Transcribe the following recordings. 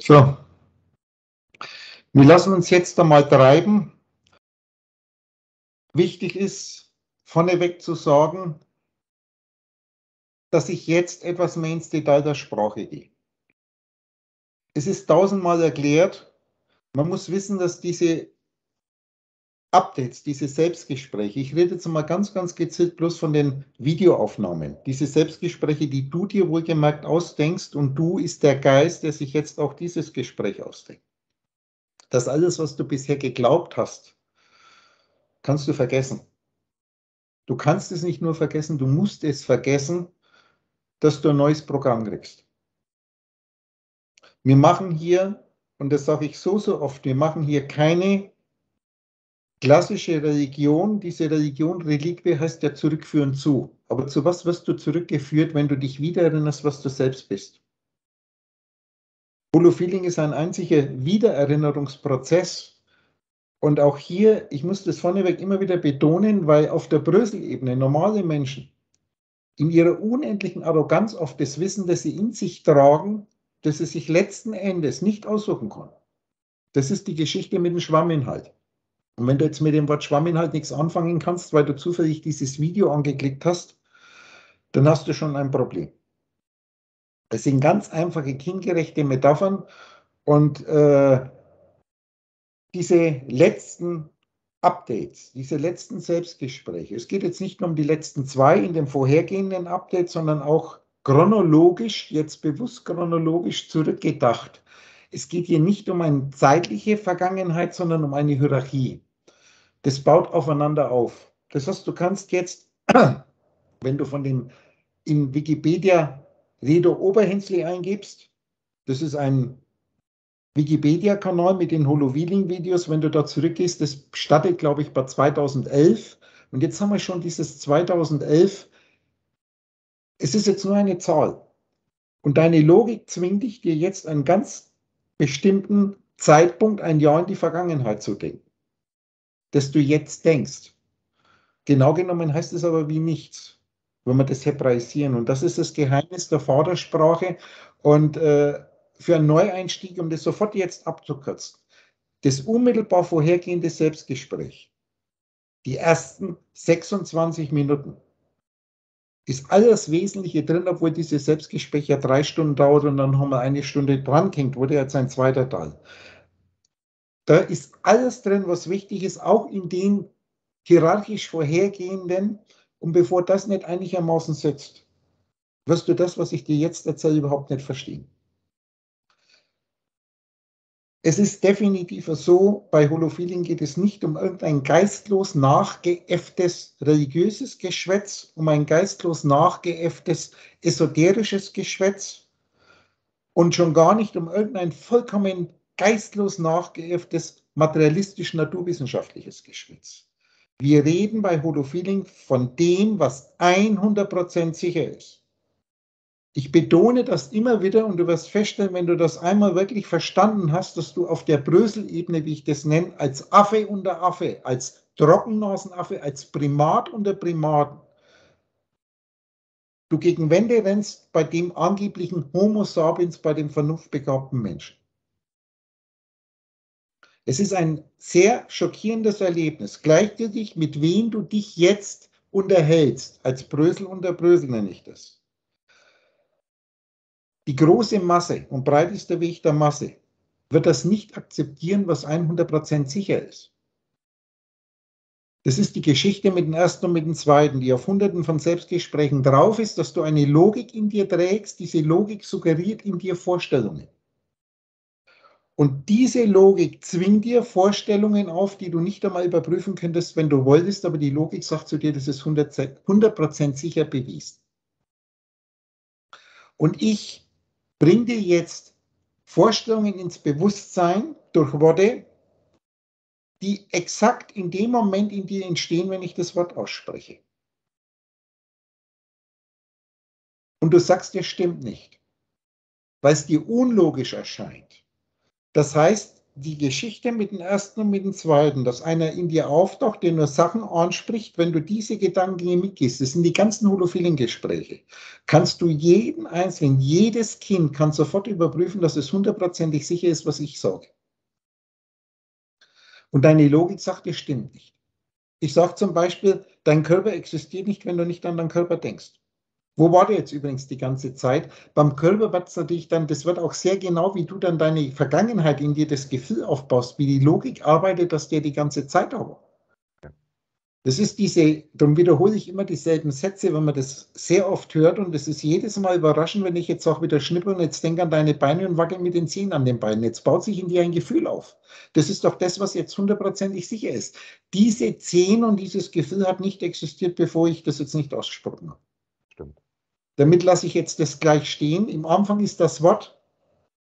So, wir lassen uns jetzt einmal treiben. Wichtig ist, vorneweg zu sagen, dass ich jetzt etwas mehr ins Detail der Sprache gehe. Es ist tausendmal erklärt, man muss wissen, dass diese Updates, diese Selbstgespräche, ich rede jetzt mal ganz, ganz gezielt bloß von den Videoaufnahmen, diese Selbstgespräche, die du dir wohlgemerkt ausdenkst und du ist der Geist, der sich jetzt auch dieses Gespräch ausdenkt. Das alles, was du bisher geglaubt hast, kannst du vergessen. Du kannst es nicht nur vergessen, du musst es vergessen, dass du ein neues Programm kriegst. Wir machen hier, und das sage ich so, so oft, wir machen hier keine klassische Religion. Diese Religion, Reliquie heißt ja zurückführen zu. Aber zu was wirst du zurückgeführt, wenn du dich wieder erinnerst, was du selbst bist? Holofeeling ist ein einziger Wiedererinnerungsprozess. Und auch hier, ich muss das vorneweg immer wieder betonen, weil auf der Brösel-Ebene normale Menschen in ihrer unendlichen Arroganz auf das Wissen, das sie in sich tragen, dass sie sich letzten Endes nicht aussuchen können. Das ist die Geschichte mit dem Schwamminhalt. Und wenn du jetzt mit dem Wort Schwamminhalt nichts anfangen kannst, weil du zufällig dieses Video angeklickt hast, dann hast du schon ein Problem. Das sind ganz einfache, kindgerechte Metaphern und äh, diese letzten Updates, diese letzten Selbstgespräche. Es geht jetzt nicht nur um die letzten zwei in dem vorhergehenden Update, sondern auch chronologisch, jetzt bewusst chronologisch zurückgedacht. Es geht hier nicht um eine zeitliche Vergangenheit, sondern um eine Hierarchie. Das baut aufeinander auf. Das heißt, du kannst jetzt, wenn du von dem in Wikipedia Redo Oberhensli eingibst, das ist ein Wikipedia-Kanal mit den Holoviling-Videos, wenn du da zurückgehst, das startet, glaube ich, bei 2011. Und jetzt haben wir schon dieses 2011. Es ist jetzt nur eine Zahl. Und deine Logik zwingt dich, dir jetzt einen ganz bestimmten Zeitpunkt, ein Jahr in die Vergangenheit zu denken. Dass du jetzt denkst. Genau genommen heißt es aber wie nichts, wenn wir das hebraisieren. Und das ist das Geheimnis der Vatersprache. Und äh, für einen Neueinstieg, um das sofort jetzt abzukürzen, das unmittelbar vorhergehende Selbstgespräch, die ersten 26 Minuten, ist alles Wesentliche drin, obwohl dieses Selbstgespräch ja drei Stunden dauert und dann haben wir eine Stunde dran gehängt, wurde jetzt ein zweiter Teil. Da ist alles drin, was wichtig ist, auch in den hierarchisch vorhergehenden. Und bevor das nicht einigermaßen setzt, wirst du das, was ich dir jetzt erzähle, überhaupt nicht verstehen. Es ist definitiv so, bei Holophilen geht es nicht um irgendein geistlos nachgeäfftes religiöses Geschwätz, um ein geistlos nachgeäfftes esoterisches Geschwätz und schon gar nicht um irgendein vollkommen geistlos nachgeäfftes materialistisch-naturwissenschaftliches Geschwätz. Wir reden bei Holophiling von dem, was 100% sicher ist. Ich betone das immer wieder und du wirst feststellen, wenn du das einmal wirklich verstanden hast, dass du auf der Brösel-Ebene, wie ich das nenne, als Affe unter Affe, als Trockennasenaffe, als Primat unter Primaten, du gegen Wände rennst bei dem angeblichen Homo sapiens, bei dem vernunftbegabten Menschen. Es ist ein sehr schockierendes Erlebnis. Gleichzeitig, mit wem du dich jetzt unterhältst, als Brösel unter Brösel nenne ich das. Die große Masse und breitester Weg der Masse wird das nicht akzeptieren, was 100% sicher ist. Das ist die Geschichte mit dem ersten und mit dem zweiten, die auf hunderten von Selbstgesprächen drauf ist, dass du eine Logik in dir trägst. Diese Logik suggeriert in dir Vorstellungen. Und diese Logik zwingt dir Vorstellungen auf, die du nicht einmal überprüfen könntest, wenn du wolltest, aber die Logik sagt zu dir, das ist 100%, sicher bewiesen. Und ich Bring dir jetzt Vorstellungen ins Bewusstsein durch Worte, die exakt in dem Moment in dir entstehen, wenn ich das Wort ausspreche. Und du sagst, dir stimmt nicht, weil es dir unlogisch erscheint. Das heißt, die Geschichte mit dem ersten und mit dem zweiten, dass einer in dir auftaucht, der nur Sachen anspricht, wenn du diese Gedanken mitgehst, das sind die ganzen Holophilien-Gespräche, kannst du jeden einzelnen, jedes Kind kann sofort überprüfen, dass es hundertprozentig sicher ist, was ich sage. Und deine Logik sagt, es stimmt nicht. Ich sage zum Beispiel, dein Körper existiert nicht, wenn du nicht an deinen Körper denkst. Wo war der jetzt übrigens die ganze Zeit? Beim Körper wird es natürlich dann, das wird auch sehr genau, wie du dann deine Vergangenheit in dir das Gefühl aufbaust, wie die Logik arbeitet, dass der die ganze Zeit aber. Das ist diese, darum wiederhole ich immer dieselben Sätze, wenn man das sehr oft hört und es ist jedes Mal überraschend, wenn ich jetzt auch wieder schnippel und jetzt denke an deine Beine und wackel mit den Zehen an den Beinen. Jetzt baut sich in dir ein Gefühl auf. Das ist doch das, was jetzt hundertprozentig sicher ist. Diese Zehen und dieses Gefühl hat nicht existiert, bevor ich das jetzt nicht ausgesprochen habe. Damit lasse ich jetzt das gleich stehen. Im Anfang ist das Wort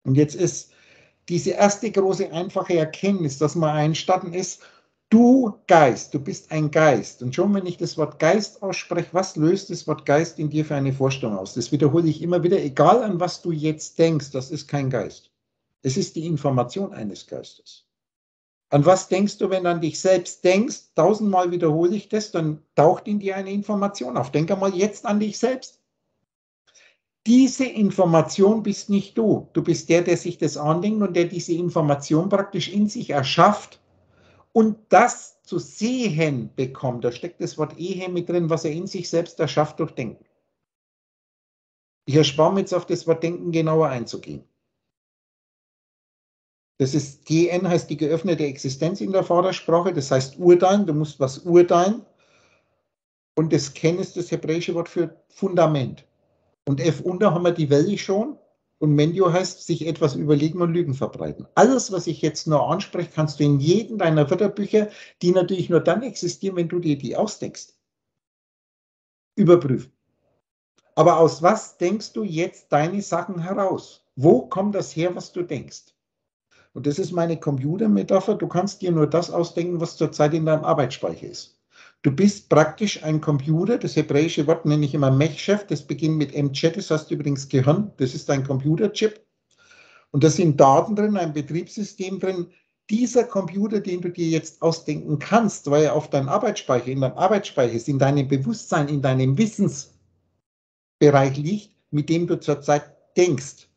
und jetzt ist diese erste große einfache Erkenntnis, dass man ein Statten ist, du Geist, du bist ein Geist. Und schon wenn ich das Wort Geist ausspreche, was löst das Wort Geist in dir für eine Vorstellung aus? Das wiederhole ich immer wieder, egal an was du jetzt denkst, das ist kein Geist. Es ist die Information eines Geistes. An was denkst du, wenn du an dich selbst denkst? Tausendmal wiederhole ich das, dann taucht in dir eine Information auf. Denk einmal jetzt an dich selbst. Diese Information bist nicht du. Du bist der, der sich das andenkt und der diese Information praktisch in sich erschafft und das zu sehen bekommt. Da steckt das Wort Ehe mit drin, was er in sich selbst erschafft durch Denken. Ich erspare mir jetzt auf das Wort Denken genauer einzugehen. Das ist GN heißt die geöffnete Existenz in der Vordersprache, das heißt urteilen, du musst was urteilen. Und das Ken ist das hebräische Wort für Fundament. Und F unter haben wir die Welle schon. Und Mendio heißt sich etwas überlegen und Lügen verbreiten. Alles, was ich jetzt nur anspreche, kannst du in jedem deiner Wörterbücher, die natürlich nur dann existieren, wenn du dir die ausdenkst, überprüfen. Aber aus was denkst du jetzt deine Sachen heraus? Wo kommt das her, was du denkst? Und das ist meine Computermetapher. Du kannst dir nur das ausdenken, was zurzeit in deinem Arbeitsspeicher ist. Du bist praktisch ein Computer, das hebräische Wort nenne ich immer Mechchef, das beginnt mit MZ, das heißt übrigens Gehirn, das ist ein Computerchip. Und da sind Daten drin, ein Betriebssystem drin. Dieser Computer, den du dir jetzt ausdenken kannst, weil er auf deinem Arbeitsspeicher, in deinem Arbeitsspeicher ist, in deinem Bewusstsein, in deinem Wissensbereich liegt, mit dem du zurzeit denkst.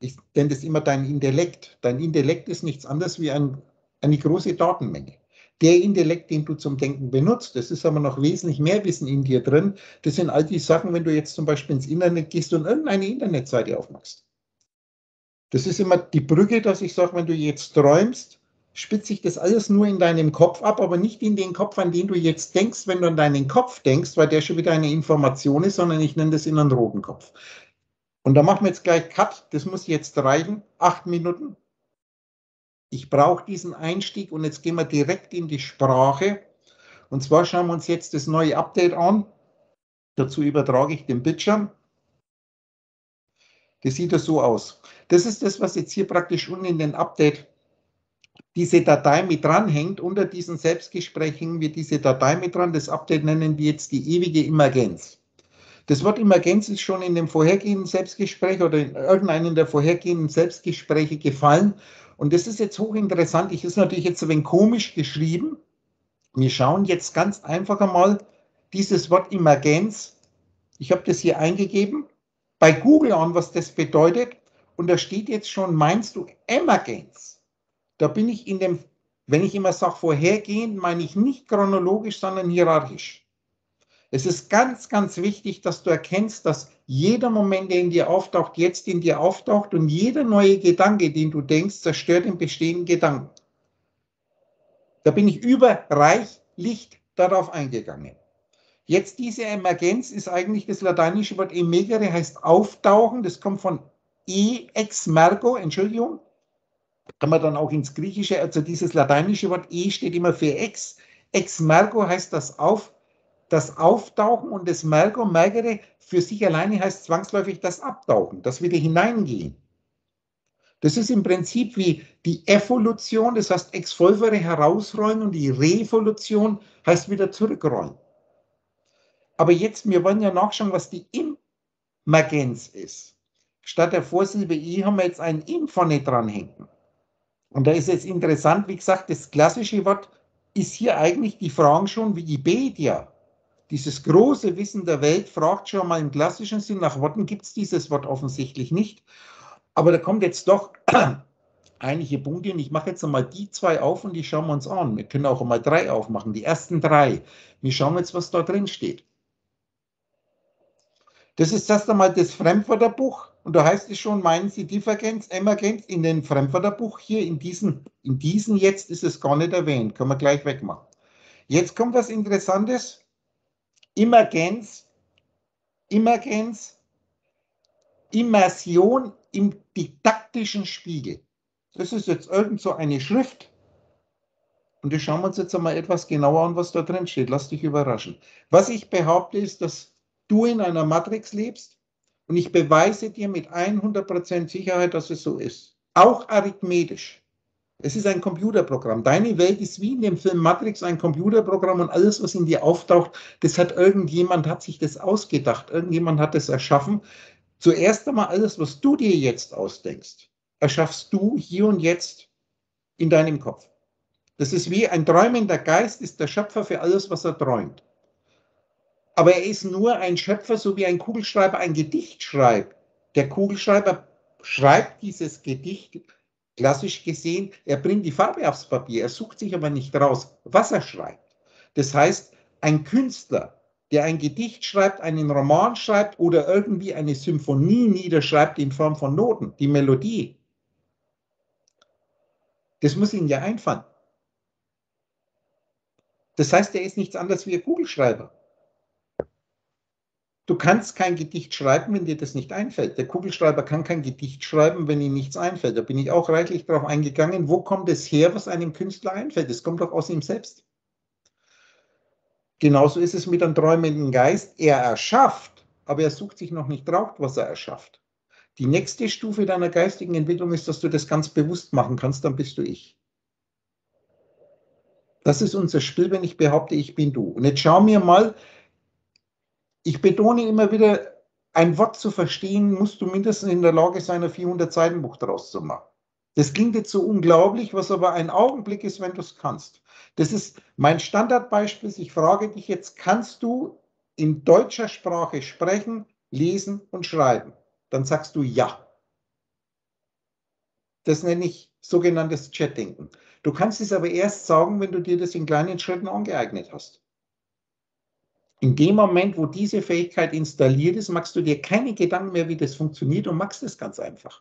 Ich nenne das immer dein Intellekt. Dein Intellekt ist nichts anderes wie ein, eine große Datenmenge. Der Intellekt, den du zum Denken benutzt, das ist aber noch wesentlich mehr Wissen in dir drin. Das sind all die Sachen, wenn du jetzt zum Beispiel ins Internet gehst und irgendeine Internetseite aufmachst. Das ist immer die Brücke, dass ich sage, wenn du jetzt träumst, spitze ich das alles nur in deinem Kopf ab, aber nicht in den Kopf, an den du jetzt denkst, wenn du an deinen Kopf denkst, weil der schon wieder eine Information ist, sondern ich nenne das in einen roten Kopf. Und da machen wir jetzt gleich Cut, das muss jetzt reichen, acht Minuten. Ich brauche diesen Einstieg und jetzt gehen wir direkt in die Sprache. Und zwar schauen wir uns jetzt das neue Update an. Dazu übertrage ich den Bildschirm. Das sieht das so aus. Das ist das, was jetzt hier praktisch unten in den Update diese Datei mit dranhängt. Unter diesen Selbstgesprächen wir diese Datei mit dran. Das Update nennen wir jetzt die ewige Emergenz. Das Wort Emergenz ist schon in dem vorhergehenden Selbstgespräch oder in irgendeinem der vorhergehenden Selbstgespräche gefallen. Und das ist jetzt hochinteressant. Ich ist natürlich jetzt ein wenig komisch geschrieben. Wir schauen jetzt ganz einfach einmal dieses Wort Emergenz. Ich habe das hier eingegeben. Bei Google an, was das bedeutet. Und da steht jetzt schon, meinst du Emergenz? Da bin ich in dem, wenn ich immer sage vorhergehend, meine ich nicht chronologisch, sondern hierarchisch. Es ist ganz, ganz wichtig, dass du erkennst, dass jeder Moment, der in dir auftaucht, jetzt in dir auftaucht und jeder neue Gedanke, den du denkst, zerstört den bestehenden Gedanken. Da bin ich überreichlich darauf eingegangen. Jetzt diese Emergenz ist eigentlich das lateinische Wort emegere, heißt auftauchen. Das kommt von e ex mergo, Entschuldigung. Kann man dann auch ins Griechische, also dieses lateinische Wort e steht immer für ex. Ex mergo heißt das Auftauchen das Auftauchen und das Merger, Mergere für sich alleine heißt zwangsläufig das Abtauchen, das wieder hineingehen. Das ist im Prinzip wie die Evolution, das heißt Exvolvere herausrollen und die Revolution heißt wieder zurückrollen. Aber jetzt, wir wollen ja nachschauen, was die Emergenz ist. Statt der Vorsilbe I haben wir jetzt ein Im vorne dranhängen. Und da ist jetzt interessant, wie gesagt, das klassische Wort ist hier eigentlich die Fragen schon Wikipedia. Dieses große Wissen der Welt fragt schon mal im klassischen Sinn nach Worten, gibt es dieses Wort offensichtlich nicht. Aber da kommt jetzt doch einige Punkte und ich mache jetzt einmal die zwei auf und die schauen wir uns an. Wir können auch einmal drei aufmachen, die ersten drei. Wir schauen jetzt, was da drin steht. Das ist erst einmal das Fremdwörterbuch und da heißt es schon, meinen Sie Divergenz, Emergenz in den Fremdwörterbuch hier in diesen, in diesen jetzt ist es gar nicht erwähnt, können wir gleich wegmachen. Jetzt kommt was Interessantes. Immergenz, Immergenz, Immersion im didaktischen Spiegel. Das ist jetzt irgend so eine Schrift. Und das schauen wir uns jetzt einmal etwas genauer an, was da drin steht. Lass dich überraschen. Was ich behaupte, ist, dass du in einer Matrix lebst und ich beweise dir mit 100% Sicherheit, dass es so ist. Auch arithmetisch. Es ist ein Computerprogramm. Deine Welt ist wie in dem Film Matrix ein Computerprogramm und alles, was in dir auftaucht, das hat irgendjemand, hat sich das ausgedacht. Irgendjemand hat es erschaffen. Zuerst einmal alles, was du dir jetzt ausdenkst, erschaffst du hier und jetzt in deinem Kopf. Das ist wie ein träumender Geist, ist der Schöpfer für alles, was er träumt. Aber er ist nur ein Schöpfer, so wie ein Kugelschreiber ein Gedicht schreibt. Der Kugelschreiber schreibt dieses Gedicht, klassisch gesehen, er bringt die Farbe aufs Papier, er sucht sich aber nicht raus, was er schreibt. Das heißt, ein Künstler, der ein Gedicht schreibt, einen Roman schreibt oder irgendwie eine Symphonie niederschreibt in Form von Noten, die Melodie, das muss ihm ja einfallen. Das heißt, er ist nichts anderes wie ein Kugelschreiber. Du kannst kein Gedicht schreiben, wenn dir das nicht einfällt. Der Kugelschreiber kann kein Gedicht schreiben, wenn ihm nichts einfällt. Da bin ich auch reichlich darauf eingegangen, wo kommt es her, was einem Künstler einfällt? Es kommt doch aus ihm selbst. Genauso ist es mit einem träumenden Geist. Er erschafft, aber er sucht sich noch nicht drauf, was er erschafft. Die nächste Stufe deiner geistigen Entwicklung ist, dass du das ganz bewusst machen kannst, dann bist du ich. Das ist unser Spiel, wenn ich behaupte, ich bin du. Und jetzt schau mir mal, ich betone immer wieder, ein Wort zu verstehen, musst du mindestens in der Lage sein, ein 400-Seiten-Buch daraus zu machen. Das klingt jetzt so unglaublich, was aber ein Augenblick ist, wenn du es kannst. Das ist mein Standardbeispiel. Ich frage dich jetzt, kannst du in deutscher Sprache sprechen, lesen und schreiben? Dann sagst du ja. Das nenne ich sogenanntes Chatdenken. Du kannst es aber erst sagen, wenn du dir das in kleinen Schritten angeeignet hast. In dem Moment, wo diese Fähigkeit installiert ist, machst du dir keine Gedanken mehr, wie das funktioniert und machst es ganz einfach.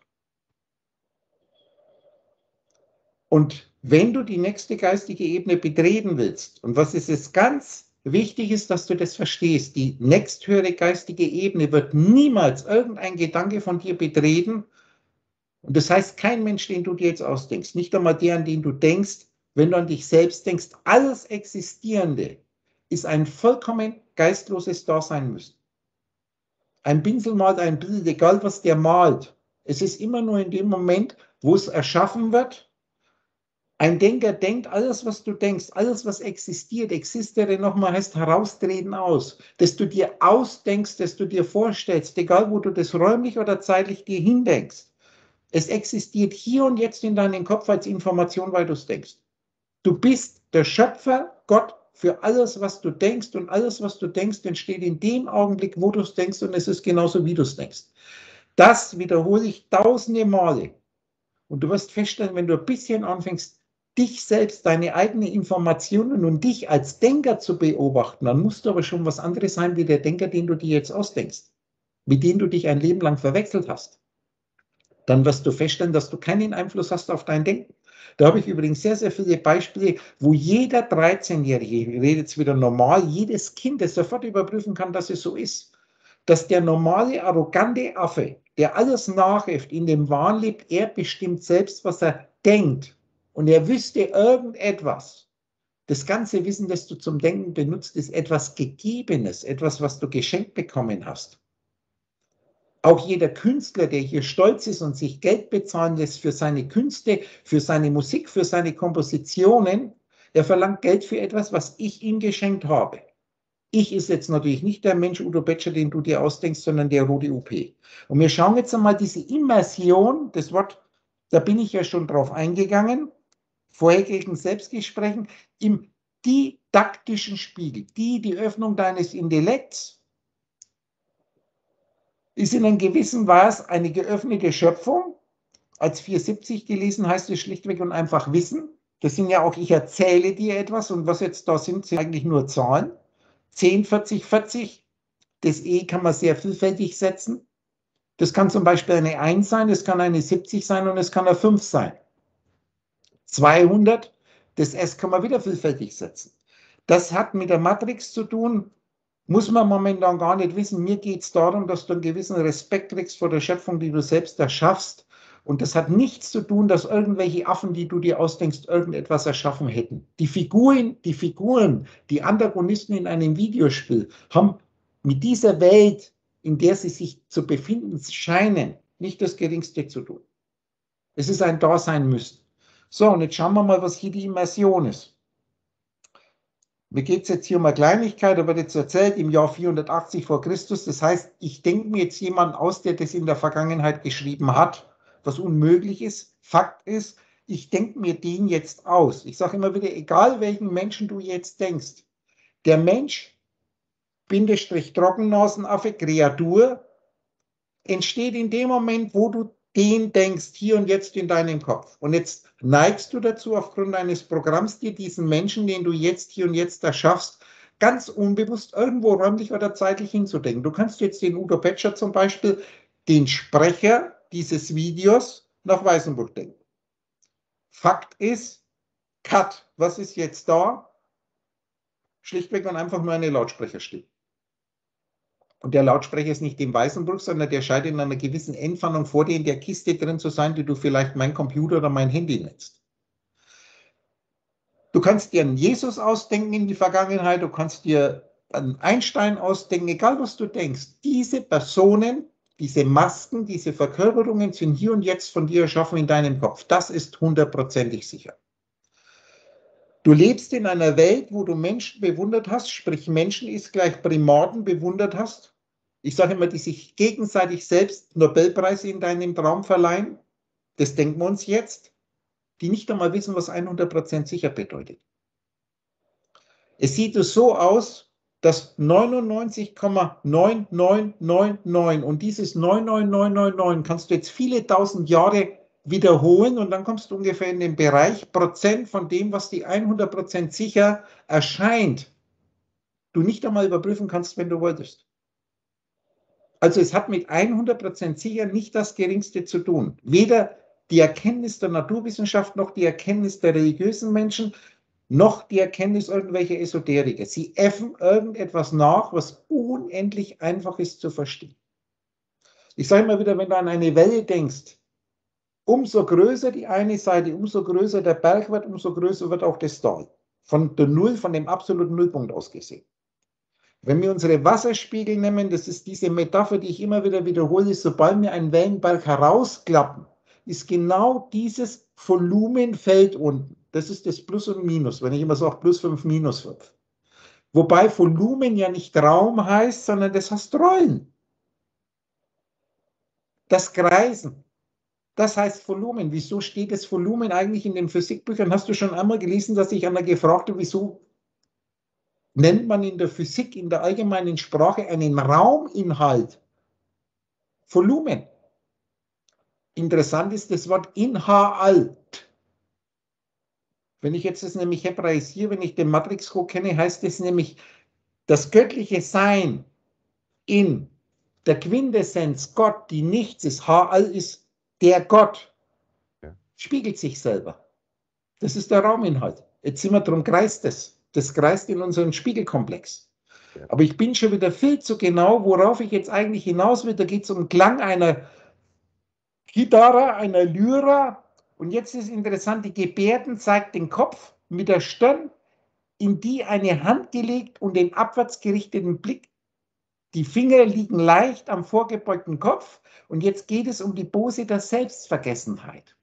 Und wenn du die nächste geistige Ebene betreten willst, und was ist es ganz wichtig ist, dass du das verstehst, die nächsthöhere geistige Ebene wird niemals irgendein Gedanke von dir betreten. Und das heißt, kein Mensch, den du dir jetzt ausdenkst, nicht einmal der, an den du denkst, wenn du an dich selbst denkst, alles Existierende ist ein vollkommen geistloses Dasein müssen. Ein Pinsel malt ein Bild, egal was der malt. Es ist immer nur in dem Moment, wo es erschaffen wird. Ein Denker denkt, alles, was du denkst, alles, was existiert, existiere nochmal, heißt heraustreten aus. Dass du dir ausdenkst, dass du dir vorstellst, egal wo du das räumlich oder zeitlich dir hindenkst. Es existiert hier und jetzt in deinem Kopf als Information, weil du es denkst. Du bist der Schöpfer, Gott für alles, was du denkst und alles, was du denkst, entsteht in dem Augenblick, wo du es denkst und es ist genauso, wie du es denkst. Das wiederhole ich tausende Male. Und du wirst feststellen, wenn du ein bisschen anfängst, dich selbst, deine eigenen Informationen und dich als Denker zu beobachten, dann musst du aber schon was anderes sein wie der Denker, den du dir jetzt ausdenkst, mit dem du dich ein Leben lang verwechselt hast. Dann wirst du feststellen, dass du keinen Einfluss hast auf dein Denken. Da habe ich übrigens sehr, sehr viele Beispiele, wo jeder 13-Jährige, ich rede jetzt wieder normal, jedes Kind, das sofort überprüfen kann, dass es so ist, dass der normale, arrogante Affe, der alles nachäfft, in dem Wahn lebt, er bestimmt selbst, was er denkt. Und er wüsste irgendetwas. Das ganze Wissen, das du zum Denken benutzt, ist etwas Gegebenes, etwas, was du geschenkt bekommen hast. Auch jeder Künstler, der hier stolz ist und sich Geld bezahlen lässt für seine Künste, für seine Musik, für seine Kompositionen, er verlangt Geld für etwas, was ich ihm geschenkt habe. Ich ist jetzt natürlich nicht der Mensch Udo Betscher, den du dir ausdenkst, sondern der rote UP. Und wir schauen jetzt einmal diese Immersion, das Wort da bin ich ja schon drauf eingegangen, vorhergehenden Selbstgesprächen, im didaktischen Spiegel, die, die Öffnung deines Intellekts, ist in einem gewissen Maß eine geöffnete Schöpfung. Als 470 gelesen heißt es schlichtweg und einfach Wissen. Das sind ja auch, ich erzähle dir etwas und was jetzt da sind, sind eigentlich nur Zahlen. 10, 40, 40. Das E kann man sehr vielfältig setzen. Das kann zum Beispiel eine 1 sein, es kann eine 70 sein und es kann eine 5 sein. 200, das S kann man wieder vielfältig setzen. Das hat mit der Matrix zu tun, muss man momentan gar nicht wissen. Mir geht es darum, dass du einen gewissen Respekt kriegst vor der Schöpfung, die du selbst erschaffst. Und das hat nichts zu tun, dass irgendwelche Affen, die du dir ausdenkst, irgendetwas erschaffen hätten. Die Figuren, die Figuren, die Antagonisten in einem Videospiel haben mit dieser Welt, in der sie sich zu befinden scheinen, nicht das Geringste zu tun. Es ist ein Dasein müssen. So, und jetzt schauen wir mal, was hier die Immersion ist. Mir geht es jetzt hier um eine Kleinigkeit, da wird jetzt erzählt, im Jahr 480 vor Christus. Das heißt, ich denke mir jetzt jemanden aus, der das in der Vergangenheit geschrieben hat, was unmöglich ist. Fakt ist, ich denke mir den jetzt aus. Ich sage immer wieder, egal welchen Menschen du jetzt denkst, der Mensch, Bindestrich Trockennasenaffe, Kreatur, entsteht in dem Moment, wo du den denkst, hier und jetzt in deinem Kopf. Und jetzt neigst du dazu, aufgrund eines Programms, dir diesen Menschen, den du jetzt hier und jetzt erschaffst, ganz unbewusst irgendwo räumlich oder zeitlich hinzudenken. Du kannst jetzt den Udo Petscher zum Beispiel, den Sprecher dieses Videos, nach Weißenburg denken. Fakt ist, Cut, was ist jetzt da? Schlichtweg und einfach nur eine Lautsprecherstimme. Und der Lautsprecher ist nicht im Weißenburg, sondern der scheint in einer gewissen Entfernung vor dir in der Kiste drin zu sein, die du vielleicht mein Computer oder mein Handy nennst. Du kannst dir einen Jesus ausdenken in die Vergangenheit, du kannst dir einen Einstein ausdenken, egal was du denkst. Diese Personen, diese Masken, diese Verkörperungen sind hier und jetzt von dir erschaffen in deinem Kopf. Das ist hundertprozentig sicher. Du lebst in einer Welt, wo du Menschen bewundert hast, sprich Menschen ist gleich Primaten bewundert hast ich sage immer, die sich gegenseitig selbst Nobelpreise in deinem Traum verleihen, das denken wir uns jetzt, die nicht einmal wissen, was 100% sicher bedeutet. Es sieht so aus, dass 99,9999 und dieses 99999 kannst du jetzt viele tausend Jahre wiederholen und dann kommst du ungefähr in den Bereich Prozent von dem, was die 100% sicher erscheint, du nicht einmal überprüfen kannst, wenn du wolltest. Also es hat mit 100% sicher nicht das Geringste zu tun. Weder die Erkenntnis der Naturwissenschaft noch die Erkenntnis der religiösen Menschen noch die Erkenntnis irgendwelcher Esoteriker. Sie äffen irgendetwas nach, was unendlich einfach ist zu verstehen. Ich sage immer wieder, wenn du an eine Welle denkst, umso größer die eine Seite, umso größer der Berg wird, umso größer wird auch das Tal. Von der Null, von dem absoluten Nullpunkt aus gesehen. Wenn wir unsere Wasserspiegel nehmen, das ist diese Metapher, die ich immer wieder wiederhole, sobald wir einen Wellenberg herausklappen, ist genau dieses Volumenfeld unten. Das ist das Plus und Minus, wenn ich immer sage Plus 5, Minus 5. Wobei Volumen ja nicht Raum heißt, sondern das heißt Rollen. Das Kreisen. Das heißt Volumen. Wieso steht das Volumen eigentlich in den Physikbüchern? Hast du schon einmal gelesen, dass ich einmal gefragt habe, wieso nennt man in der Physik, in der allgemeinen Sprache einen Rauminhalt Volumen. Interessant ist das Wort Inhalt. Wenn ich jetzt das nämlich hebraisiere, wenn ich den Matrix-Code kenne, heißt es nämlich, das göttliche Sein in der Quintessenz Gott, die nichts ist, Haal ist der Gott, ja. spiegelt sich selber. Das ist der Rauminhalt. Jetzt sind wir drum, kreist es. Das kreist in unserem Spiegelkomplex. Aber ich bin schon wieder viel zu genau, worauf ich jetzt eigentlich hinaus will. Da geht es um Klang einer Gitarre, einer Lyra. Und jetzt ist interessant, die Gebärden zeigt den Kopf mit der Stirn, in die eine Hand gelegt und den abwärts gerichteten Blick. Die Finger liegen leicht am vorgebeugten Kopf. Und jetzt geht es um die Pose der Selbstvergessenheit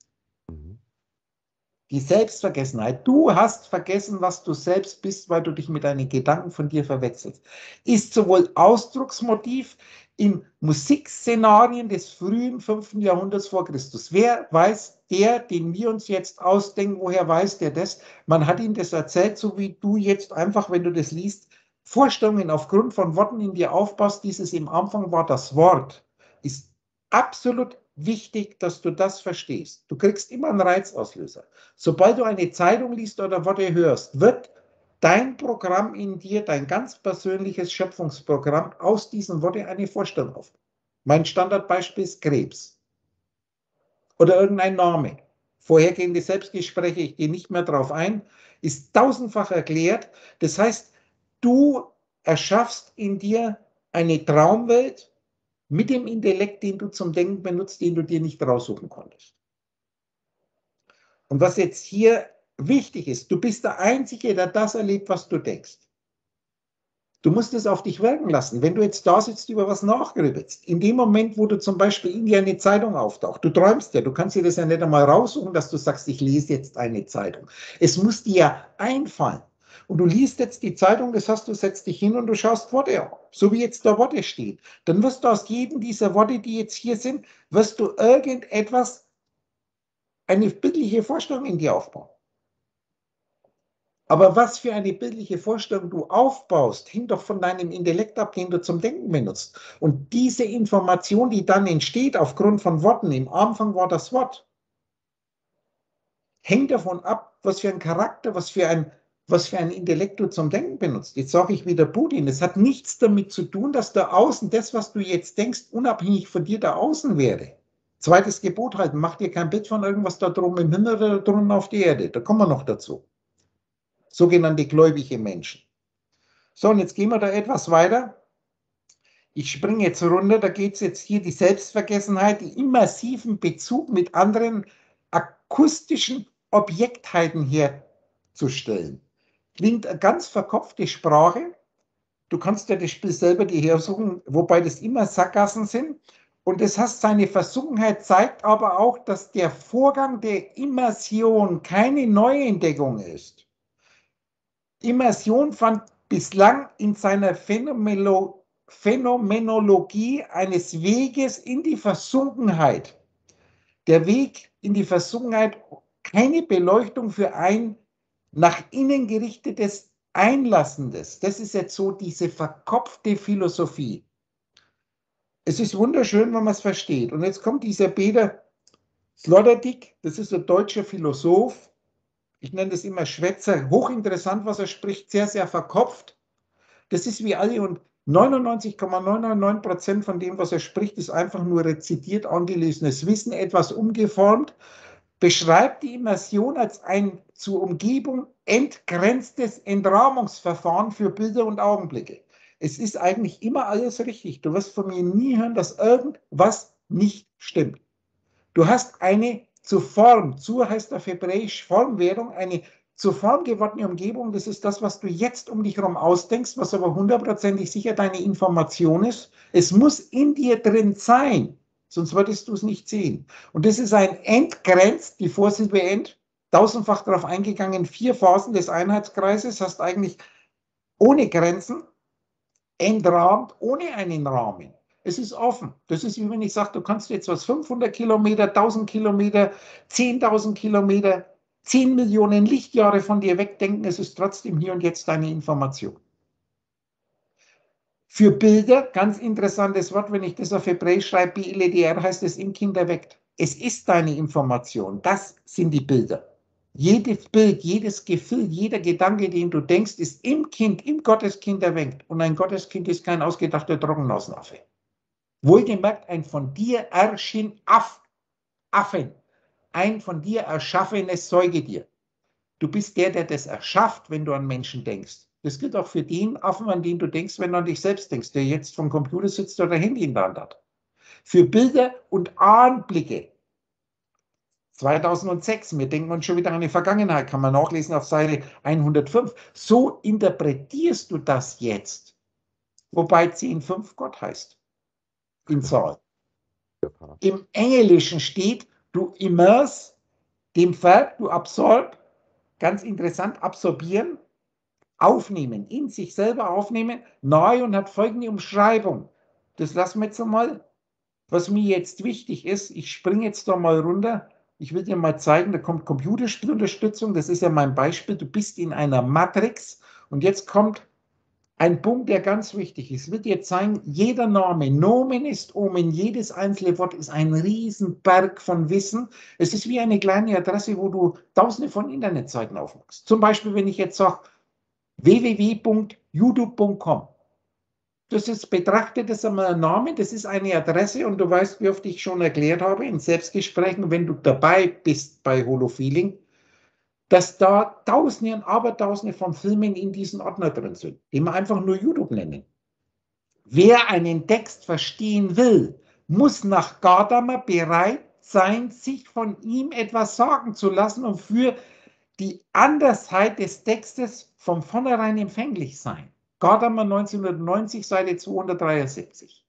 die Selbstvergessenheit. Du hast vergessen, was du selbst bist, weil du dich mit deinen Gedanken von dir verwechselst. Ist sowohl Ausdrucksmotiv in Musikszenarien des frühen 5. Jahrhunderts vor Christus. Wer weiß, der, den wir uns jetzt ausdenken, woher weiß der das? Man hat ihm das erzählt, so wie du jetzt einfach, wenn du das liest, Vorstellungen aufgrund von Worten in dir aufbaust. Dieses im Anfang war das Wort. Ist absolut wichtig, dass du das verstehst. Du kriegst immer einen Reizauslöser. Sobald du eine Zeitung liest oder Worte hörst, wird dein Programm in dir, dein ganz persönliches Schöpfungsprogramm aus diesen Worten eine Vorstellung auf. Mein Standardbeispiel ist Krebs oder irgendein Name. Vorhergehende Selbstgespräche, ich gehe nicht mehr darauf ein, ist tausendfach erklärt. Das heißt, du erschaffst in dir eine Traumwelt mit dem Intellekt, den du zum Denken benutzt, den du dir nicht raussuchen konntest. Und was jetzt hier wichtig ist, du bist der Einzige, der das erlebt, was du denkst. Du musst es auf dich wirken lassen. Wenn du jetzt da sitzt, über was nachgrübelst, in dem Moment, wo du zum Beispiel in dir eine Zeitung auftaucht, du träumst ja, du kannst dir das ja nicht einmal raussuchen, dass du sagst, ich lese jetzt eine Zeitung. Es muss dir ja einfallen. Und du liest jetzt die Zeitung, das heißt, du setzt dich hin und du schaust Worte auf, so wie jetzt da Worte stehen. Dann wirst du aus jedem dieser Worte, die jetzt hier sind, wirst du irgendetwas, eine bildliche Vorstellung in dir aufbauen. Aber was für eine bildliche Vorstellung du aufbaust, hängt doch von deinem Intellekt ab, den du zum Denken benutzt. Und diese Information, die dann entsteht aufgrund von Worten, im Anfang war das Wort, hängt davon ab, was für ein Charakter, was für ein, was für ein Intellekt du zum Denken benutzt. Jetzt sage ich wieder Putin, das hat nichts damit zu tun, dass da außen das, was du jetzt denkst, unabhängig von dir da außen wäre. Zweites Gebot halten, mach dir kein Bild von irgendwas da drum im Himmel oder drunten auf der Erde. Da kommen wir noch dazu sogenannte gläubige Menschen. So, und jetzt gehen wir da etwas weiter. Ich springe jetzt runter, da geht es jetzt hier die Selbstvergessenheit, die immersiven Bezug mit anderen akustischen Objektheiten herzustellen. Klingt eine ganz verkopfte Sprache. Du kannst ja das Spiel selber dir hersuchen, wobei das immer Sackgassen sind. Und es hat seine Versunkenheit, zeigt aber auch, dass der Vorgang der Immersion keine Neuentdeckung ist. Immersion fand bislang in seiner Phänomeno Phänomenologie eines Weges in die Versunkenheit. Der Weg in die Versunkenheit, keine Beleuchtung für ein nach innen gerichtetes Einlassendes. Das ist jetzt so diese verkopfte Philosophie. Es ist wunderschön, wenn man es versteht. Und jetzt kommt dieser Peter Sloterdijk, das ist ein deutscher Philosoph, ich nenne das immer Schwätzer, hochinteressant, was er spricht, sehr, sehr verkopft. Das ist wie alle und 99,999 Prozent von dem, was er spricht, ist einfach nur rezitiert, angelesenes Wissen, etwas umgeformt, beschreibt die Immersion als ein zur Umgebung entgrenztes Entrahmungsverfahren für Bilder und Augenblicke. Es ist eigentlich immer alles richtig. Du wirst von mir nie hören, dass irgendwas nicht stimmt. Du hast eine zur Form, zur heißt auf Hebräisch Formwährung, eine zur Form gewordene Umgebung, das ist das, was du jetzt um dich herum ausdenkst, was aber hundertprozentig sicher deine Information ist. Es muss in dir drin sein, sonst würdest du es nicht sehen. Und das ist ein Entgrenzt, die Vorsilbe End, tausendfach darauf eingegangen, vier Phasen des Einheitskreises, hast eigentlich ohne Grenzen, entrahmt, ohne einen Rahmen. Es ist offen. Das ist wie wenn ich sage, du kannst jetzt was 500 Kilometer, 1000 Kilometer, 10.000 Kilometer, 10 Millionen Lichtjahre von dir wegdenken. Es ist trotzdem hier und jetzt deine Information. Für Bilder, ganz interessantes Wort, wenn ich das auf Hebräisch schreibe, BLDR heißt es im Kind erweckt. Es ist deine Information. Das sind die Bilder. Jedes Bild, jedes Gefühl, jeder Gedanke, den du denkst, ist im Kind, im Gotteskind erweckt. Und ein Gotteskind ist kein ausgedachter Trockennasenaffe. Wohlgemerkt ein von dir erschien Aff, Affen, ein von dir erschaffenes Säugetier. Du bist der, der das erschafft, wenn du an Menschen denkst. Das gilt auch für den Affen, an den du denkst, wenn du an dich selbst denkst, der jetzt vom Computer sitzt oder Handy in der Hand hat. Für Bilder und Anblicke. 2006, wir denken uns schon wieder an die Vergangenheit, kann man nachlesen auf Seite 105. So interpretierst du das jetzt. Wobei 10.5 Gott heißt in Zahl. Im Englischen steht, du immerse, dem Verb, du absorb, ganz interessant, absorbieren, aufnehmen, in sich selber aufnehmen, neu und hat folgende Umschreibung. das lassen wir jetzt einmal. Was mir jetzt wichtig ist, ich springe jetzt da mal runter. Ich will dir mal zeigen, da kommt Computerspielunterstützung. Das ist ja mein Beispiel. Du bist in einer Matrix und jetzt kommt ein Punkt, der ganz wichtig ist. Ich will dir zeigen, jeder Name, Nomen ist Omen, jedes einzelne Wort ist ein Riesenberg von Wissen. Es ist wie eine kleine Adresse, wo du tausende von Internetseiten aufmachst. Zum Beispiel, wenn ich jetzt sage, www.youtube.com. Das ist, betrachtet das einmal ein Name, das ist eine Adresse und du weißt, wie oft ich schon erklärt habe in Selbstgesprächen, wenn du dabei bist bei Holofeeling, dass da Tausende und Abertausende von Filmen in diesen Ordner drin sind, die man einfach nur YouTube nennen. Wer einen Text verstehen will, muss nach Gadamer bereit sein, sich von ihm etwas sagen zu lassen und für die Andersheit des Textes von vornherein empfänglich sein. Gadamer 1990, Seite 273.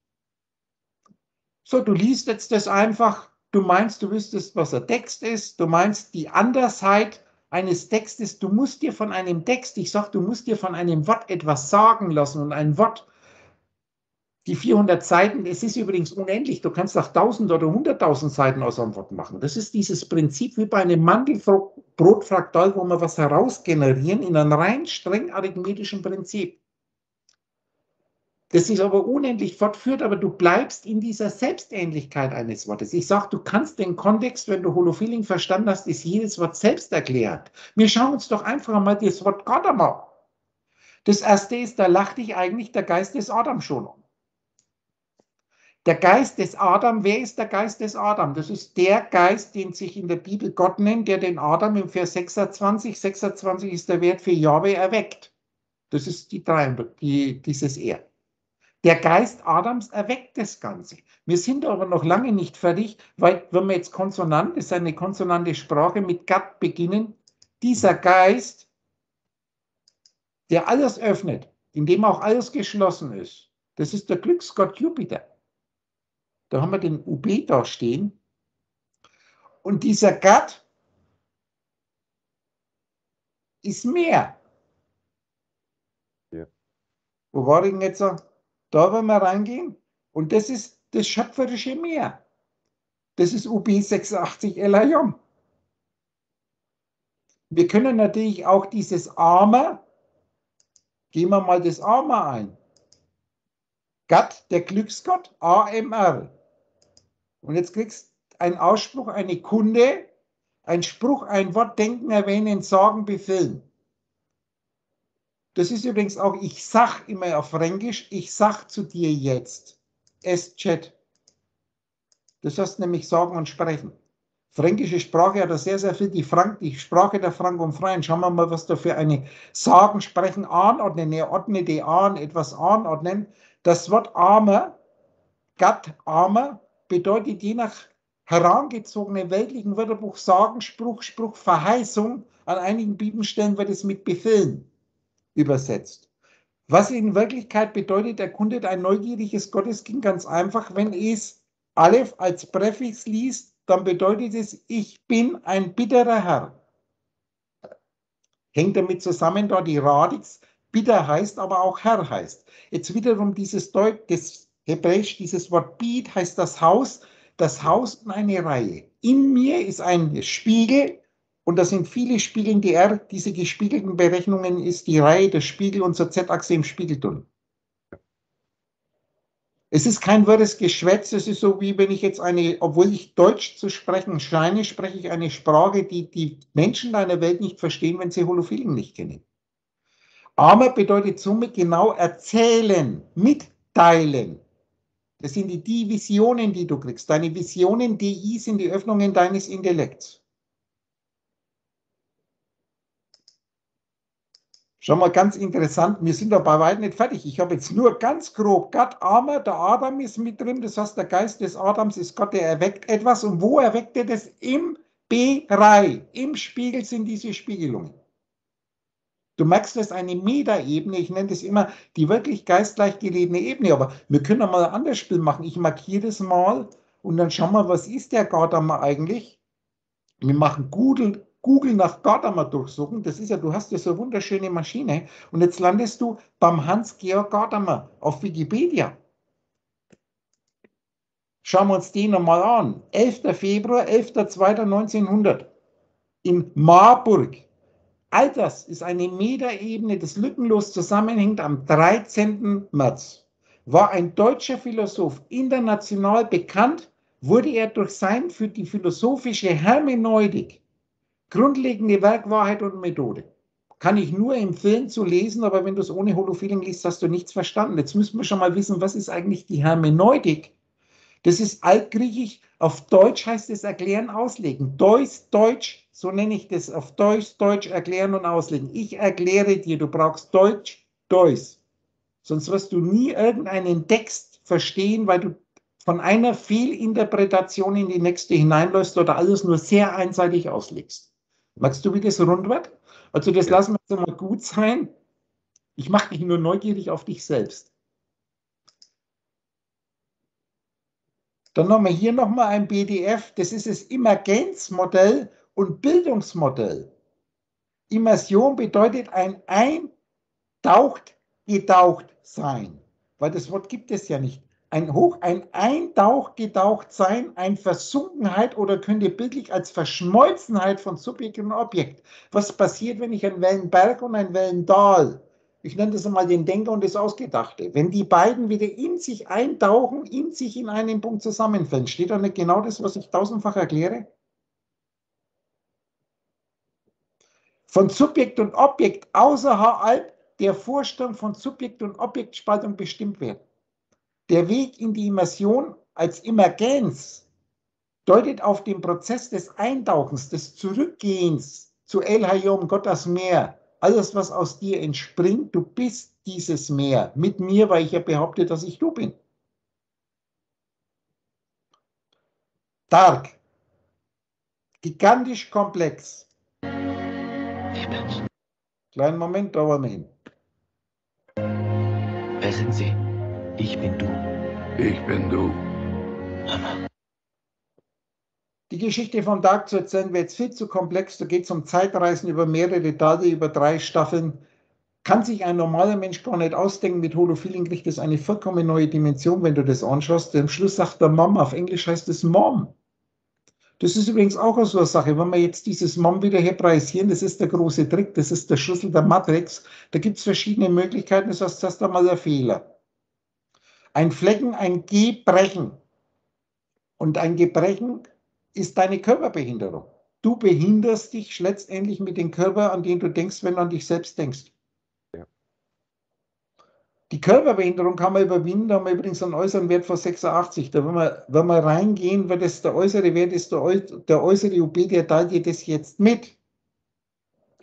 So, du liest jetzt das einfach, du meinst, du wüsstest, was der Text ist, du meinst die Andersheit eines Textes, du musst dir von einem Text, ich sage, du musst dir von einem Wort etwas sagen lassen und ein Wort, die 400 Seiten, es ist übrigens unendlich, du kannst auch 1000 oder 100.000 Seiten aus einem Wort machen. Das ist dieses Prinzip wie bei einem Mandelbrotfraktal, wo wir was herausgenerieren in einem rein streng arithmetischen Prinzip das sich aber unendlich fortführt, aber du bleibst in dieser Selbstähnlichkeit eines Wortes. Ich sage, du kannst den Kontext, wenn du Holofeeling verstanden hast, ist jedes Wort selbst erklärt. Wir schauen uns doch einfach mal das Wort Gott einmal. Das erste ist, da lacht dich eigentlich der Geist des Adam schon um. Der Geist des Adam, wer ist der Geist des Adam? Das ist der Geist, den sich in der Bibel Gott nennt, der den Adam im Vers 26, 26 ist der Wert für Jahwe erweckt. Das ist die, die dieses Er. Der Geist Adams erweckt das Ganze. Wir sind aber noch lange nicht fertig, weil wenn wir jetzt Konsonant, das ist eine konsonante Sprache, mit Gat beginnen, dieser Geist, der alles öffnet, in dem auch alles geschlossen ist, das ist der Glücksgott Jupiter. Da haben wir den UB da stehen. Und dieser Gat ist mehr. Ja. Wo war denn jetzt? Da wollen wir reingehen. Und das ist das schöpferische Meer. Das ist UB 86 LIM. Wir können natürlich auch dieses Arme, gehen wir mal das Arme ein. Gott, der Glücksgott, AMR. Und jetzt kriegst du einen Ausspruch, eine Kunde, ein Spruch, ein Wort, denken, erwähnen, sagen, befehlen. Das ist übrigens auch, ich sag immer auf Fränkisch, ich sag zu dir jetzt. Es chat. Das heißt nämlich sagen und sprechen. Fränkische Sprache hat da sehr, sehr viel. Die, Frank, die Sprache der Frank und Freien. Schauen wir mal, was da für eine Sagen, Sprechen, Anordnen. Er die an, etwas anordnen. Das Wort armer, Gott armer, bedeutet je nach herangezogenen weltlichen Wörterbuch Sagen, Spruch, Spruch, Verheißung. An einigen Bibelstellen wird es mit Befehlen übersetzt. Was in Wirklichkeit bedeutet, erkundet ein neugieriges Gotteskind ganz einfach, wenn es Aleph als Präfix liest, dann bedeutet es, ich bin ein bitterer Herr. Hängt damit zusammen, da die Radix bitter heißt, aber auch Herr heißt. Jetzt wiederum dieses Deut, das Hebräisch, dieses Wort Bid heißt das Haus, das Haus und eine Reihe. In mir ist ein Spiegel, und das sind viele Spiegel in DR. Diese gespiegelten Berechnungen ist die Reihe der Spiegel unserer Z-Achse im Spiegeltunnel. Es ist kein wirres Geschwätz, es ist so wie wenn ich jetzt eine, obwohl ich Deutsch zu sprechen scheine, spreche ich eine Sprache, die die Menschen deiner Welt nicht verstehen, wenn sie Holophilen nicht kennen. Armer bedeutet somit genau erzählen, mitteilen. Das sind die, die Visionen, die du kriegst. Deine Visionen, DI sind die Öffnungen deines Intellekts. Schau mal, ganz interessant, wir sind da bei weitem nicht fertig. Ich habe jetzt nur ganz grob Gott, Armer, der Adam ist mit drin, das heißt, der Geist des Adams ist Gott, der erweckt etwas. Und wo erweckt er das? Im B-Reihe. Im Spiegel sind diese Spiegelungen. Du merkst, das ist eine Metaebene. Ich nenne das immer die wirklich geistgleich gelegene Ebene. Aber wir können mal ein anderes Spiel machen. Ich markiere das mal und dann schauen wir, was ist der Gadamer eigentlich? Wir machen Google, Google nach Gadamer durchsuchen. Das ist ja, du hast ja so eine wunderschöne Maschine und jetzt landest du beim Hans-Georg Gadamer auf Wikipedia. Schauen wir uns den nochmal an. 11. Februar, 11.02.1900 in Marburg. All das ist eine Metaebene, das lückenlos zusammenhängt am 13. März. War ein deutscher Philosoph international bekannt, wurde er durch sein für die philosophische Hermeneutik grundlegende Werkwahrheit und Methode. Kann ich nur empfehlen zu lesen, aber wenn du es ohne Holofeeling liest, hast du nichts verstanden. Jetzt müssen wir schon mal wissen, was ist eigentlich die Hermeneutik? Das ist altgriechisch. Auf Deutsch heißt es erklären, auslegen. Deus, Deutsch, so nenne ich das. Auf Deutsch, Deutsch erklären und auslegen. Ich erkläre dir, du brauchst Deutsch, Deus. Sonst wirst du nie irgendeinen Text verstehen, weil du von einer Fehlinterpretation in die nächste hineinläufst oder alles nur sehr einseitig auslegst. Magst du, wie das rund wird? Also das lassen wir jetzt mal gut sein. Ich mache dich nur neugierig auf dich selbst. Dann haben wir hier nochmal ein PDF. Das ist das Emergenzmodell und Bildungsmodell. Immersion bedeutet ein eintaucht, getaucht sein. Weil das Wort gibt es ja nicht. Ein Hoch, ein Eintauch, getaucht sein, ein Versunkenheit oder könnte bildlich als Verschmolzenheit von Subjekt und Objekt. Was passiert, wenn ich einen Wellenberg und einen Wellendal ich nenne das einmal den Denker und das Ausgedachte. Wenn die beiden wieder in sich eintauchen, in sich in einen Punkt zusammenfällen, steht da nicht genau das, was ich tausendfach erkläre? Von Subjekt und Objekt außerhalb der Vorstellung von Subjekt und Objektspaltung bestimmt werden. Der Weg in die Immersion als Emergenz deutet auf den Prozess des Eintauchens, des Zurückgehens zu El Hayom, Gott das Meer, alles, was aus dir entspringt, du bist dieses Meer. Mit mir, weil ich ja behaupte, dass ich du bin. Dark. Gigantisch komplex. Kleinen Moment, dauern wir hin. Wer sind Sie? Ich bin du. Ich bin du. Mama. Die Geschichte vom Dark zu erzählen wäre jetzt viel zu komplex. Da geht es um Zeitreisen über mehrere Tage, über drei Staffeln. Kann sich ein normaler Mensch gar nicht ausdenken. Mit Holofeeling kriegt das eine vollkommen neue Dimension, wenn du das anschaust. Am Schluss sagt der Mom, auf Englisch heißt es Mom. Das ist übrigens auch so eine Sache. Wenn wir jetzt dieses Mom wieder hebräisieren, das ist der große Trick, das ist der Schlüssel der Matrix. Da gibt es verschiedene Möglichkeiten. Das ist einmal der Fehler. Ein Flecken, ein Gebrechen. Und ein Gebrechen ist deine Körperbehinderung. Du behinderst dich letztendlich mit dem Körper, an den du denkst, wenn du an dich selbst denkst. Die Körperbehinderung kann man überwinden, da haben wir übrigens einen äußeren Wert von 86. Da wenn wir, wenn wir reingehen, weil das der äußere Wert ist, der, der äußere UB, der teilt dir das jetzt mit.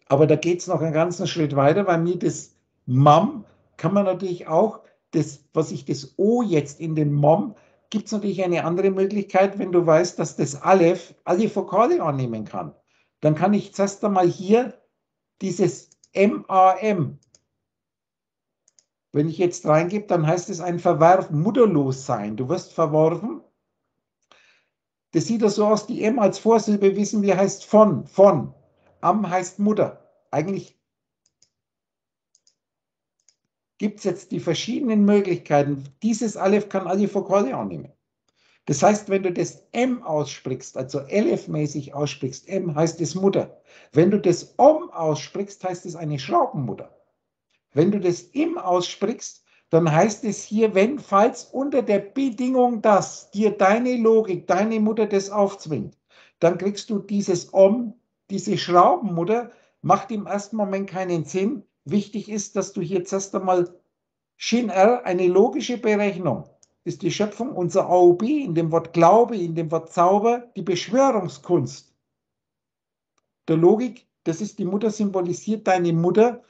Aber da geht es noch einen ganzen Schritt weiter, weil mir das MAM kann man natürlich auch, das, was ich das O jetzt in den MOM gibt es natürlich eine andere Möglichkeit, wenn du weißt, dass das Aleph alle Vokale annehmen kann. Dann kann ich zuerst einmal hier dieses MAM. Wenn ich jetzt reingebe, dann heißt es ein Verwerfen, mutterlos sein. Du wirst verworfen. Das sieht so aus, die M als Vorsilbe wissen wir heißt von, von. Am heißt Mutter. Eigentlich gibt es jetzt die verschiedenen Möglichkeiten. Dieses Aleph kann alle Vokale annehmen. Das heißt, wenn du das M aussprichst, also Elef-mäßig aussprichst, M heißt es Mutter. Wenn du das Om aussprichst, heißt es eine Schraubenmutter. Wenn du das Im aussprichst, dann heißt es hier, wenn, falls unter der Bedingung, dass dir deine Logik, deine Mutter das aufzwingt, dann kriegst du dieses Om, diese Schraubenmutter, macht im ersten Moment keinen Sinn, Wichtig ist, dass du hier zuerst einmal Shin R, eine logische Berechnung, ist die Schöpfung unser AOB in dem Wort Glaube, in dem Wort Zauber, die Beschwörungskunst der Logik. Das ist die Mutter, symbolisiert deine Mutter.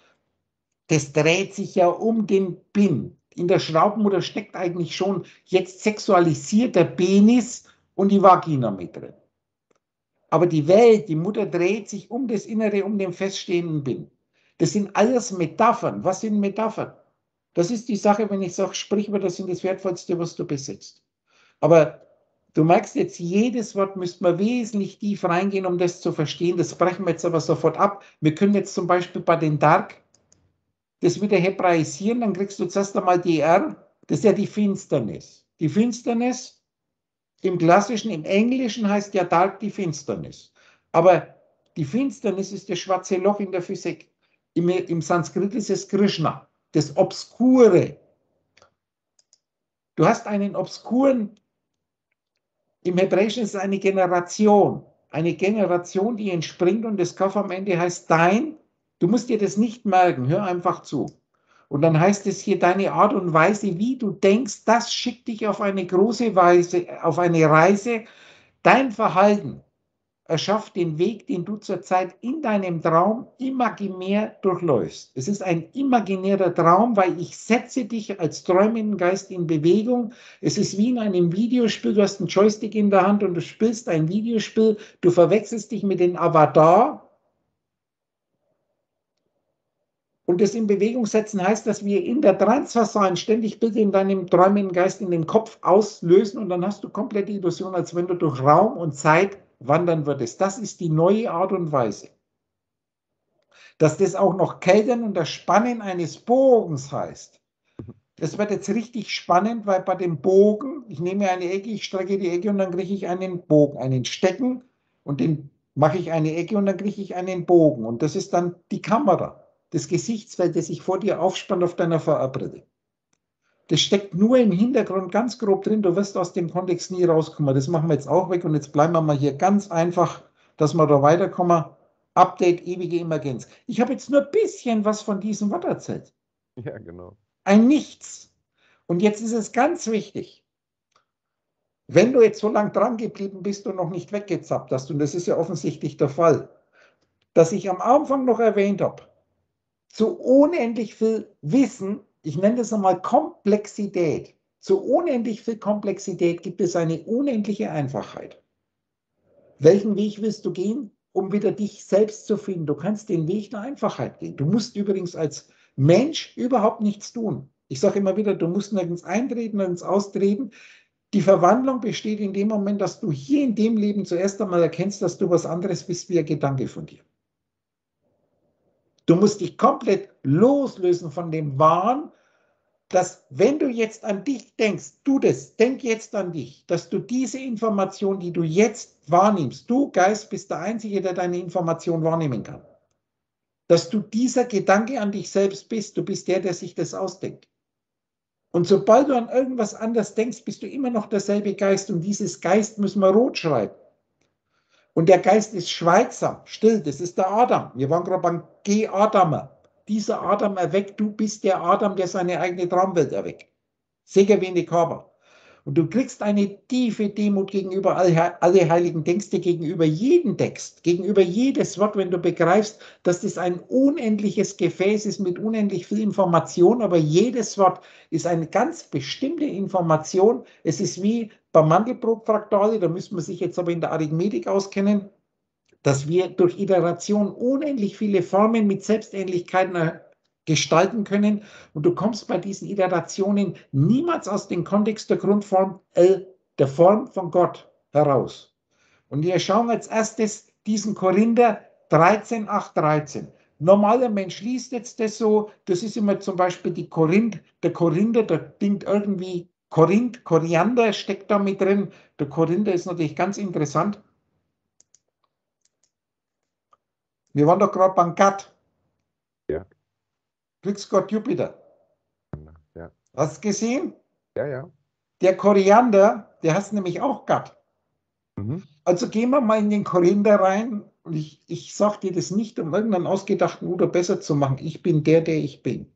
Das dreht sich ja um den Bin. In der Schraubenmutter steckt eigentlich schon jetzt sexualisiert der Penis und die Vagina mit drin. Aber die Welt, die Mutter dreht sich um das Innere, um den feststehenden Bin. Das sind alles Metaphern. Was sind Metaphern? Das ist die Sache, wenn ich sage, Sprichwörter sind das Wertvollste, was du besitzt. Aber du merkst jetzt, jedes Wort müsste man wesentlich tief reingehen, um das zu verstehen. Das brechen wir jetzt aber sofort ab. Wir können jetzt zum Beispiel bei den Dark das wieder hebraisieren, dann kriegst du zuerst einmal die R, das ist ja die Finsternis. Die Finsternis im klassischen, im Englischen heißt ja Dark die Finsternis. Aber die Finsternis ist das schwarze Loch in der Physik. Im, im Sanskrit ist es Krishna, das Obskure. Du hast einen obskuren, im Hebräischen ist es eine Generation, eine Generation, die entspringt und das Kauf am Ende heißt dein. Du musst dir das nicht merken, hör einfach zu. Und dann heißt es hier, deine Art und Weise, wie du denkst, das schickt dich auf eine große Weise, auf eine Reise. Dein Verhalten erschafft den Weg, den du zurzeit in deinem Traum imaginär durchläufst. Es ist ein imaginärer Traum, weil ich setze dich als träumenden Geist in Bewegung. Es ist wie in einem Videospiel, du hast einen Joystick in der Hand und du spielst ein Videospiel, du verwechselst dich mit dem Avatar Und das in Bewegung setzen heißt, dass wir in der Transversalen ständig Bilder in deinem träumenden Geist in den Kopf auslösen und dann hast du komplett die Illusion, als wenn du durch Raum und Zeit wandern würdest. Das ist die neue Art und Weise. Dass das auch noch Keltern und das Spannen eines Bogens heißt. Das wird jetzt richtig spannend, weil bei dem Bogen, ich nehme eine Ecke, ich strecke die Ecke und dann kriege ich einen Bogen, einen Stecken und den mache ich eine Ecke und dann kriege ich einen Bogen. Und das ist dann die Kamera das Gesichtsfeld, das sich vor dir aufspannt auf deiner VR-Brille. Das steckt nur im Hintergrund ganz grob drin. Du wirst aus dem Kontext nie rauskommen. Das machen wir jetzt auch weg und jetzt bleiben wir mal hier ganz einfach, dass wir da weiterkommen. Update, ewige Emergenz. Ich habe jetzt nur ein bisschen was von diesem Wort erzählt. Ja, genau. Ein Nichts. Und jetzt ist es ganz wichtig, wenn du jetzt so lange dran geblieben bist und noch nicht weggezappt hast, und das ist ja offensichtlich der Fall, dass ich am Anfang noch erwähnt habe, zu unendlich viel Wissen, ich nenne das einmal Komplexität, zu unendlich viel Komplexität gibt es eine unendliche Einfachheit. Welchen Weg willst du gehen, um wieder dich selbst zu finden? Du kannst den Weg der Einfachheit gehen. Du musst übrigens als Mensch überhaupt nichts tun. Ich sage immer wieder, du musst nirgends eintreten, nirgends austreten. Die Verwandlung besteht in dem Moment, dass du hier in dem Leben zuerst einmal erkennst, dass du was anderes bist wie ein Gedanke von dir. Du musst dich komplett loslösen von dem Wahn, dass wenn du jetzt an dich denkst, du das, denk jetzt an dich, dass du diese Information, die du jetzt wahrnimmst, du Geist bist der Einzige, der deine Information wahrnehmen kann. Dass du dieser Gedanke an dich selbst bist, du bist der, der sich das ausdenkt. Und sobald du an irgendwas anders denkst, bist du immer noch derselbe Geist und dieses Geist müssen wir rot schreiben. Und der Geist ist schweigsam, still, das ist der Adam. Wir waren gerade beim G-Adamer. Dieser Adam erweckt, du bist der Adam, der seine eigene Traumwelt erweckt. Sehr wenig Körper. Und du kriegst eine tiefe Demut gegenüber alle heiligen Texte, gegenüber jedem Text, gegenüber jedes Wort, wenn du begreifst, dass das ein unendliches Gefäß ist mit unendlich viel Information, aber jedes Wort ist eine ganz bestimmte Information. Es ist wie bei Mandelbrot-Fraktale, da müssen wir sich jetzt aber in der Arithmetik auskennen, dass wir durch Iteration unendlich viele Formen mit Selbstähnlichkeiten gestalten können. Und du kommst bei diesen Iterationen niemals aus dem Kontext der Grundform L, der Form von Gott, heraus. Und wir schauen als erstes diesen Korinther 13, 8, 13. Normaler Mensch liest jetzt das so, das ist immer zum Beispiel die Korinth, der Korinther, der klingt irgendwie Korinth, Koriander steckt da mit drin. Der Korinther ist natürlich ganz interessant. Wir waren doch gerade beim Gatt. Ja. Glücksgott Jupiter. Ja. Hast du gesehen? Ja, ja. Der Koriander, der hast nämlich auch Gatt. Mhm. Also gehen wir mal in den Korinther rein und ich, ich sage dir das nicht, um irgendeinen ausgedachten Oder besser zu machen. Ich bin der, der ich bin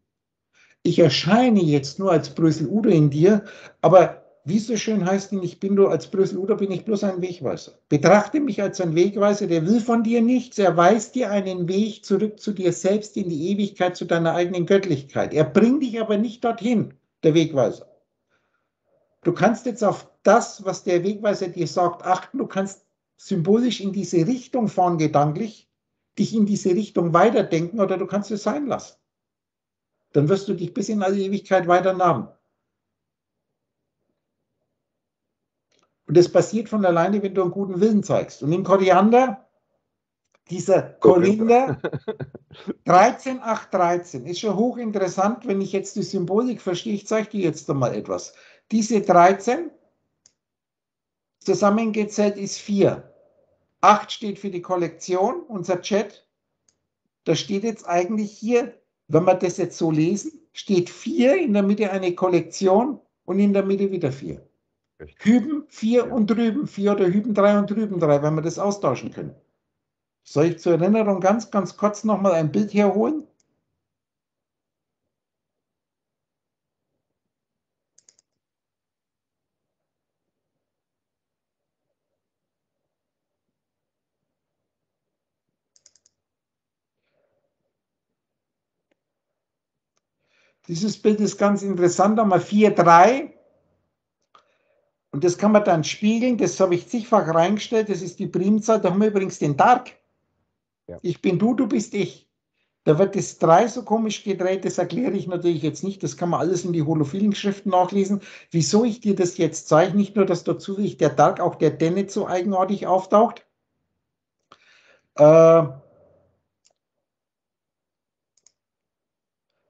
ich erscheine jetzt nur als Brösel-Udo in dir, aber wie so schön heißt, ich bin nur als Brösel-Udo, bin ich bloß ein Wegweiser. Betrachte mich als ein Wegweiser, der will von dir nichts, er weist dir einen Weg zurück zu dir selbst in die Ewigkeit, zu deiner eigenen Göttlichkeit. Er bringt dich aber nicht dorthin, der Wegweiser. Du kannst jetzt auf das, was der Wegweiser dir sagt, achten, du kannst symbolisch in diese Richtung fahren, gedanklich, dich in diese Richtung weiterdenken oder du kannst es sein lassen dann wirst du dich bis in alle Ewigkeit weiter nahmen. Und das passiert von alleine, wenn du einen guten Willen zeigst. Und in Koriander, dieser Koriander 13813 ist schon hochinteressant, wenn ich jetzt die Symbolik verstehe. Ich zeige dir jetzt einmal etwas. Diese 13 zusammengezählt ist 4. 8 steht für die Kollektion, unser Chat. Da steht jetzt eigentlich hier, wenn wir das jetzt so lesen, steht 4 in der Mitte eine Kollektion und in der Mitte wieder 4. Hüben 4 und drüben 4 oder Hüben 3 und drüben 3, wenn wir das austauschen können. Soll ich zur Erinnerung ganz, ganz kurz nochmal ein Bild herholen? Dieses Bild ist ganz interessant, einmal 4, 3. Und das kann man dann spiegeln, das habe ich zigfach reingestellt, das ist die Primzahl, da haben wir übrigens den Dark. Ja. Ich bin du, du bist ich. Da wird das 3 so komisch gedreht, das erkläre ich natürlich jetzt nicht, das kann man alles in die Holophilen-Schriften nachlesen. Wieso ich dir das jetzt zeige, nicht nur, dass dazu ich der Dark, auch der Dennet so eigenartig auftaucht. Äh,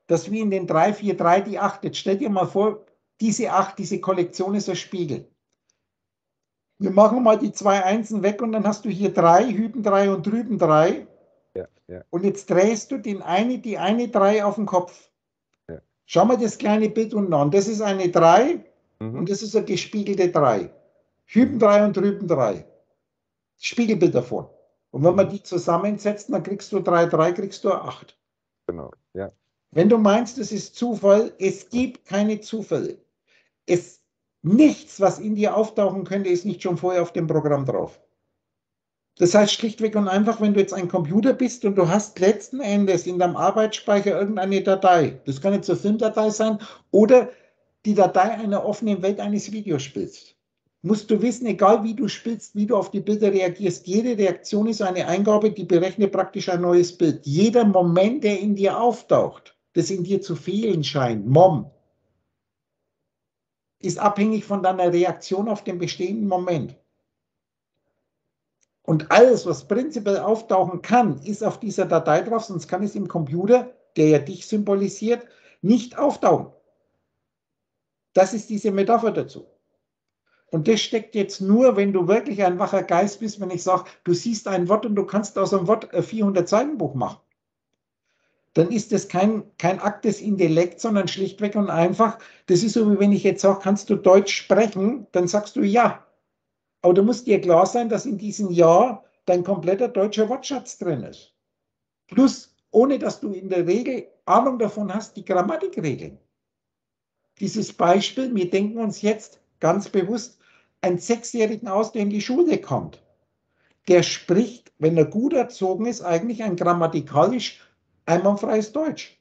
dass wir in den 3, 4, 3 die 8, jetzt stell dir mal vor, diese 8, diese Kollektion ist ein Spiegel. Wir machen mal die zwei Einsen weg und dann hast du hier drei, hüben drei und drüben drei. Ja, ja. Und jetzt drehst du den eine, die eine drei auf den Kopf. Ja. Schau mal das kleine Bild unten an. Das ist eine 3 mhm. und das ist eine gespiegelte 3. Hüben 3 und drüben 3. Spiegelbild davon. Und wenn man die zusammensetzt, dann kriegst du 3, 3, kriegst du 8. Genau, ja. Wenn du meinst, es ist Zufall, es gibt keine Zufälle. Es, nichts, was in dir auftauchen könnte, ist nicht schon vorher auf dem Programm drauf. Das heißt schlichtweg und einfach, wenn du jetzt ein Computer bist und du hast letzten Endes in deinem Arbeitsspeicher irgendeine Datei, das kann jetzt eine Filmdatei sein oder die Datei einer offenen Welt eines Videospiels, musst du wissen, egal wie du spielst, wie du auf die Bilder reagierst, jede Reaktion ist eine Eingabe, die berechnet praktisch ein neues Bild. Jeder Moment, der in dir auftaucht, das in dir zu fehlen scheint, Mom, ist abhängig von deiner Reaktion auf den bestehenden Moment. Und alles, was prinzipiell auftauchen kann, ist auf dieser Datei drauf, sonst kann es im Computer, der ja dich symbolisiert, nicht auftauchen. Das ist diese Metapher dazu. Und das steckt jetzt nur, wenn du wirklich ein wacher Geist bist, wenn ich sage, du siehst ein Wort und du kannst aus einem Wort ein 400-Seiten-Buch machen dann ist das kein, kein Akt des Intellekts, sondern schlichtweg und einfach, das ist so, wie wenn ich jetzt sage, kannst du Deutsch sprechen, dann sagst du ja. Aber du musst dir klar sein, dass in diesem Jahr dein kompletter deutscher Wortschatz drin ist. Plus, ohne dass du in der Regel Ahnung davon hast, die Grammatikregeln. Dieses Beispiel, wir denken uns jetzt ganz bewusst einen Sechsjährigen aus, der in die Schule kommt. Der spricht, wenn er gut erzogen ist, eigentlich ein grammatikalisch einwandfreies Deutsch.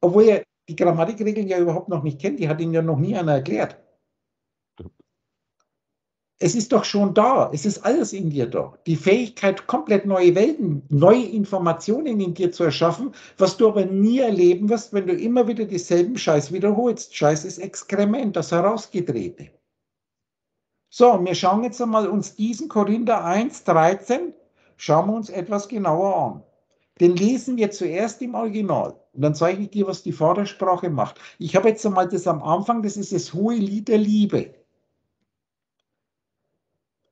Obwohl er die Grammatikregeln ja überhaupt noch nicht kennt, die hat ihn ja noch nie einer erklärt. Es ist doch schon da, es ist alles in dir da. Die Fähigkeit, komplett neue Welten, neue Informationen in dir zu erschaffen, was du aber nie erleben wirst, wenn du immer wieder dieselben Scheiß wiederholst. Scheiß ist Exkrement, das Herausgedrehte. So, wir schauen jetzt einmal uns diesen Korinther 1, 13, schauen wir uns etwas genauer an. Den lesen wir zuerst im Original. Und dann zeige ich dir, was die Vatersprache macht. Ich habe jetzt einmal das am Anfang, das ist das hohe Lied der Liebe.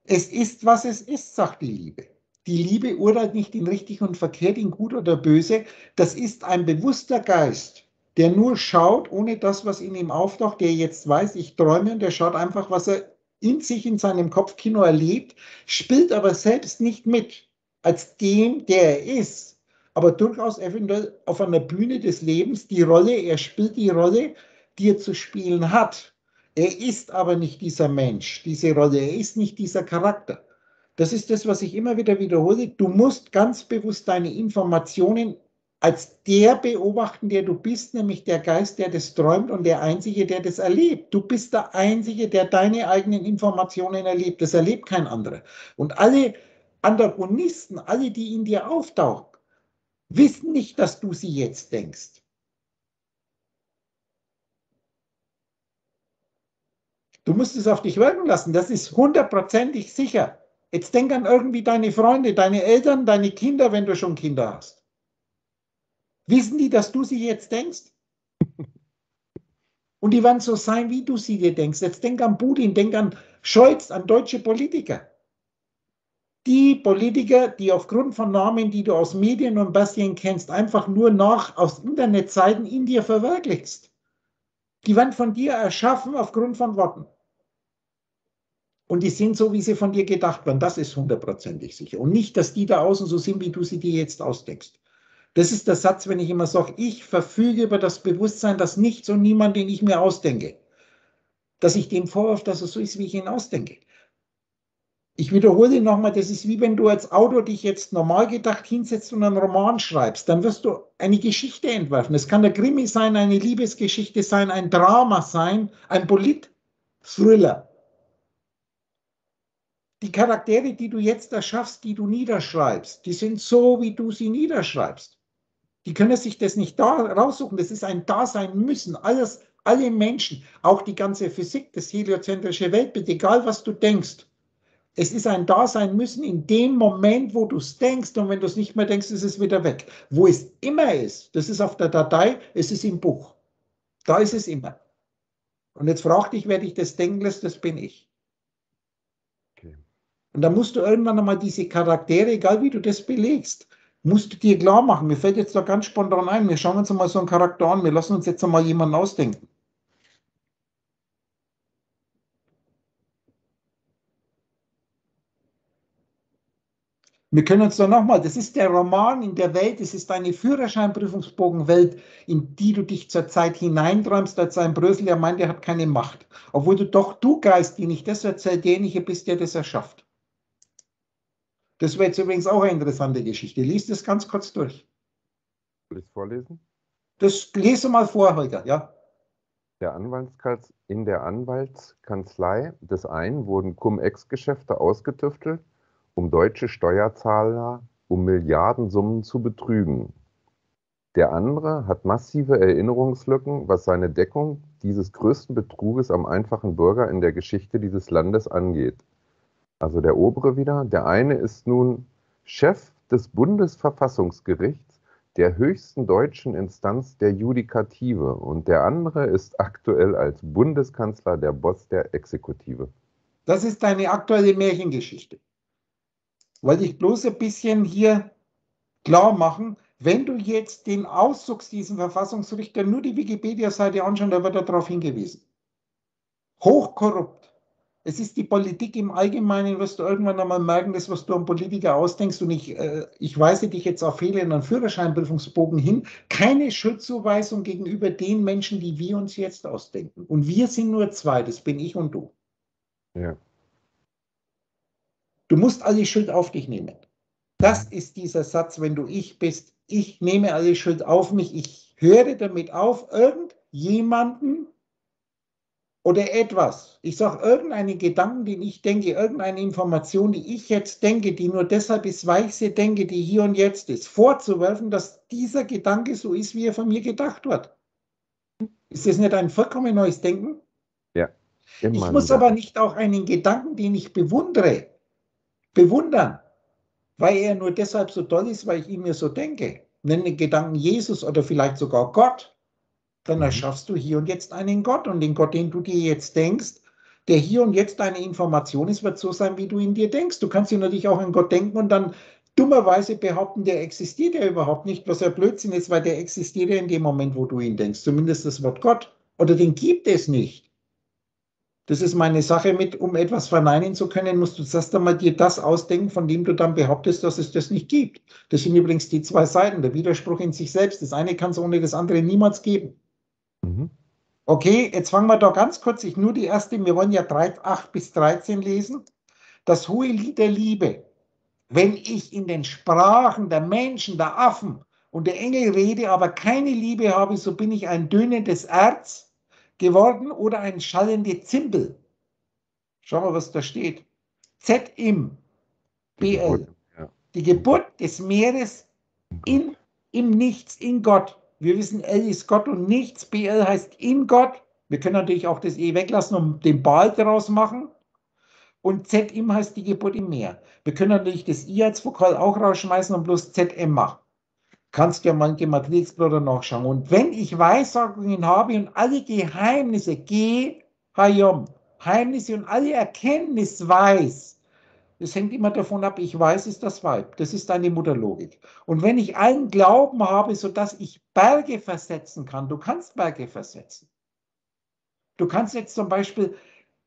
Es ist, was es ist, sagt die Liebe. Die Liebe urteilt nicht in richtig und verkehrt, in gut oder böse. Das ist ein bewusster Geist, der nur schaut, ohne das, was in ihm auftaucht, der jetzt weiß, ich träume und der schaut einfach, was er in sich in seinem Kopfkino erlebt, spielt aber selbst nicht mit als dem, der er ist aber durchaus eventuell auf einer Bühne des Lebens die Rolle, er spielt die Rolle, die er zu spielen hat. Er ist aber nicht dieser Mensch, diese Rolle, er ist nicht dieser Charakter. Das ist das, was ich immer wieder wiederhole. Du musst ganz bewusst deine Informationen als der beobachten, der du bist, nämlich der Geist, der das träumt und der Einzige, der das erlebt. Du bist der Einzige, der deine eigenen Informationen erlebt. Das erlebt kein anderer. Und alle Antagonisten, alle, die in dir auftauchen, wissen nicht, dass du sie jetzt denkst. Du musst es auf dich wirken lassen, das ist hundertprozentig sicher. Jetzt denk an irgendwie deine Freunde, deine Eltern, deine Kinder, wenn du schon Kinder hast. Wissen die, dass du sie jetzt denkst? Und die werden so sein, wie du sie dir denkst. Jetzt denk an Budin, denk an Scholz an deutsche Politiker. Die Politiker, die aufgrund von Namen, die du aus Medien und Bastien kennst, einfach nur nach aus Internetseiten in dir verwirklichst. Die werden von dir erschaffen aufgrund von Worten. Und die sind so, wie sie von dir gedacht werden. Das ist hundertprozentig sicher. Und nicht, dass die da außen so sind, wie du sie dir jetzt ausdenkst. Das ist der Satz, wenn ich immer sage, ich verfüge über das Bewusstsein, dass nichts und niemand, den ich mir ausdenke, dass ich dem vorwurf, dass er so ist, wie ich ihn ausdenke. Ich wiederhole nochmal, das ist wie wenn du als Autor dich jetzt normal gedacht hinsetzt und einen Roman schreibst, dann wirst du eine Geschichte entwerfen. Es kann der Krimi sein, eine Liebesgeschichte sein, ein Drama sein, ein Polit-Thriller die Charaktere, die du jetzt erschaffst, die du niederschreibst, die sind so, wie du sie niederschreibst. Die können sich das nicht da raussuchen. Das ist ein Dasein müssen. Alles, alle Menschen, auch die ganze Physik, das heliozentrische Weltbild, egal was du denkst. Es ist ein Dasein müssen in dem Moment, wo du es denkst. Und wenn du es nicht mehr denkst, ist es wieder weg. Wo es immer ist, das ist auf der Datei, es ist im Buch. Da ist es immer. Und jetzt frag dich, wer dich das denken lässt, das bin ich. Und da musst du irgendwann einmal diese Charaktere, egal wie du das belegst, musst du dir klar machen. Mir fällt jetzt da ganz spontan ein, wir schauen uns mal so einen Charakter an, wir lassen uns jetzt einmal jemanden ausdenken. Wir können uns da nochmal, das ist der Roman in der Welt, es ist eine Führerscheinprüfungsbogenwelt, in die du dich zurzeit hineinträumst, als ein Brösel, der meint, er hat keine Macht. Obwohl du doch, du Geist, den ich das erzählt, derjenige bist, der das erschafft. Das wäre jetzt übrigens auch eine interessante Geschichte. Lies das ganz kurz durch. Soll ich es vorlesen? Das lese mal vor, Holger, ja. Der in der Anwaltskanzlei des einen wurden Cum-Ex-Geschäfte ausgetüftelt, um deutsche Steuerzahler um Milliardensummen zu betrügen. Der andere hat massive Erinnerungslücken, was seine Deckung dieses größten Betruges am einfachen Bürger in der Geschichte dieses Landes angeht also der obere wieder. Der eine ist nun Chef des Bundesverfassungsgerichts, der höchsten deutschen Instanz der Judikative. Und der andere ist aktuell als Bundeskanzler der Boss der Exekutive. Das ist deine aktuelle Märchengeschichte. Wollte ich bloß ein bisschen hier klar machen, wenn du jetzt den aussuchst, diesen Verfassungsrichter, nur die Wikipedia-Seite anschauen, da wird er darauf hingewiesen. Hochkorrupt es ist die Politik im Allgemeinen, wirst du irgendwann einmal merken, das, was du am Politiker ausdenkst. Und ich, äh, ich weise dich jetzt auf Fehler in einen Führerscheinprüfungsbogen hin. Keine Schuldzuweisung gegenüber den Menschen, die wir uns jetzt ausdenken. Und wir sind nur zwei, das bin ich und du. Ja. Du musst alle Schuld auf dich nehmen. Das ist dieser Satz, wenn du ich bist. Ich nehme alle Schuld auf mich. Ich höre damit auf, irgendjemanden oder etwas, ich sage irgendeinen Gedanken, den ich denke, irgendeine Information, die ich jetzt denke, die nur deshalb ist, weil ich sie denke, die hier und jetzt ist, vorzuwerfen, dass dieser Gedanke so ist, wie er von mir gedacht wird. Ist das nicht ein vollkommen neues Denken? Ja. Ich muss aber nicht auch einen Gedanken, den ich bewundere, bewundern, weil er nur deshalb so toll ist, weil ich ihn mir so denke. Nenne den Gedanken Jesus oder vielleicht sogar Gott dann mhm. erschaffst du hier und jetzt einen Gott. Und den Gott, den du dir jetzt denkst, der hier und jetzt deine Information ist, wird so sein, wie du ihn dir denkst. Du kannst dir natürlich auch an Gott denken und dann dummerweise behaupten, der existiert ja überhaupt nicht, was ja Blödsinn ist, weil der existiert ja in dem Moment, wo du ihn denkst. Zumindest das Wort Gott. Oder den gibt es nicht. Das ist meine Sache mit, um etwas verneinen zu können, musst du zuerst einmal dir das ausdenken, von dem du dann behauptest, dass es das nicht gibt. Das sind übrigens die zwei Seiten, der Widerspruch in sich selbst. Das eine kann es ohne das andere niemals geben. Mhm. Okay, jetzt fangen wir da ganz kurz, ich nur die erste, wir wollen ja 3, 8 bis 13 lesen. Das hohe Lied der Liebe. Wenn ich in den Sprachen der Menschen, der Affen und der Engel rede, aber keine Liebe habe, so bin ich ein döhnendes Erz geworden oder ein schallende Zimbel. Schau mal, was da steht. Z im BL. Die Geburt des Meeres in, im Nichts, in Gott. Wir wissen, L ist Gott und nichts. BL heißt in Gott. Wir können natürlich auch das E weglassen und den Ball daraus machen. Und ZM heißt die Geburt im Meer. Wir können natürlich das I als Vokal auch rausschmeißen und bloß ZM machen. Kannst ja mal Explorer nachschauen. Und wenn ich Weissagungen habe und alle Geheimnisse, G, Hayom, Geheimnisse und alle Erkenntnis weiß, das hängt immer davon ab, ich weiß, ist das Weib. Das ist deine Mutterlogik. Und wenn ich allen Glauben habe, sodass ich Berge versetzen kann, du kannst Berge versetzen. Du kannst jetzt zum Beispiel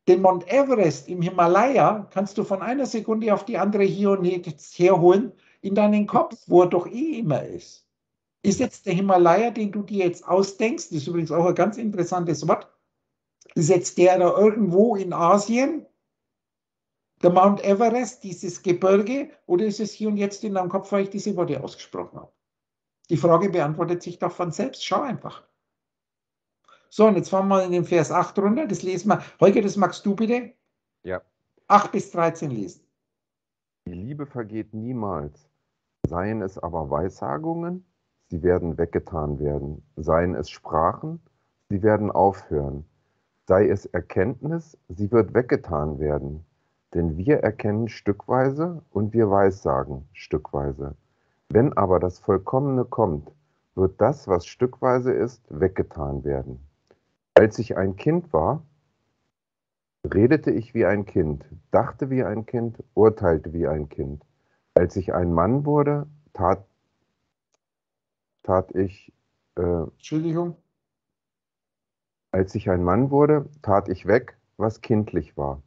den Mount Everest im Himalaya, kannst du von einer Sekunde auf die andere hier und jetzt herholen in deinen Kopf, wo er doch eh immer ist. Ist jetzt der Himalaya, den du dir jetzt ausdenkst, das ist übrigens auch ein ganz interessantes Wort, ist jetzt der da irgendwo in Asien der Mount Everest, dieses Gebirge, oder ist es hier und jetzt in deinem Kopf, weil ich diese Worte ausgesprochen habe? Die Frage beantwortet sich doch von selbst. Schau einfach. So, und jetzt fahren wir in den Vers 8 runter. Das lesen wir. Holger, das magst du bitte? Ja. 8 bis 13 lesen. Die Liebe vergeht niemals. Seien es aber Weissagungen, sie werden weggetan werden. Seien es Sprachen, sie werden aufhören. Sei es Erkenntnis, sie wird weggetan werden. Denn wir erkennen stückweise und wir weissagen stückweise. Wenn aber das Vollkommene kommt, wird das, was stückweise ist, weggetan werden. Als ich ein Kind war, redete ich wie ein Kind, dachte wie ein Kind, urteilte wie ein Kind. Als ich ein Mann wurde, tat, tat ich. Äh, Entschuldigung. Als ich ein Mann wurde, tat ich weg, was kindlich war.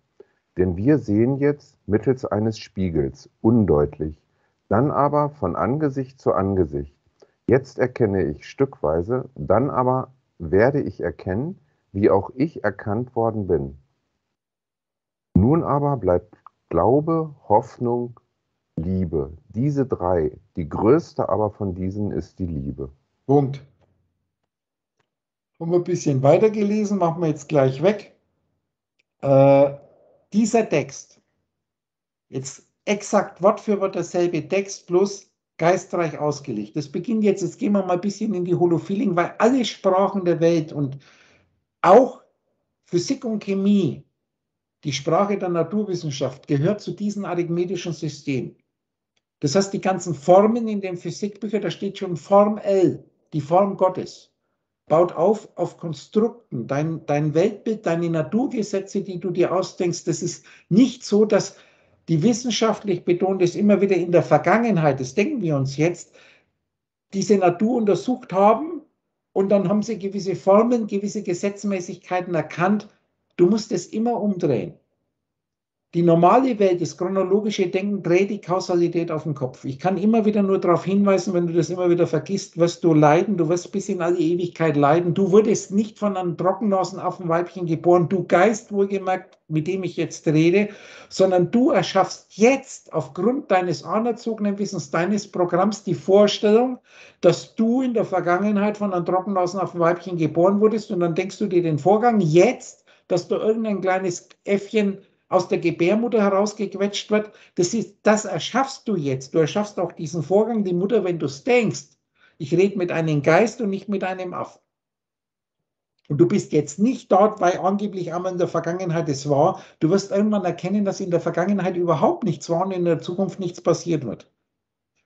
Denn wir sehen jetzt mittels eines Spiegels undeutlich, dann aber von Angesicht zu Angesicht. Jetzt erkenne ich stückweise, dann aber werde ich erkennen, wie auch ich erkannt worden bin. Nun aber bleibt Glaube, Hoffnung, Liebe. Diese drei. Die größte aber von diesen ist die Liebe. Punkt. Haben wir ein bisschen weitergelesen, machen wir jetzt gleich weg. Äh, dieser Text, jetzt exakt Wort für Wort dasselbe Text, plus geistreich ausgelegt. Das beginnt jetzt, jetzt gehen wir mal ein bisschen in die Holofeeling, weil alle Sprachen der Welt und auch Physik und Chemie, die Sprache der Naturwissenschaft, gehört zu diesem arithmetischen System. Das heißt, die ganzen Formen in den Physikbüchern, da steht schon Form L, die Form Gottes baut auf auf Konstrukten. Dein, dein Weltbild, deine Naturgesetze, die du dir ausdenkst, das ist nicht so, dass die wissenschaftlich betont ist, immer wieder in der Vergangenheit, das denken wir uns jetzt, diese Natur untersucht haben und dann haben sie gewisse Formen, gewisse Gesetzmäßigkeiten erkannt. Du musst es immer umdrehen. Die normale Welt, das chronologische Denken dreht die Kausalität auf den Kopf. Ich kann immer wieder nur darauf hinweisen, wenn du das immer wieder vergisst, wirst du leiden, du wirst bis in alle Ewigkeit leiden. Du wurdest nicht von einem Trockennasenaffenweibchen geboren, du Geist wohlgemerkt, mit dem ich jetzt rede, sondern du erschaffst jetzt aufgrund deines anerzogenen Wissens, deines Programms die Vorstellung, dass du in der Vergangenheit von einem Trockennasenaffenweibchen geboren wurdest und dann denkst du dir den Vorgang jetzt, dass du irgendein kleines Äffchen aus der Gebärmutter herausgequetscht wird, das, ist, das erschaffst du jetzt. Du erschaffst auch diesen Vorgang, die Mutter, wenn du es denkst. Ich rede mit einem Geist und nicht mit einem Affen. Und du bist jetzt nicht dort, weil angeblich einmal in der Vergangenheit es war. Du wirst irgendwann erkennen, dass in der Vergangenheit überhaupt nichts war und in der Zukunft nichts passiert wird.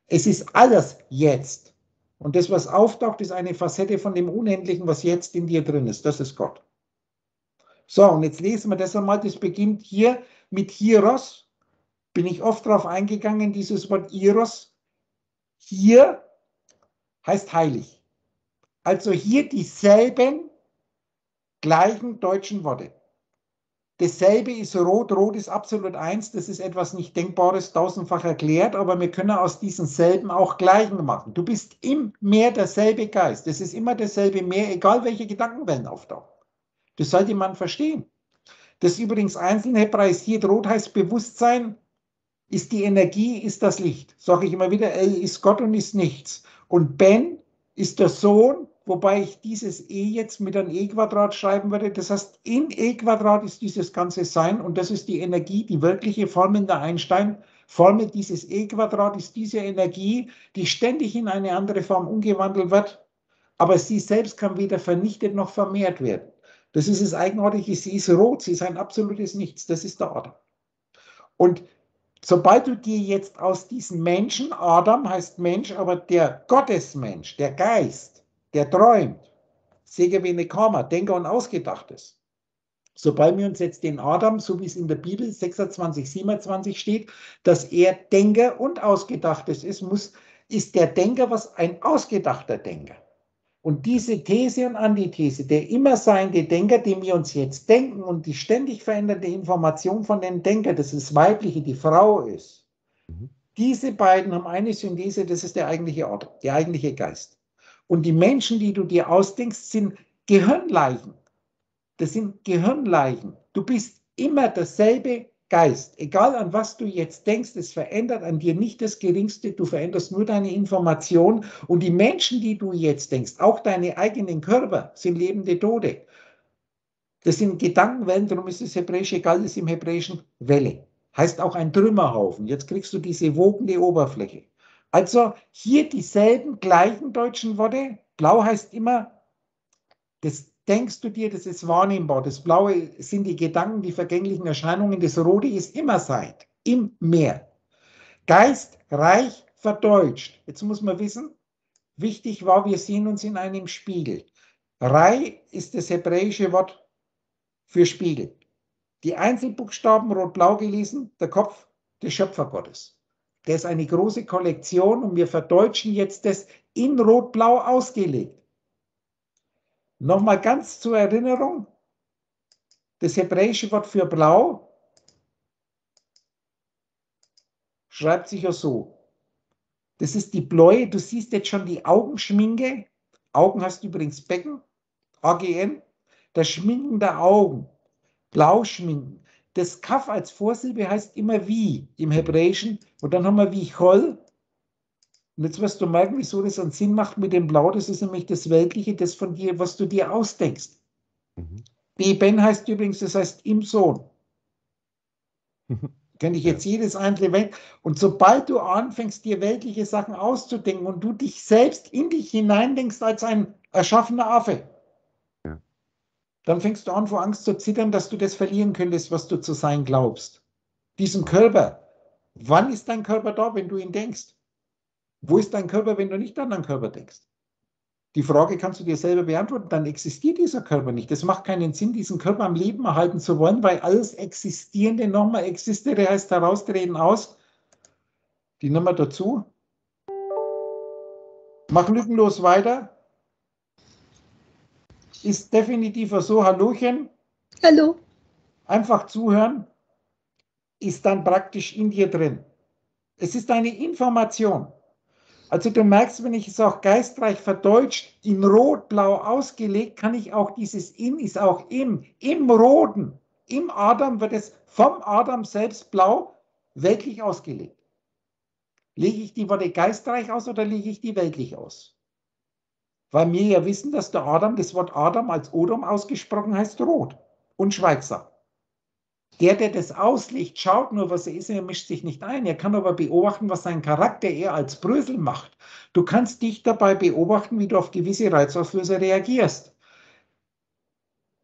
Es ist alles jetzt. Und das, was auftaucht, ist eine Facette von dem Unendlichen, was jetzt in dir drin ist. Das ist Gott. So, und jetzt lesen wir das einmal. Das beginnt hier mit Hieros. Bin ich oft darauf eingegangen, dieses Wort Hieros. Hier heißt heilig. Also hier dieselben gleichen deutschen Worte. Dasselbe ist rot, rot ist absolut eins, das ist etwas nicht Denkbares, tausendfach erklärt, aber wir können aus diesen selben auch gleichen machen. Du bist im Meer derselbe Geist, es ist immer derselbe Meer, egal welche Gedankenwellen auftauchen. Das sollte man verstehen. Das übrigens einzeln hebräisiert rot heißt Bewusstsein, ist die Energie, ist das Licht. Sage ich immer wieder, El ist Gott und ist nichts. Und Ben ist der Sohn, wobei ich dieses E jetzt mit einem E-Quadrat schreiben würde. Das heißt, in E-Quadrat ist dieses ganze Sein und das ist die Energie, die wirkliche Formel der Einstein. Formel dieses E-Quadrat ist diese Energie, die ständig in eine andere Form umgewandelt wird, aber sie selbst kann weder vernichtet noch vermehrt werden. Das ist das Eigenartige, sie ist rot, sie ist ein absolutes Nichts, das ist der Adam. Und sobald du dir jetzt aus diesem Menschen, Adam heißt Mensch, aber der Gottesmensch, der Geist, der träumt, Sege wie eine Karma, Denker und Ausgedachtes, Sobald wir uns jetzt den Adam, so wie es in der Bibel 26, 27 steht, dass er Denker und Ausgedachtes ist, muss, ist der Denker was ein ausgedachter Denker. Und diese These und Antithese, der immer seiende Denker, den wir uns jetzt denken und die ständig veränderte Information von dem Denker, dass es weibliche, die Frau ist, mhm. diese beiden haben eine Synthese, das ist der eigentliche Ort, der eigentliche Geist. Und die Menschen, die du dir ausdenkst, sind Gehirnleichen. Das sind Gehirnleichen. Du bist immer dasselbe Geist. Egal an was du jetzt denkst, es verändert an dir nicht das Geringste. Du veränderst nur deine Information. Und die Menschen, die du jetzt denkst, auch deine eigenen Körper, sind lebende Tode. Das sind Gedankenwellen, darum ist das Hebräische Galles im Hebräischen Welle. Heißt auch ein Trümmerhaufen. Jetzt kriegst du diese wogende Oberfläche. Also hier dieselben gleichen deutschen Worte. Blau heißt immer das denkst du dir, das ist wahrnehmbar. Das Blaue sind die Gedanken, die vergänglichen Erscheinungen. Das Rote ist immer Zeit, im Meer. Geist, reich, verdeutscht. Jetzt muss man wissen, wichtig war, wir sehen uns in einem Spiegel. Rei ist das hebräische Wort für Spiegel. Die Einzelbuchstaben rot-blau gelesen, der Kopf des Schöpfergottes. Der ist eine große Kollektion und wir verdeutschen jetzt das in rot-blau ausgelegt. Nochmal ganz zur Erinnerung, das hebräische Wort für blau schreibt sich ja so. Das ist die Bläue, du siehst jetzt schon die Augenschminke. Augen hast übrigens Becken, AGN. Das Schminken der Augen, Blauschminken. Das Kaf als Vorsilbe heißt immer wie im Hebräischen. Und dann haben wir wie Chol, und jetzt wirst du merken, wieso das einen Sinn macht mit dem Blau. Das ist nämlich das Weltliche, das von dir, was du dir ausdenkst. Mhm. Beben heißt übrigens, das heißt im Sohn. Kenne ich jetzt jedes einzelne weg. Und sobald du anfängst, dir weltliche Sachen auszudenken und du dich selbst in dich hineindenkst als ein erschaffener Affe, ja. dann fängst du an, vor Angst zu zittern, dass du das verlieren könntest, was du zu sein glaubst. Diesen Körper. Wann ist dein Körper da, wenn du ihn denkst? Wo ist dein Körper, wenn du nicht an deinen Körper denkst? Die Frage kannst du dir selber beantworten, dann existiert dieser Körper nicht. Es macht keinen Sinn, diesen Körper am Leben erhalten zu wollen, weil alles Existierende nochmal existiere, heißt heraustreten aus. Die Nummer dazu. Mach lückenlos weiter. Ist definitiv so. Hallochen. Hallo. Einfach zuhören. Ist dann praktisch in dir drin. Es ist eine Information. Also du merkst, wenn ich es auch geistreich verdeutscht, in rot-blau ausgelegt, kann ich auch dieses in ist auch im, im Roten, im Adam wird es vom Adam selbst blau weltlich ausgelegt. Lege ich die Worte geistreich aus oder lege ich die weltlich aus? Weil wir ja wissen, dass der Adam, das Wort Adam als Odom ausgesprochen heißt rot und schweigsam. Der, der das auslegt, schaut nur, was er ist, er mischt sich nicht ein. Er kann aber beobachten, was sein Charakter er als Brösel macht. Du kannst dich dabei beobachten, wie du auf gewisse Reizauslöser reagierst.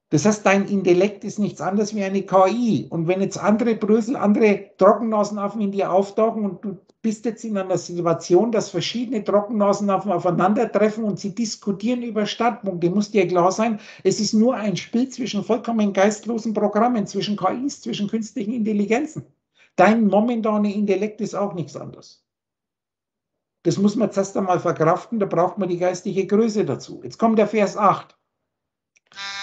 Das heißt, dein Intellekt ist nichts anderes wie eine KI. Und wenn jetzt andere Brösel, andere Trockennasenaffen in dir auftauchen und du bist jetzt in einer Situation, dass verschiedene Trockennasenaffen aufeinandertreffen und sie diskutieren über Startpunkte, muss dir klar sein, es ist nur ein Spiel zwischen vollkommen geistlosen Programmen, zwischen KIs, zwischen künstlichen Intelligenzen. Dein momentaner Intellekt ist auch nichts anderes. Das muss man zuerst einmal verkraften, da braucht man die geistige Größe dazu. Jetzt kommt der Vers 8.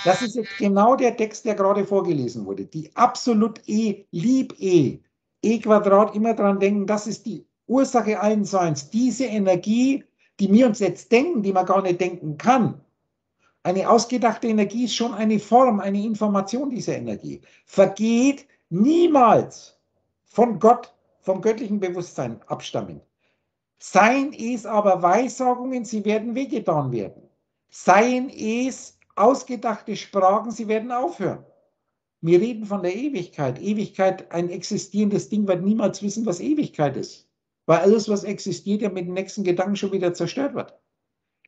Das ist jetzt genau der Text, der gerade vorgelesen wurde. Die absolut E, lieb E, E Quadrat, immer dran denken, das ist die Ursache allen Seins. Diese Energie, die wir uns jetzt denken, die man gar nicht denken kann. Eine ausgedachte Energie ist schon eine Form, eine Information dieser Energie. Vergeht niemals von Gott, vom göttlichen Bewusstsein abstammend. Seien es aber Weissagungen, sie werden wehgetan werden. Seien es ausgedachte Sprachen, sie werden aufhören. Wir reden von der Ewigkeit. Ewigkeit, ein existierendes Ding wird niemals wissen, was Ewigkeit ist. Weil alles, was existiert, ja mit dem nächsten Gedanken schon wieder zerstört wird.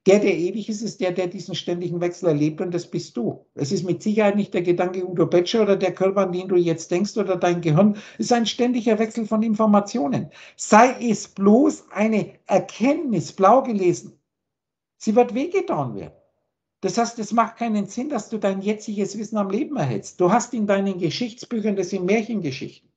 Der, der ewig ist, ist der, der diesen ständigen Wechsel erlebt und das bist du. Es ist mit Sicherheit nicht der Gedanke Udo Betscher oder der Körper, an den du jetzt denkst oder dein Gehirn. Es ist ein ständiger Wechsel von Informationen. Sei es bloß eine Erkenntnis, blau gelesen. Sie wird wehgetan werden. Das heißt, es macht keinen Sinn, dass du dein jetziges Wissen am Leben erhältst. Du hast in deinen Geschichtsbüchern, das sind Märchengeschichten,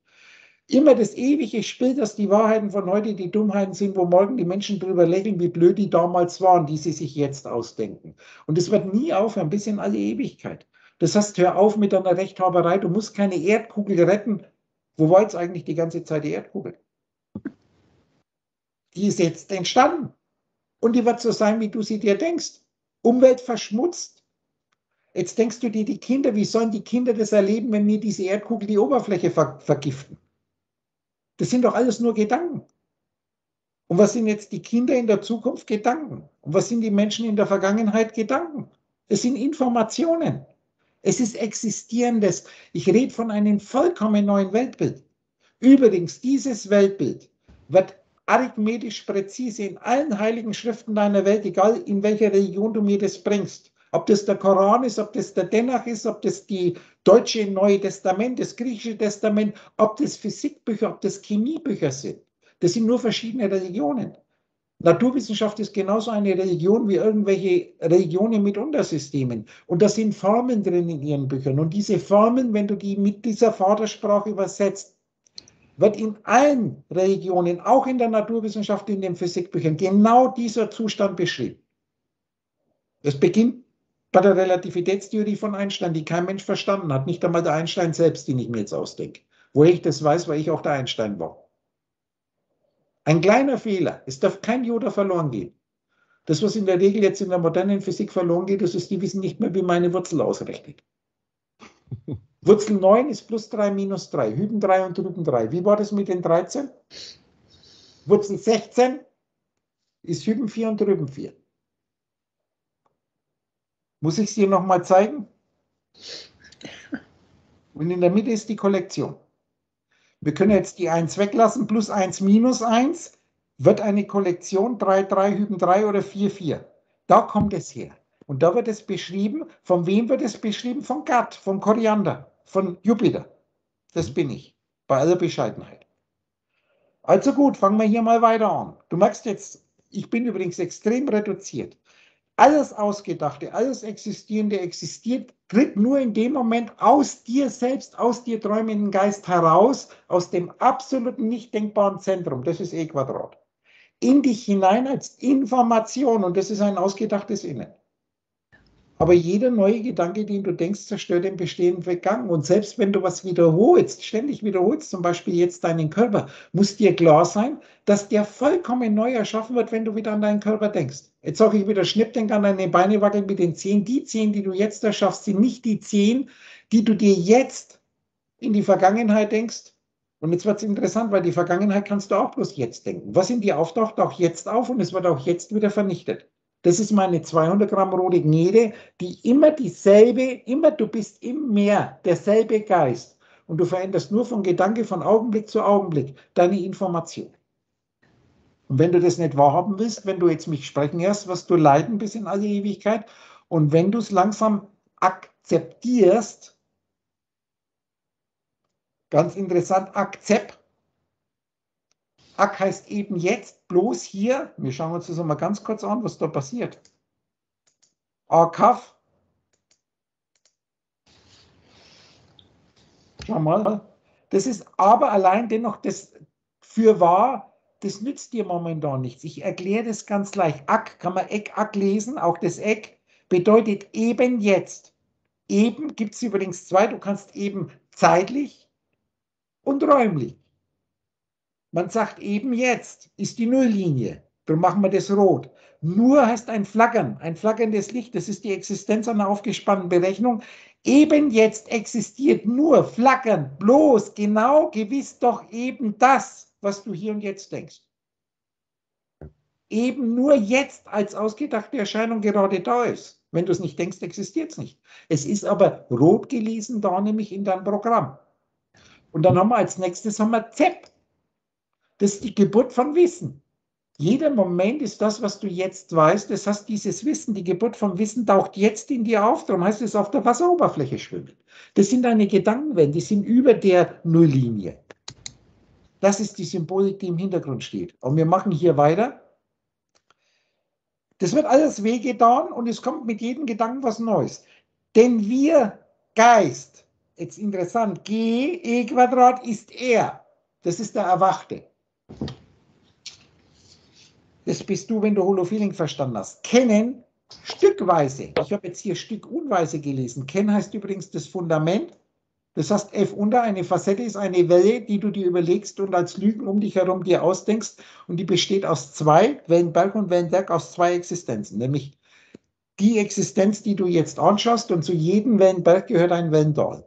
immer das ewige Spiel, dass die Wahrheiten von heute die Dummheiten sind, wo morgen die Menschen drüber lächeln, wie blöd die damals waren, die sie sich jetzt ausdenken. Und es wird nie aufhören, bis in alle Ewigkeit. Das heißt, hör auf mit deiner Rechthaberei. Du musst keine Erdkugel retten. Wo war jetzt eigentlich die ganze Zeit die Erdkugel? Die ist jetzt entstanden. Und die wird so sein, wie du sie dir denkst. Umwelt verschmutzt. Jetzt denkst du dir, die Kinder, wie sollen die Kinder das erleben, wenn mir diese Erdkugel die Oberfläche ver vergiften? Das sind doch alles nur Gedanken. Und was sind jetzt die Kinder in der Zukunft? Gedanken. Und was sind die Menschen in der Vergangenheit? Gedanken. Es sind Informationen. Es ist Existierendes. Ich rede von einem vollkommen neuen Weltbild. Übrigens, dieses Weltbild wird arithmetisch präzise in allen heiligen Schriften deiner Welt, egal in welcher Religion du mir das bringst. Ob das der Koran ist, ob das der Denach ist, ob das die deutsche Neue Testament, das griechische Testament, ob das Physikbücher, ob das Chemiebücher sind. Das sind nur verschiedene Religionen. Naturwissenschaft ist genauso eine Religion wie irgendwelche Religionen mit Untersystemen. Und da sind Formeln drin in ihren Büchern. Und diese Formeln, wenn du die mit dieser Vatersprache übersetzt, wird in allen Religionen, auch in der Naturwissenschaft, in den Physikbüchern, genau dieser Zustand beschrieben. Es beginnt bei der Relativitätstheorie von Einstein, die kein Mensch verstanden hat, nicht einmal der Einstein selbst, den ich mir jetzt ausdenke. Woher ich das weiß, weil ich auch der Einstein war. Ein kleiner Fehler, es darf kein Joda verloren gehen. Das, was in der Regel jetzt in der modernen Physik verloren geht, das ist, die wissen nicht mehr, wie meine Wurzel ausrechnet. Wurzel 9 ist plus 3 minus 3, Hüben 3 und Drüben 3. Wie war das mit den 13? Wurzel 16 ist Hüben 4 und Drüben 4. Muss ich es dir nochmal zeigen? Und in der Mitte ist die Kollektion. Wir können jetzt die 1 weglassen, plus 1 minus 1 wird eine Kollektion 3, 3, Hüben 3 oder 4, 4. Da kommt es her. Und da wird es beschrieben, von wem wird es beschrieben? Von Gott, vom Koriander von Jupiter. Das bin ich, bei aller Bescheidenheit. Also gut, fangen wir hier mal weiter an. Du merkst jetzt, ich bin übrigens extrem reduziert. Alles Ausgedachte, alles Existierende existiert, tritt nur in dem Moment aus dir selbst, aus dir träumenden Geist heraus, aus dem absoluten nicht denkbaren Zentrum, das ist E Quadrat, in dich hinein als Information. Und das ist ein ausgedachtes Innen. Aber jeder neue Gedanke, den du denkst, zerstört den bestehenden Vergangen. Und selbst wenn du was wiederholst, ständig wiederholst, zum Beispiel jetzt deinen Körper, muss dir klar sein, dass der vollkommen neu erschaffen wird, wenn du wieder an deinen Körper denkst. Jetzt sage ich wieder, schnipp, denk an deine Beine wackeln mit den Zehen. Die Zehen, die du jetzt erschaffst, sind nicht die Zehen, die du dir jetzt in die Vergangenheit denkst. Und jetzt wird es interessant, weil die Vergangenheit kannst du auch bloß jetzt denken. Was in dir auftaucht, auch jetzt auf und es wird auch jetzt wieder vernichtet. Das ist meine 200 Gramm rote Gnede, die immer dieselbe, immer du bist im Meer, derselbe Geist. Und du veränderst nur von Gedanke von Augenblick zu Augenblick deine Information. Und wenn du das nicht wahrhaben willst, wenn du jetzt mich sprechen hörst, wirst du leiden bis in alle Ewigkeit. Und wenn du es langsam akzeptierst, ganz interessant, Akzept, Ak heißt eben jetzt bloß hier, wir schauen uns das mal ganz kurz an, was da passiert. Akaf. Schau mal. Das ist aber allein dennoch das für wahr, das nützt dir momentan nichts. Ich erkläre das ganz leicht. Ak kann man Eck, Ak lesen, auch das Eck bedeutet eben jetzt. Eben gibt es übrigens zwei, du kannst eben zeitlich und räumlich. Man sagt eben jetzt ist die Nulllinie. Darum machen wir das rot. Nur heißt ein Flackern, ein flackerndes Licht. Das ist die Existenz einer aufgespannten Berechnung. Eben jetzt existiert nur flackern, bloß, genau, gewiss doch eben das, was du hier und jetzt denkst. Eben nur jetzt als ausgedachte Erscheinung gerade da ist. Wenn du es nicht denkst, existiert es nicht. Es ist aber rot gelesen da nämlich in deinem Programm. Und dann haben wir als nächstes haben wir ZEP. Das ist die Geburt von Wissen. Jeder Moment ist das, was du jetzt weißt. Das heißt, dieses Wissen, die Geburt von Wissen taucht jetzt in dir auf. Darum heißt es auf der Wasseroberfläche schwimmen. Das sind deine Gedankenwellen, die sind über der Nulllinie. Das ist die Symbolik, die im Hintergrund steht. Und wir machen hier weiter. Das wird alles wehgetan und es kommt mit jedem Gedanken was Neues. Denn wir Geist, jetzt interessant, G, E Quadrat ist er. Das ist der Erwachte. Das bist du, wenn du Holofeeling verstanden hast. Kennen stückweise. Ich habe jetzt hier stückunweise gelesen. Kennen heißt übrigens das Fundament. Das heißt, F unter eine Facette ist eine Welle, die du dir überlegst und als Lügen um dich herum dir ausdenkst. Und die besteht aus zwei, Wellenberg und Wellenberg, aus zwei Existenzen. Nämlich die Existenz, die du jetzt anschaust. Und zu jedem Wellenberg gehört ein Wellendal.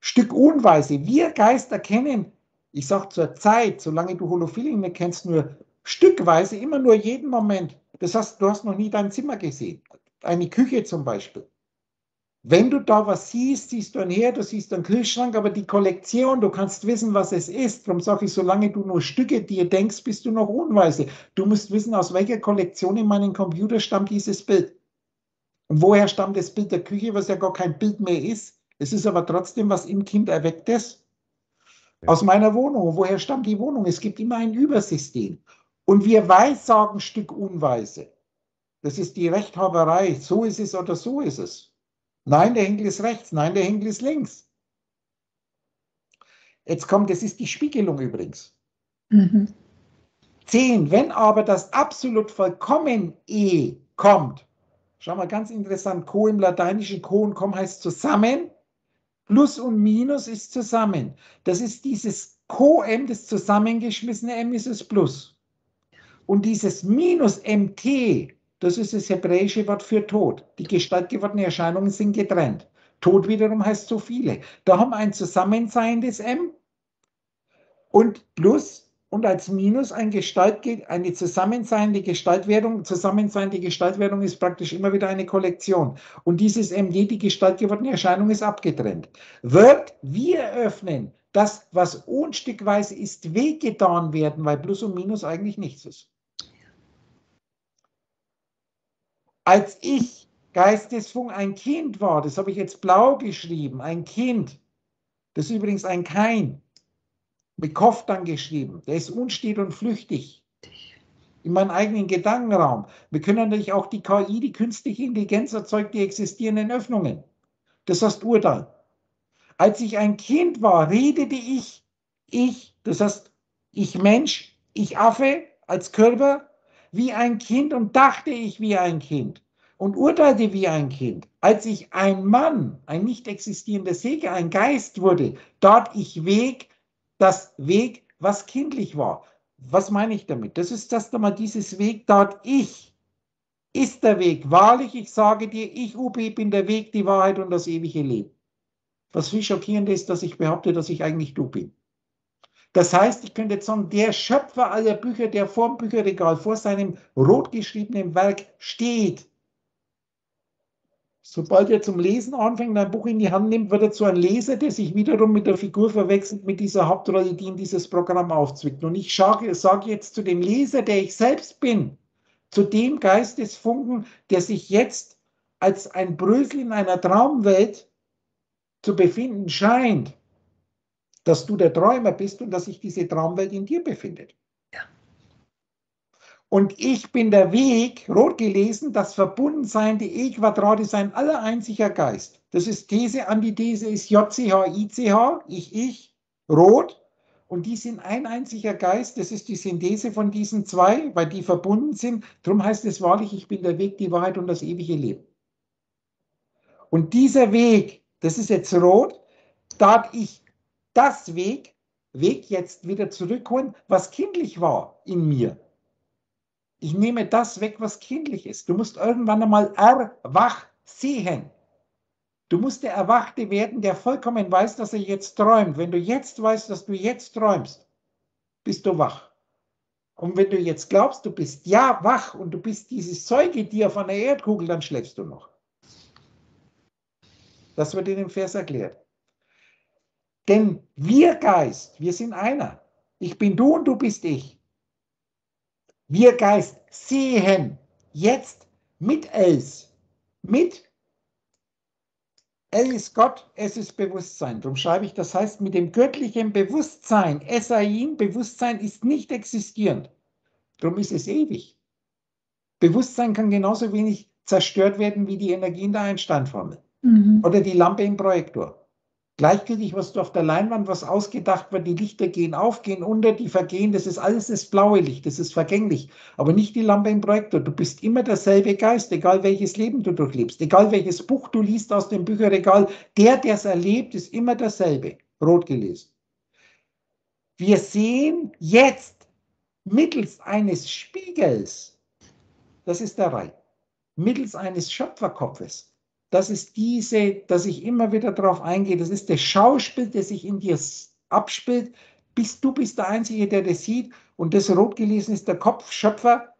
Stückunweise. Wir Geister kennen, ich sage zur Zeit, solange du Holofeeling nicht kennst, nur stückweise, immer nur jeden Moment. Das heißt, du hast noch nie dein Zimmer gesehen. Eine Küche zum Beispiel. Wenn du da was siehst, siehst du einen Herd, du siehst einen Kühlschrank, aber die Kollektion, du kannst wissen, was es ist. Darum sage ich, solange du nur Stücke dir denkst, bist du noch unweise. Du musst wissen, aus welcher Kollektion in meinem Computer stammt dieses Bild. Und woher stammt das Bild der Küche, was ja gar kein Bild mehr ist. Es ist aber trotzdem was im Kind erwecktes. Aus meiner Wohnung. Woher stammt die Wohnung? Es gibt immer ein Übersystem. Und wir weissagen Stück unweise. Das ist die Rechthaberei. So ist es oder so ist es. Nein, der Henkel ist rechts. Nein, der Henkel ist links. Jetzt kommt, das ist die Spiegelung übrigens. Mhm. 10. Wenn aber das absolut vollkommen E kommt, schau mal ganz interessant, Co im Lateinischen, Co und Com heißt zusammen, Plus und Minus ist zusammen. Das ist dieses Co-M, das zusammengeschmissene M ist es Plus. Und dieses Minus MT, das ist das hebräische Wort für Tod. Die gestaltgewordenen Erscheinungen sind getrennt. Tod wiederum heißt so viele. Da haben wir ein zusammenseiendes M und Plus und als Minus ein Gestalt, eine zusammenseiende Gestaltwerdung. Zusammenseiende Gestaltwerdung ist praktisch immer wieder eine Kollektion. Und dieses MD, die gestaltgewordene Erscheinung, ist abgetrennt. Wird wir öffnen, das, was unstückweise ist, wehgetan werden, weil Plus und Minus eigentlich nichts ist. Als ich Geistesfunk ein Kind war, das habe ich jetzt blau geschrieben, ein Kind, das ist übrigens ein Kein, mit Kopf dann geschrieben, der ist unstet und flüchtig in meinem eigenen Gedankenraum. Wir können natürlich auch die KI, die künstliche Intelligenz erzeugt die existierenden Öffnungen. Das heißt Urteil. Als ich ein Kind war, redete ich, ich, das heißt ich Mensch, ich Affe als Körper, wie ein Kind und dachte ich wie ein Kind und urteilte wie ein Kind. Als ich ein Mann, ein nicht existierender Seele, ein Geist wurde, dort ich Weg, das Weg, was kindlich war. Was meine ich damit? Das ist das einmal dieses Weg, dort ich ist der Weg. Wahrlich, ich sage dir, ich, UB, bin der Weg, die Wahrheit und das ewige Leben. Was viel schockierend ist, dass ich behaupte, dass ich eigentlich du bin. Das heißt, ich könnte jetzt sagen, der Schöpfer aller Bücher, der vor dem Bücherregal, vor seinem rot geschriebenen Werk steht. Sobald er zum Lesen anfängt, ein Buch in die Hand nimmt, wird er zu einem Leser, der sich wiederum mit der Figur verwechselt, mit dieser Hauptrolle, die in dieses Programm aufzwickt. Und ich sage jetzt zu dem Leser, der ich selbst bin, zu dem Geistesfunken, der sich jetzt als ein Brösel in einer Traumwelt zu befinden scheint, dass du der Träumer bist und dass sich diese Traumwelt in dir befindet. Ja. Und ich bin der Weg, rot gelesen, das Verbundensein, die E-Quadrat ist ein aller einziger Geist. Das ist These, Antithese ist JCH, ICH, ich, ich, rot. Und die sind ein einziger Geist, das ist die Synthese von diesen zwei, weil die verbunden sind. Darum heißt es wahrlich, ich bin der Weg, die Wahrheit und das ewige Leben. Und dieser Weg, das ist jetzt rot, da ich das Weg, Weg jetzt wieder zurückholen, was kindlich war in mir. Ich nehme das weg, was kindlich ist. Du musst irgendwann einmal erwach sehen. Du musst der Erwachte werden, der vollkommen weiß, dass er jetzt träumt. Wenn du jetzt weißt, dass du jetzt träumst, bist du wach. Und wenn du jetzt glaubst, du bist ja wach und du bist dieses Säugetier von der Erdkugel, dann schläfst du noch. Das wird in dem Vers erklärt. Denn wir Geist, wir sind einer. Ich bin du und du bist ich. Wir Geist sehen jetzt mit Els, mit El ist Gott, es ist Bewusstsein. Darum schreibe ich, das heißt, mit dem göttlichen Bewusstsein, Esain, Bewusstsein ist nicht existierend. Darum ist es ewig. Bewusstsein kann genauso wenig zerstört werden wie die Energie in der Einsteinformel mhm. oder die Lampe im Projektor. Gleichgültig, was du auf der Leinwand, was ausgedacht wird, die Lichter gehen auf, gehen unter, die vergehen, das ist alles das blaue Licht, das ist vergänglich, aber nicht die Lampe im Projektor. Du bist immer derselbe Geist, egal welches Leben du durchlebst, egal welches Buch du liest aus dem Bücherregal, der, der es erlebt, ist immer derselbe, rot gelesen. Wir sehen jetzt mittels eines Spiegels, das ist der Reich, mittels eines Schöpferkopfes, das ist diese, dass ich immer wieder darauf eingehe, das ist das Schauspiel, das sich in dir abspielt, bis du bist der Einzige, der das sieht. Und das rot gelesen ist der Kopfschöpfer,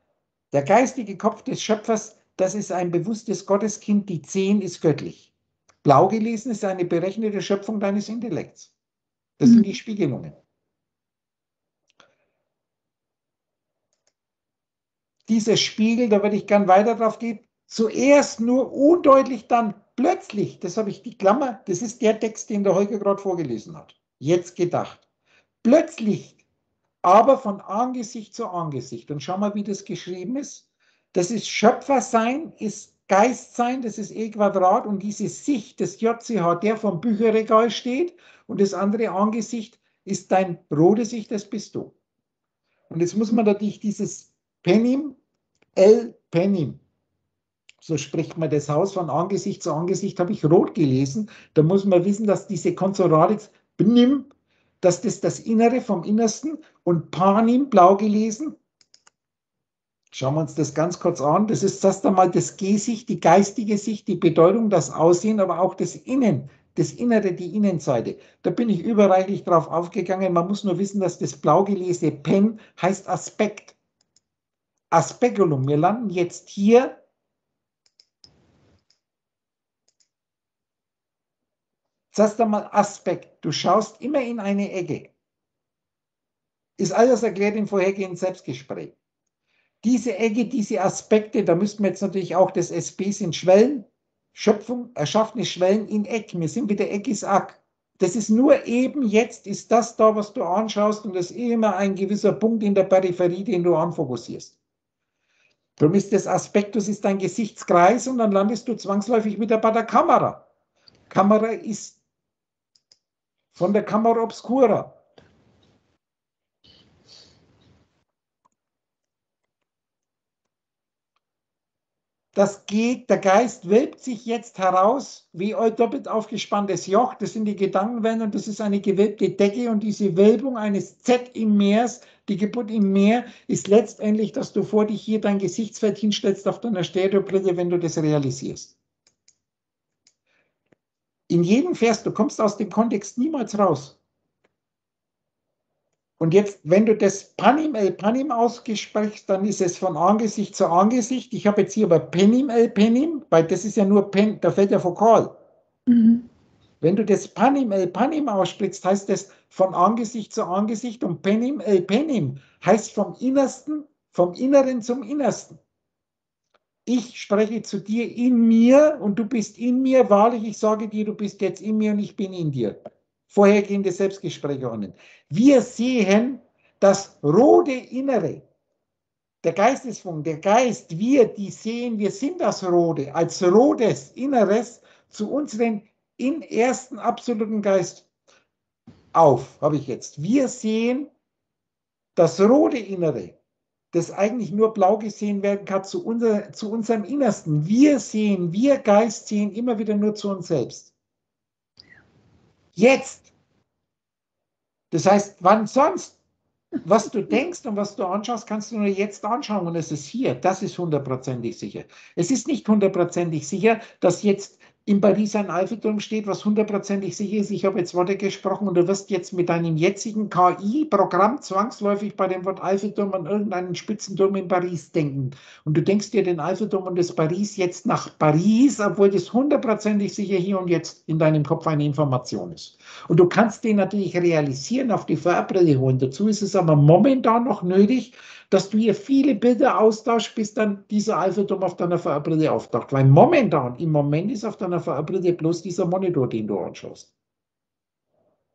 der geistige Kopf des Schöpfers, das ist ein bewusstes Gotteskind, die Zehn ist göttlich. Blau gelesen ist eine berechnete Schöpfung deines Intellekts. Das mhm. sind die Spiegelungen. Dieser Spiegel, da würde ich gern weiter drauf gehen, Zuerst nur undeutlich, dann plötzlich. Das habe ich die Klammer, das ist der Text, den der Holger gerade vorgelesen hat. Jetzt gedacht. Plötzlich, aber von Angesicht zu Angesicht. Und schau mal, wie das geschrieben ist. Das ist Schöpfersein, ist Geistsein, das ist E Quadrat und diese Sicht des JCH, der vom Bücherregal steht und das andere Angesicht ist dein rote Sicht, das bist du. Und jetzt muss man natürlich dieses Penim, El Penim, so spricht man das Haus von Angesicht zu Angesicht, habe ich rot gelesen. Da muss man wissen, dass diese Konsonatik bnim, dass das das Innere vom Innersten und panim, blau gelesen. Schauen wir uns das ganz kurz an. Das ist erst einmal das Gesicht, die geistige Sicht, die Bedeutung, das Aussehen, aber auch das Innen, das Innere, die Innenseite. Da bin ich überreichlich drauf aufgegangen. Man muss nur wissen, dass das blau gelesene Pen heißt Aspekt. Aspekulum. Wir landen jetzt hier Zuerst einmal Aspekt. Du schaust immer in eine Ecke. Ist alles erklärt im vorhergehenden Selbstgespräch. Diese Ecke, diese Aspekte, da müssten wir jetzt natürlich auch das SP sind Schwellen, Schöpfung, erschaffene Schwellen in Eck. Wir sind wieder Eck ist Ack. Das ist nur eben jetzt, ist das da, was du anschaust und das ist immer ein gewisser Punkt in der Peripherie, den du anfokussierst. Darum ist das Aspektus ist dein Gesichtskreis und dann landest du zwangsläufig wieder bei der Kamera. Kamera ist von der Kamera Obscura. Das geht, der Geist wölbt sich jetzt heraus wie ein doppelt aufgespanntes Joch. Das sind die Gedankenwellen und das ist eine gewölbte Decke und diese Wölbung eines Z im Meers, die Geburt im Meer, ist letztendlich, dass du vor dich hier dein Gesichtsfeld hinstellst auf deiner Stereobrille, wenn du das realisierst in jedem Vers, du kommst aus dem Kontext niemals raus. Und jetzt, wenn du das Panim el Panim ausgesprichst, dann ist es von Angesicht zu Angesicht. Ich habe jetzt hier aber Penim el Penim, weil das ist ja nur Pen, da fällt der Vokal. Mhm. Wenn du das Panim el Panim aussprichst, heißt das von Angesicht zu Angesicht und Penim el Penim heißt vom Innersten, vom Inneren zum Innersten ich spreche zu dir in mir und du bist in mir. Wahrlich, ich sage dir, du bist jetzt in mir und ich bin in dir. Vorhergehende Selbstgespräche. Wir sehen das rote Innere. Der Geistesfunken, der Geist, wir, die sehen, wir sind das Rote, als rotes Inneres zu unseren in ersten absoluten Geist auf, habe ich jetzt. Wir sehen das rote Innere das eigentlich nur blau gesehen werden kann zu, unser, zu unserem Innersten. Wir sehen, wir Geist sehen immer wieder nur zu uns selbst. Jetzt. Das heißt, wann sonst? Was du denkst und was du anschaust, kannst du nur jetzt anschauen und es ist hier. Das ist hundertprozentig sicher. Es ist nicht hundertprozentig sicher, dass jetzt in Paris ein Eiffelturm steht, was hundertprozentig sicher ist. Ich habe jetzt Worte gesprochen und du wirst jetzt mit deinem jetzigen KI-Programm zwangsläufig bei dem Wort Eiffelturm an irgendeinen Spitzenturm in Paris denken. Und du denkst dir den Eiffelturm und das Paris jetzt nach Paris, obwohl das hundertprozentig sicher hier und jetzt in deinem Kopf eine Information ist. Und du kannst den natürlich realisieren, auf die Farbbrille holen. Dazu ist es aber momentan noch nötig, dass du hier viele Bilder austauschst, bis dann dieser Eiffelturm auf deiner VR-Brille auftaucht. Weil momentan, im Moment ist auf deiner VR-Brille bloß dieser Monitor, den du anschaust.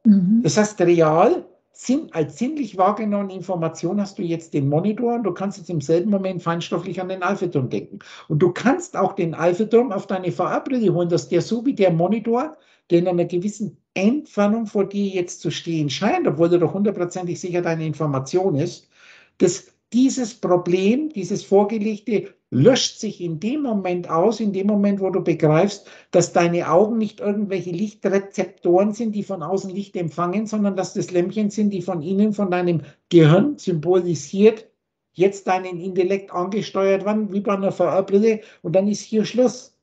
Mhm. Das heißt, real Sinn, als sinnlich wahrgenommene Information hast du jetzt den Monitor und du kannst jetzt im selben Moment feinstofflich an den Alphaturm denken. Und du kannst auch den Alphaturm auf deine VR-Brille holen, dass der so wie der Monitor, der in einer gewissen Entfernung vor dir jetzt zu stehen scheint, obwohl er doch hundertprozentig sicher deine Information ist, dass dieses Problem, dieses Vorgelegte löscht sich in dem Moment aus, in dem Moment, wo du begreifst, dass deine Augen nicht irgendwelche Lichtrezeptoren sind, die von außen Licht empfangen, sondern dass das Lämpchen sind, die von innen, von deinem Gehirn symbolisiert, jetzt deinen Intellekt angesteuert werden, wie bei einer VR-Brille, und dann ist hier Schluss.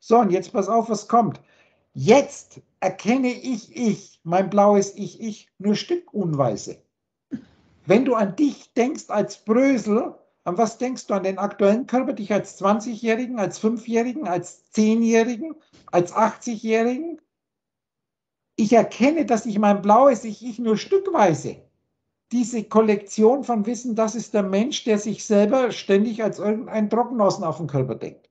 So, und jetzt pass auf, was kommt. Jetzt erkenne ich ich, mein blaues Ich, ich, nur stückunweise. Wenn du an dich denkst als Brösel, an was denkst du? An den aktuellen Körper, dich als 20-Jährigen, als 5-Jährigen, als 10-Jährigen, als 80-Jährigen? Ich erkenne, dass ich mein blaues Ich, ich nur stückweise diese Kollektion von Wissen, das ist der Mensch, der sich selber ständig als irgendein Trockenaußen auf den Körper denkt.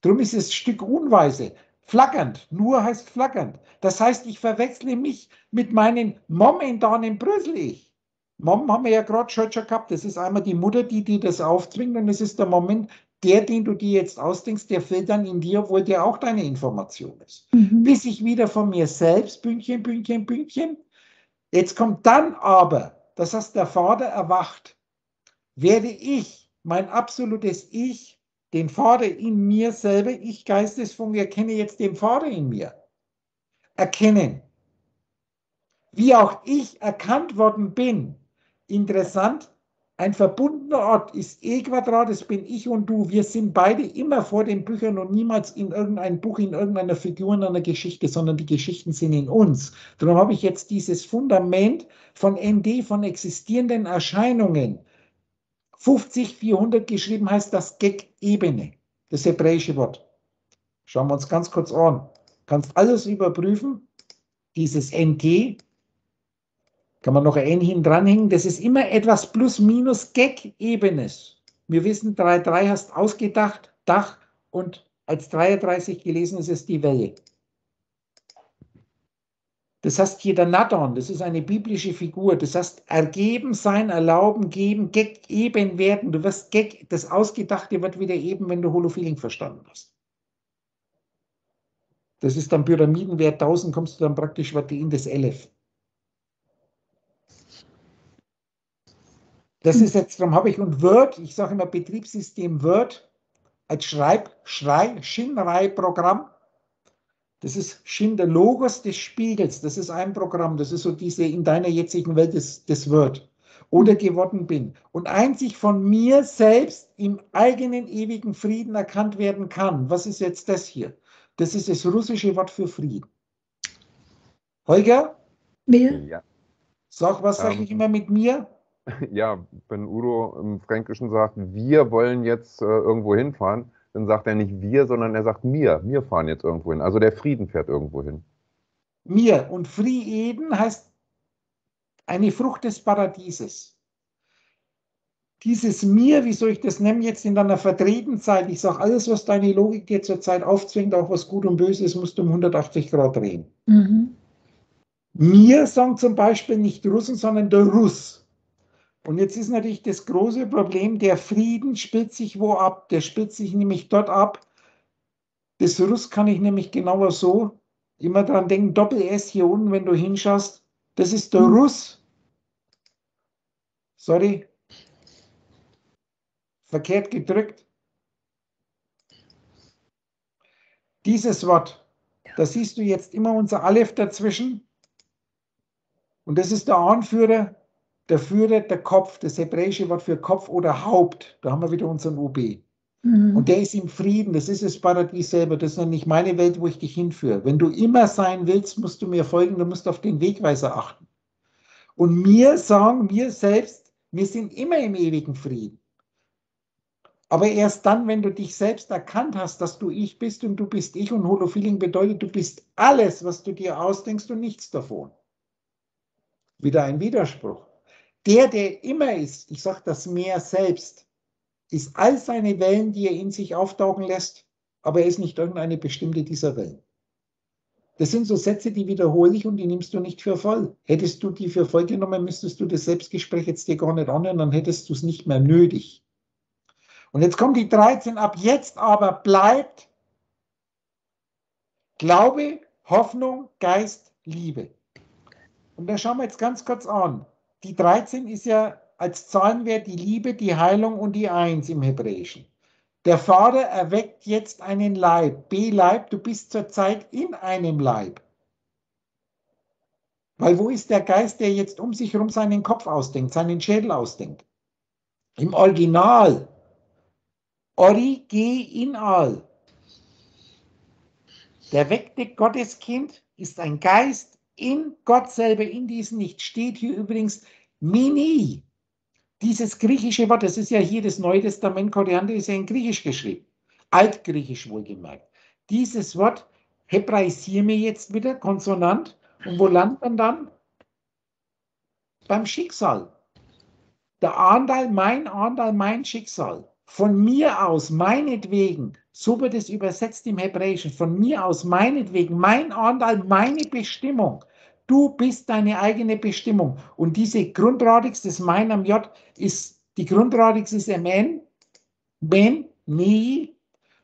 Darum ist es Stück unweise. Flackernd, nur heißt flackernd. Das heißt, ich verwechsle mich mit meinem momentanen Brüssel-Ich. Mom haben wir ja gerade schon gehabt. Das ist einmal die Mutter, die dir das aufzwingt und es ist der Moment, der, den du dir jetzt ausdenkst, der fällt dann in dir, obwohl der auch deine Information ist. Mhm. Bis ich wieder von mir selbst, Bündchen, Bündchen, Bündchen. Jetzt kommt dann aber, das heißt, der Vater erwacht, werde ich, mein absolutes Ich, den Vater in mir selber, ich Geistesfunke, erkenne jetzt den Vater in mir. Erkennen. Wie auch ich erkannt worden bin, interessant, ein verbundener Ort ist E Quadrat, das bin ich und du. Wir sind beide immer vor den Büchern und niemals in irgendeinem Buch, in irgendeiner Figur, in einer Geschichte, sondern die Geschichten sind in uns. Darum habe ich jetzt dieses Fundament von ND, von existierenden Erscheinungen. 50, 400 geschrieben heißt das Gag-Ebene, das hebräische Wort. Schauen wir uns ganz kurz an. Du kannst alles überprüfen. Dieses NT kann man noch ein hin dranhängen. Das ist immer etwas plus minus Gag-Ebenes. Wir wissen, 3,3 hast ausgedacht, Dach und als 33 gelesen ist es die Welle. Das heißt hier der Nadon, das ist eine biblische Figur. Das heißt ergeben sein, erlauben, geben, Gag, eben werden. Du wirst Gag, das Ausgedachte wird wieder eben, wenn du Holofeeling verstanden hast. Das ist dann Pyramidenwert 1000, kommst du dann praktisch in das Elef. Das ist jetzt, darum habe ich und Word, ich sage immer Betriebssystem Word als Schreib, Schrei, Schinrei-Programm. Das ist Shin, der Logos des Spiegels. Das ist ein Programm. Das ist so diese in deiner jetzigen Welt des, des Word. Oder geworden bin. Und einzig von mir selbst im eigenen ewigen Frieden erkannt werden kann. Was ist jetzt das hier? Das ist das russische Wort für Frieden. Holger? Mir? Ja. Sag, was sage ich ähm, immer mit mir? Ja, wenn Udo im Fränkischen sagt, wir wollen jetzt äh, irgendwo hinfahren, dann sagt er nicht wir, sondern er sagt mir. Wir fahren jetzt irgendwo hin. Also der Frieden fährt irgendwo hin. Mir. Und Frieden heißt eine Frucht des Paradieses. Dieses Mir, wie soll ich das nennen, jetzt in deiner verdrehten Zeit, ich sage, alles, was deine Logik dir zurzeit aufzwingt, auch was gut und böse ist, musst du um 180 Grad drehen. Mhm. Mir sagen zum Beispiel nicht Russen, sondern der Russ. Und jetzt ist natürlich das große Problem, der Frieden spielt sich wo ab? Der spielt sich nämlich dort ab. Das Russ kann ich nämlich genauer so immer dran denken, Doppel-S hier unten, wenn du hinschaust, das ist der mhm. Russ. Sorry. Verkehrt gedrückt. Dieses Wort, da siehst du jetzt immer unser Aleph dazwischen. Und das ist der Anführer der Führer, der Kopf, das hebräische Wort für Kopf oder Haupt, da haben wir wieder unseren UB. Mhm. Und der ist im Frieden, das ist das Paradies selber, das ist noch nicht meine Welt, wo ich dich hinführe. Wenn du immer sein willst, musst du mir folgen, du musst auf den Wegweiser achten. Und mir sagen, wir selbst, wir sind immer im ewigen Frieden. Aber erst dann, wenn du dich selbst erkannt hast, dass du ich bist und du bist ich und Holofeeling bedeutet, du bist alles, was du dir ausdenkst und nichts davon. Wieder ein Widerspruch. Der, der immer ist, ich sage das Meer selbst, ist all seine Wellen, die er in sich auftauchen lässt, aber er ist nicht irgendeine bestimmte dieser Wellen. Das sind so Sätze, die wiederhole ich und die nimmst du nicht für voll. Hättest du die für voll genommen, müsstest du das Selbstgespräch jetzt dir gar nicht anhören, dann hättest du es nicht mehr nötig. Und jetzt kommt die 13, ab jetzt aber bleibt Glaube, Hoffnung, Geist, Liebe. Und da schauen wir jetzt ganz kurz an. Die 13 ist ja als Zahlenwert die Liebe, die Heilung und die Eins im Hebräischen. Der Vater erweckt jetzt einen Leib. B-Leib, du bist zurzeit in einem Leib. Weil wo ist der Geist, der jetzt um sich herum seinen Kopf ausdenkt, seinen Schädel ausdenkt? Im Original. Ori ge in al. Der weckte Gotteskind ist ein Geist in Gott selber, in diesem nicht. Steht hier übrigens Mini. Dieses griechische Wort, das ist ja hier das Neue Testament, Koriander ist ja in Griechisch geschrieben. Altgriechisch wohlgemerkt. Dieses Wort hebraisieren wir jetzt wieder, Konsonant. Und wo landet man dann? Beim Schicksal. Der Anteil, mein Anteil, mein Schicksal. Von mir aus, meinetwegen, so wird es übersetzt im Hebräischen, von mir aus, meinetwegen, mein Anteil, meine Bestimmung. Du bist deine eigene Bestimmung. Und diese Grundradix des Mein am J ist, die Grundradix ist MN, Ben, Mi.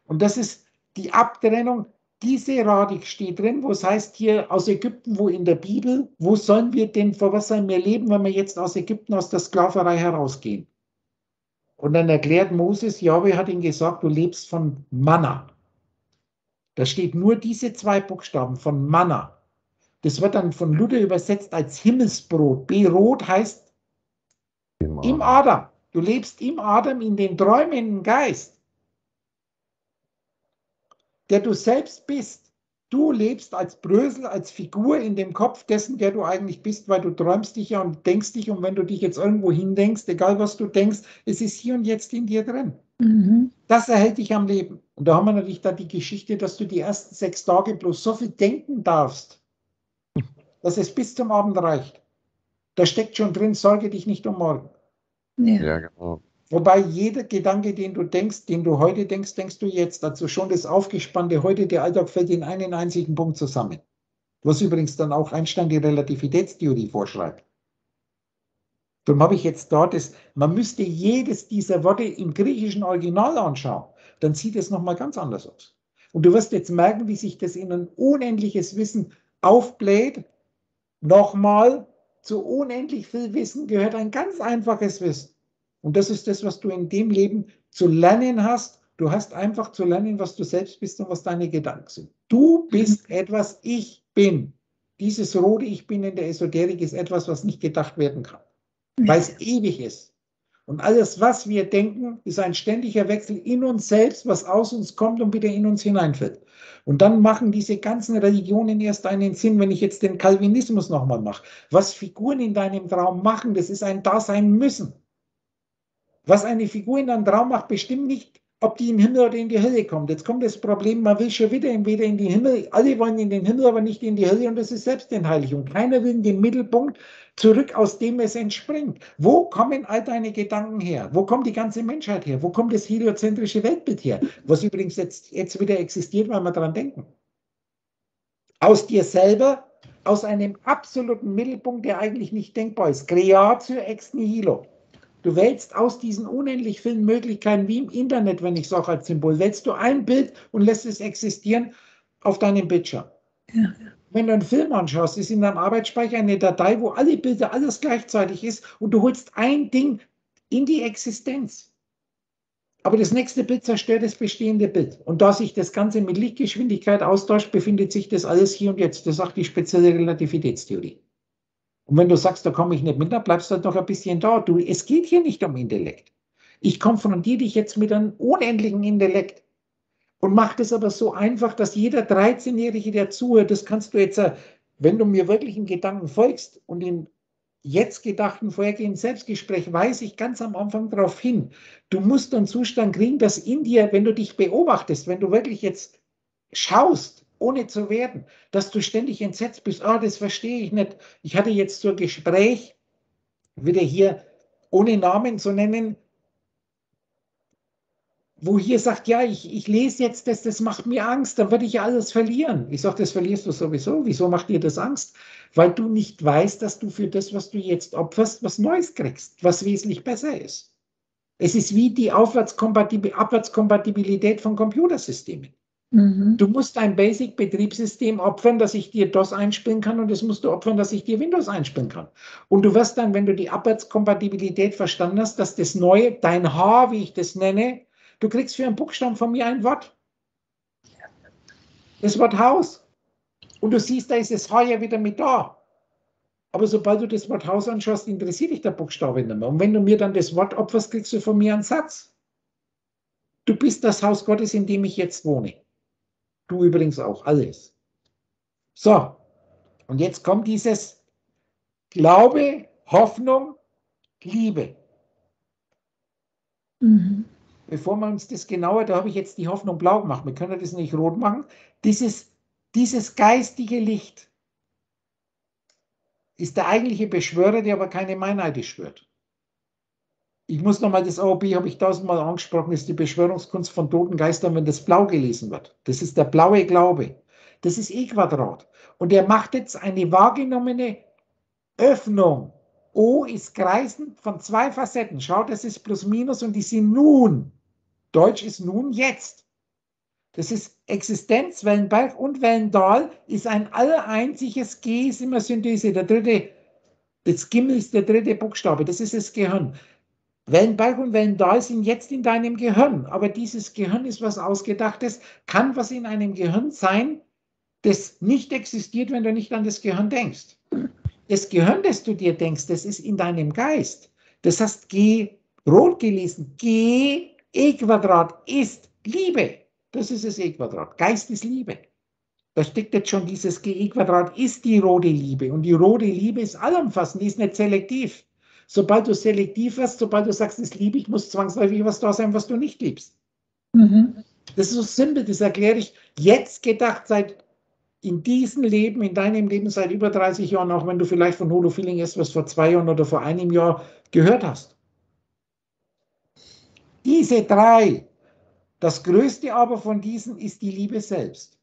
Und das ist die Abtrennung. Diese Radix steht drin, wo es heißt hier aus Ägypten, wo in der Bibel, wo sollen wir denn, vor was sollen wir leben, wenn wir jetzt aus Ägypten, aus der Sklaverei herausgehen? Und dann erklärt Moses, Jahwe hat ihm gesagt, du lebst von Manna. Da steht nur diese zwei Buchstaben von Manna. Das wird dann von Luther übersetzt als Himmelsbrot. Berot heißt im Adam. im Adam. Du lebst im Adam in den träumenden Geist, der du selbst bist. Du lebst als Brösel, als Figur in dem Kopf dessen, der du eigentlich bist, weil du träumst dich ja und denkst dich. Und wenn du dich jetzt irgendwo hindenkst, egal was du denkst, es ist hier und jetzt in dir drin. Mhm. Das erhält dich am Leben. Und da haben wir natürlich da die Geschichte, dass du die ersten sechs Tage bloß so viel denken darfst, dass es bis zum Abend reicht. Da steckt schon drin, sorge dich nicht um morgen. Ja, ja genau. Wobei jeder Gedanke, den du denkst, den du heute denkst, denkst du jetzt. Also schon das Aufgespannte heute, der Alltag fällt in einen einzigen Punkt zusammen. Was übrigens dann auch Einstein die Relativitätstheorie vorschreibt. Darum habe ich jetzt dort das, man müsste jedes dieser Worte im griechischen Original anschauen. Dann sieht es nochmal ganz anders aus. Und du wirst jetzt merken, wie sich das in ein unendliches Wissen aufbläht. Nochmal, zu unendlich viel Wissen gehört ein ganz einfaches Wissen. Und das ist das, was du in dem Leben zu lernen hast. Du hast einfach zu lernen, was du selbst bist und was deine Gedanken sind. Du bist mhm. etwas, ich bin. Dieses rote Ich bin in der Esoterik ist etwas, was nicht gedacht werden kann, weil es ewig ist. Und alles, was wir denken, ist ein ständiger Wechsel in uns selbst, was aus uns kommt und wieder in uns hineinfällt. Und dann machen diese ganzen Religionen erst einen Sinn, wenn ich jetzt den Calvinismus nochmal mache. Was Figuren in deinem Traum machen, das ist ein Dasein müssen. Was eine Figur in einem Traum macht, bestimmt nicht, ob die in den Himmel oder in die Hölle kommt. Jetzt kommt das Problem, man will schon wieder entweder in den Himmel, alle wollen in den Himmel, aber nicht in die Hölle und das ist Selbstentheiligung. Keiner will in den Mittelpunkt zurück, aus dem es entspringt. Wo kommen all deine Gedanken her? Wo kommt die ganze Menschheit her? Wo kommt das heliozentrische Weltbild her? Was übrigens jetzt, jetzt wieder existiert, weil wir daran denken. Aus dir selber, aus einem absoluten Mittelpunkt, der eigentlich nicht denkbar ist. Creatio ex nihilo. Du wählst aus diesen unendlich vielen Möglichkeiten, wie im Internet, wenn ich es auch als Symbol, wählst du ein Bild und lässt es existieren auf deinem Bildschirm. Ja. Wenn du einen Film anschaust, ist in deinem Arbeitsspeicher eine Datei, wo alle Bilder, alles gleichzeitig ist und du holst ein Ding in die Existenz. Aber das nächste Bild zerstört das bestehende Bild. Und da sich das Ganze mit Lichtgeschwindigkeit austauscht, befindet sich das alles hier und jetzt. Das sagt die spezielle Relativitätstheorie. Und wenn du sagst, da komme ich nicht mit, dann bleibst du halt noch ein bisschen da. Du, es geht hier nicht um Intellekt. Ich konfrontiere dich jetzt mit einem unendlichen Intellekt und mache das aber so einfach, dass jeder 13-Jährige, der zuhört, das kannst du jetzt, äh, wenn du mir wirklich in Gedanken folgst und in jetzt gedachten vorhergehenden Selbstgespräch weise ich ganz am Anfang darauf hin. Du musst einen Zustand kriegen, dass in dir, wenn du dich beobachtest, wenn du wirklich jetzt schaust, ohne zu werden, dass du ständig entsetzt bist, ah, das verstehe ich nicht. Ich hatte jetzt so ein Gespräch, wieder hier ohne Namen zu nennen, wo hier sagt, ja, ich, ich lese jetzt das, das macht mir Angst, dann würde ich ja alles verlieren. Ich sage, das verlierst du sowieso. Wieso macht dir das Angst? Weil du nicht weißt, dass du für das, was du jetzt opferst, was Neues kriegst, was wesentlich besser ist. Es ist wie die Abwärtskompatibilität von Computersystemen. Mhm. Du musst ein Basic-Betriebssystem opfern, dass ich dir DOS einspielen kann und das musst du opfern, dass ich dir Windows einspielen kann. Und du wirst dann, wenn du die Abwärtskompatibilität verstanden hast, dass das Neue, dein Haar, wie ich das nenne, Du kriegst für einen Buchstaben von mir ein Wort. Das Wort Haus. Und du siehst, da ist das H ja wieder mit da. Aber sobald du das Wort Haus anschaust, interessiert dich der Buchstabe nicht mehr. Und wenn du mir dann das Wort opferst, kriegst du von mir einen Satz. Du bist das Haus Gottes, in dem ich jetzt wohne. Du übrigens auch, alles. So, und jetzt kommt dieses Glaube, Hoffnung, Liebe. Mhm bevor wir uns das genauer, da habe ich jetzt die Hoffnung blau gemacht, wir können das nicht rot machen, dieses, dieses geistige Licht ist der eigentliche Beschwörer, der aber keine Meinheit schwört. Ich muss nochmal, das AOB habe ich tausendmal angesprochen, ist die Beschwörungskunst von toten Geistern, wenn das blau gelesen wird. Das ist der blaue Glaube. Das ist E-Quadrat. Und er macht jetzt eine wahrgenommene Öffnung. O ist kreisend von zwei Facetten. Schau, das ist plus minus und die sind nun. Deutsch ist nun jetzt. Das ist Existenz, Wellenberg und Wellendal ist ein allereinziges G, ist immer Synthese. Der dritte, das Gimmel ist der dritte Buchstabe, das ist das Gehirn. Wellenberg und Wellendal sind jetzt in deinem Gehirn, aber dieses Gehirn ist was Ausgedachtes, kann was in einem Gehirn sein, das nicht existiert, wenn du nicht an das Gehirn denkst. Das Gehirn, das du dir denkst, das ist in deinem Geist. Das heißt, G rot gelesen, G E-Quadrat ist Liebe. Das ist das E-Quadrat. Geist ist Liebe. Da steckt jetzt schon dieses GE-Quadrat ist die rote Liebe. Und die rote Liebe ist allumfassend, die ist nicht selektiv. Sobald du selektiv wirst, sobald du sagst, das liebe ich, muss zwangsläufig was da sein, was du nicht liebst. Mhm. Das ist so simpel, das erkläre ich jetzt gedacht seit in diesem Leben, in deinem Leben seit über 30 Jahren, auch wenn du vielleicht von Holo Feeling erst was vor zwei Jahren oder vor einem Jahr gehört hast. Diese drei, das größte aber von diesen ist die Liebe selbst.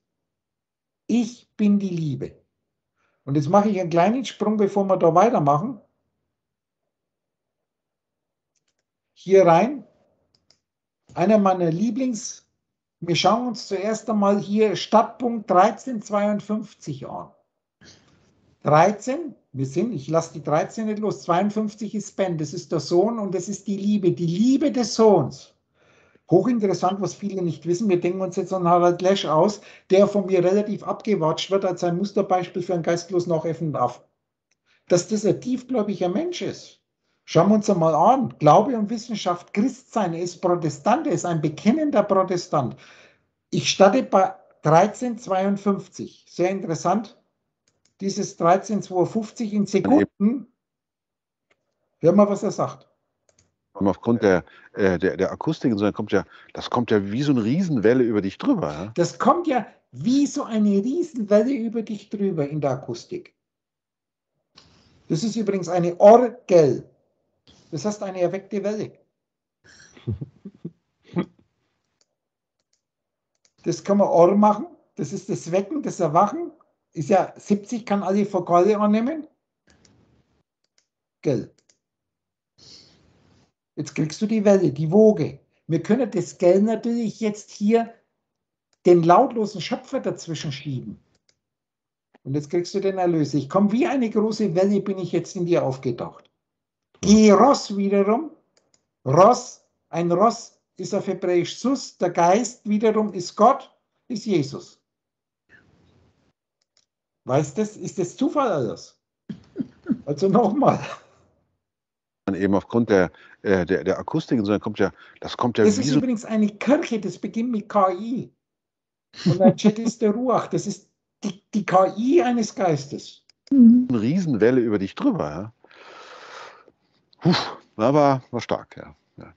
Ich bin die Liebe. Und jetzt mache ich einen kleinen Sprung, bevor wir da weitermachen. Hier rein. Einer meiner Lieblings, wir schauen uns zuerst einmal hier Stadtpunkt 1352 an. 13, wir sind, ich lasse die 13 nicht los, 52 ist Ben, das ist der Sohn und das ist die Liebe, die Liebe des Sohns. Hochinteressant, was viele nicht wissen. Wir denken uns jetzt an Harald Lesch aus, der von mir relativ abgewatscht wird als ein Musterbeispiel für ein geistlos nachäffen darf. Dass das ein tiefgläubiger Mensch ist. Schauen wir uns einmal an. Glaube und Wissenschaft, Christsein, er ist Protestant, er ist ein bekennender Protestant. Ich starte bei 1352. Sehr interessant dieses 13,250 in Sekunden. Hör mal, was er sagt. Aufgrund der, äh, der, der Akustik, so, kommt ja, das kommt ja wie so eine Riesenwelle über dich drüber. Ja? Das kommt ja wie so eine Riesenwelle über dich drüber in der Akustik. Das ist übrigens eine Orgel. Das heißt eine erweckte Welle. Das kann man Ohr machen. Das ist das Wecken, das Erwachen ist ja 70 kann alle Vokale annehmen. Gell. Jetzt kriegst du die Welle, die Woge. Wir können das Gell natürlich jetzt hier den lautlosen Schöpfer dazwischen schieben. Und jetzt kriegst du den Erlöser. Ich komme wie eine große Welle, bin ich jetzt in dir aufgetaucht. Geros wiederum, Ross, ein Ross ist auf Hebräisch Sus, der Geist wiederum ist Gott, ist Jesus. Weißt du, ist das Zufall alles? Also nochmal. Eben aufgrund der, äh, der, der Akustik und so, dann kommt ja, das kommt ja. Das ist so übrigens eine Kirche, das beginnt mit KI. Und ein Chat ist der Ruach, das ist die, die KI eines Geistes. Eine Riesenwelle über dich drüber, ja. Puh, aber war stark, ja. ja.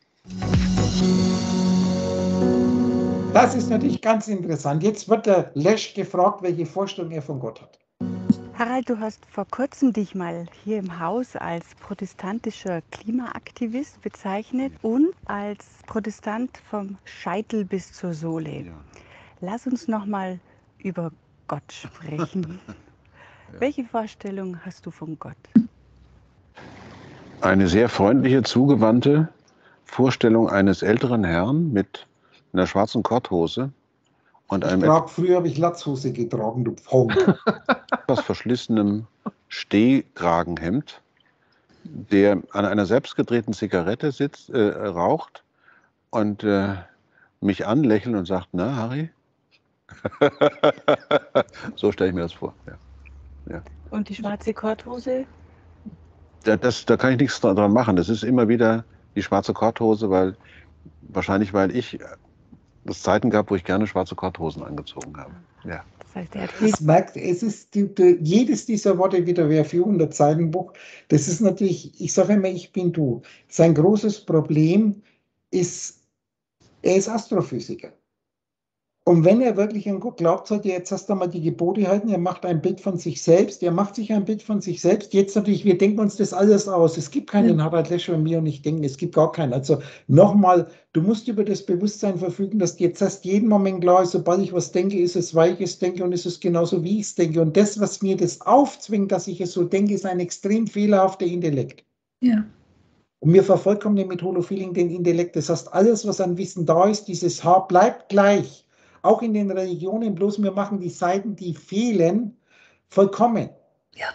Das ist natürlich ganz interessant. Jetzt wird der Lesch gefragt, welche Vorstellung er von Gott hat. Harald, du hast vor kurzem dich mal hier im Haus als protestantischer Klimaaktivist bezeichnet und als Protestant vom Scheitel bis zur Sohle. Ja. Lass uns noch mal über Gott sprechen. ja. Welche Vorstellung hast du von Gott? Eine sehr freundliche, zugewandte Vorstellung eines älteren Herrn mit einer schwarzen Korthose und einem. Trag, früher habe ich Latzhose getragen, du Pfau. etwas verschlissenem Stehkragenhemd, der an einer selbstgedrehten Zigarette sitzt, äh, raucht und äh, mich anlächelt und sagt: Na, Harry? so stelle ich mir das vor. Ja. Ja. Und die schwarze Korthose? Da, das, da kann ich nichts dran machen. Das ist immer wieder die schwarze Korthose, weil wahrscheinlich, weil ich es Zeiten gab, wo ich gerne schwarze Korthosen angezogen habe. Ja. Das heißt, er hat es merkt, es ist die, die, jedes dieser Worte wieder wer 400 Seiten Buch. Das ist natürlich, ich sage immer, ich bin du. Sein großes Problem ist, er ist Astrophysiker. Und wenn er wirklich an Gott glaubt, sollte er jetzt erst einmal die Gebote halten. Er macht ein Bild von sich selbst. Er macht sich ein Bild von sich selbst. Jetzt natürlich, wir denken uns das alles aus. Es gibt keinen ja. Harald Lescher und mir und ich denke, es gibt gar keinen. Also nochmal, du musst über das Bewusstsein verfügen, dass dir jetzt erst jeden Moment klar ist, sobald ich was denke, ist es, weil ich es denke und ist es genauso, wie ich es denke. Und das, was mir das aufzwingt, dass ich es so denke, ist ein extrem fehlerhafter Intellekt. Ja. Und wir vervollkommen mit Holofeeling den Intellekt. Das heißt, alles, was an Wissen da ist, dieses Haar bleibt gleich auch in den Religionen, bloß wir machen die Seiten, die fehlen, vollkommen. Ja.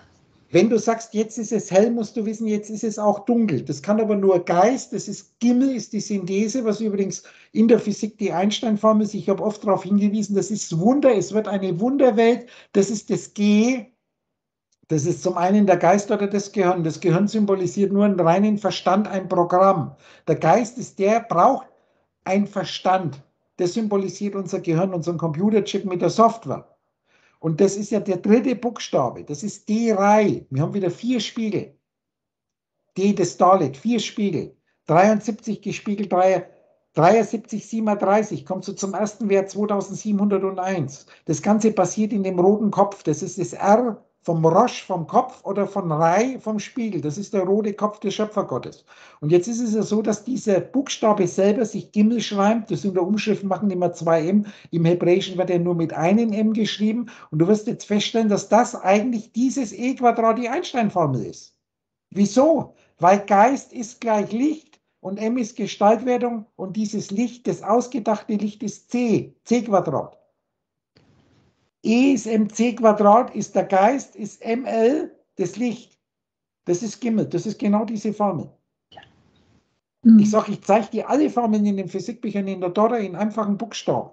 Wenn du sagst, jetzt ist es hell, musst du wissen, jetzt ist es auch dunkel. Das kann aber nur Geist, das ist Gimmel, ist die Synthese, was übrigens in der Physik die Einstein-Formel ist. Ich habe oft darauf hingewiesen, das ist Wunder, es wird eine Wunderwelt, das ist das G. Das ist zum einen der Geist oder das Gehirn. Das Gehirn symbolisiert nur einen reinen Verstand, ein Programm. Der Geist ist der, braucht ein Verstand. Das symbolisiert unser Gehirn, unseren Computerchip mit der Software. Und das ist ja der dritte Buchstabe. Das ist D-Reihe. Wir haben wieder vier Spiegel. D des Dalit, vier Spiegel. 73 gespiegelt, 73, 37. Kommst du zum ersten Wert 2701. Das Ganze passiert in dem roten Kopf. Das ist das R vom Roche vom Kopf oder von Rai vom Spiegel. Das ist der rote Kopf des Schöpfergottes. Und jetzt ist es ja so, dass dieser Buchstabe selber sich Gimmel schreibt. Das in der Umschrift machen immer zwei M. Im Hebräischen wird er nur mit einem M geschrieben. Und du wirst jetzt feststellen, dass das eigentlich dieses E Quadrat die Einstein-Formel ist. Wieso? Weil Geist ist gleich Licht und M ist Gestaltwertung und dieses Licht, das ausgedachte Licht ist C, C Quadrat. E ist mc Quadrat, ist der Geist, ist ml das Licht. Das ist Gimmel, das ist genau diese Formel. Ja. Mhm. Ich sage, ich zeige dir alle Formeln in den Physikbüchern in der Dora in einfachen Buchstaben.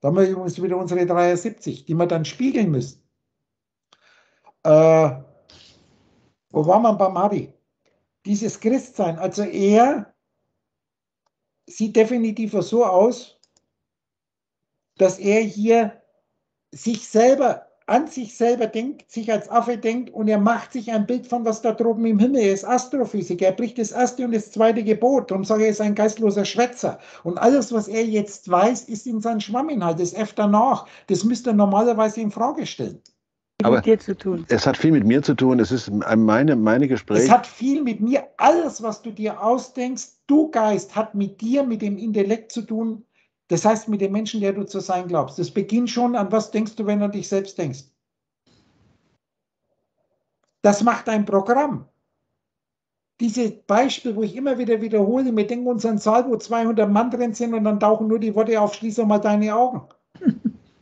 Da haben wir übrigens wieder unsere 73, die wir dann spiegeln müssen. Äh, wo war man beim Abi? Dieses Christsein, also er sieht definitiv so aus, dass er hier sich selber an sich selber denkt, sich als Affe denkt und er macht sich ein Bild von, was da droben im Himmel ist. Astrophysiker, er bricht das erste und das zweite Gebot. Darum sage ich, er ist ein geistloser Schwätzer. Und alles, was er jetzt weiß, ist in seinem Schwamminhalt, das F danach. Das müsste er normalerweise in Frage stellen. Aber mit dir zu tun. Es hat viel mit mir zu tun. Es ist meine, meine Gespräche. Es hat viel mit mir. Alles, was du dir ausdenkst, du Geist, hat mit dir, mit dem Intellekt zu tun, das heißt, mit dem Menschen, der du zu sein glaubst. Das beginnt schon, an was denkst du, wenn du dich selbst denkst. Das macht ein Programm. Diese Beispiele, wo ich immer wieder wiederhole, wir denken uns an Saal, wo 200 Mann drin sind und dann tauchen nur die Worte auf, schließe mal deine Augen.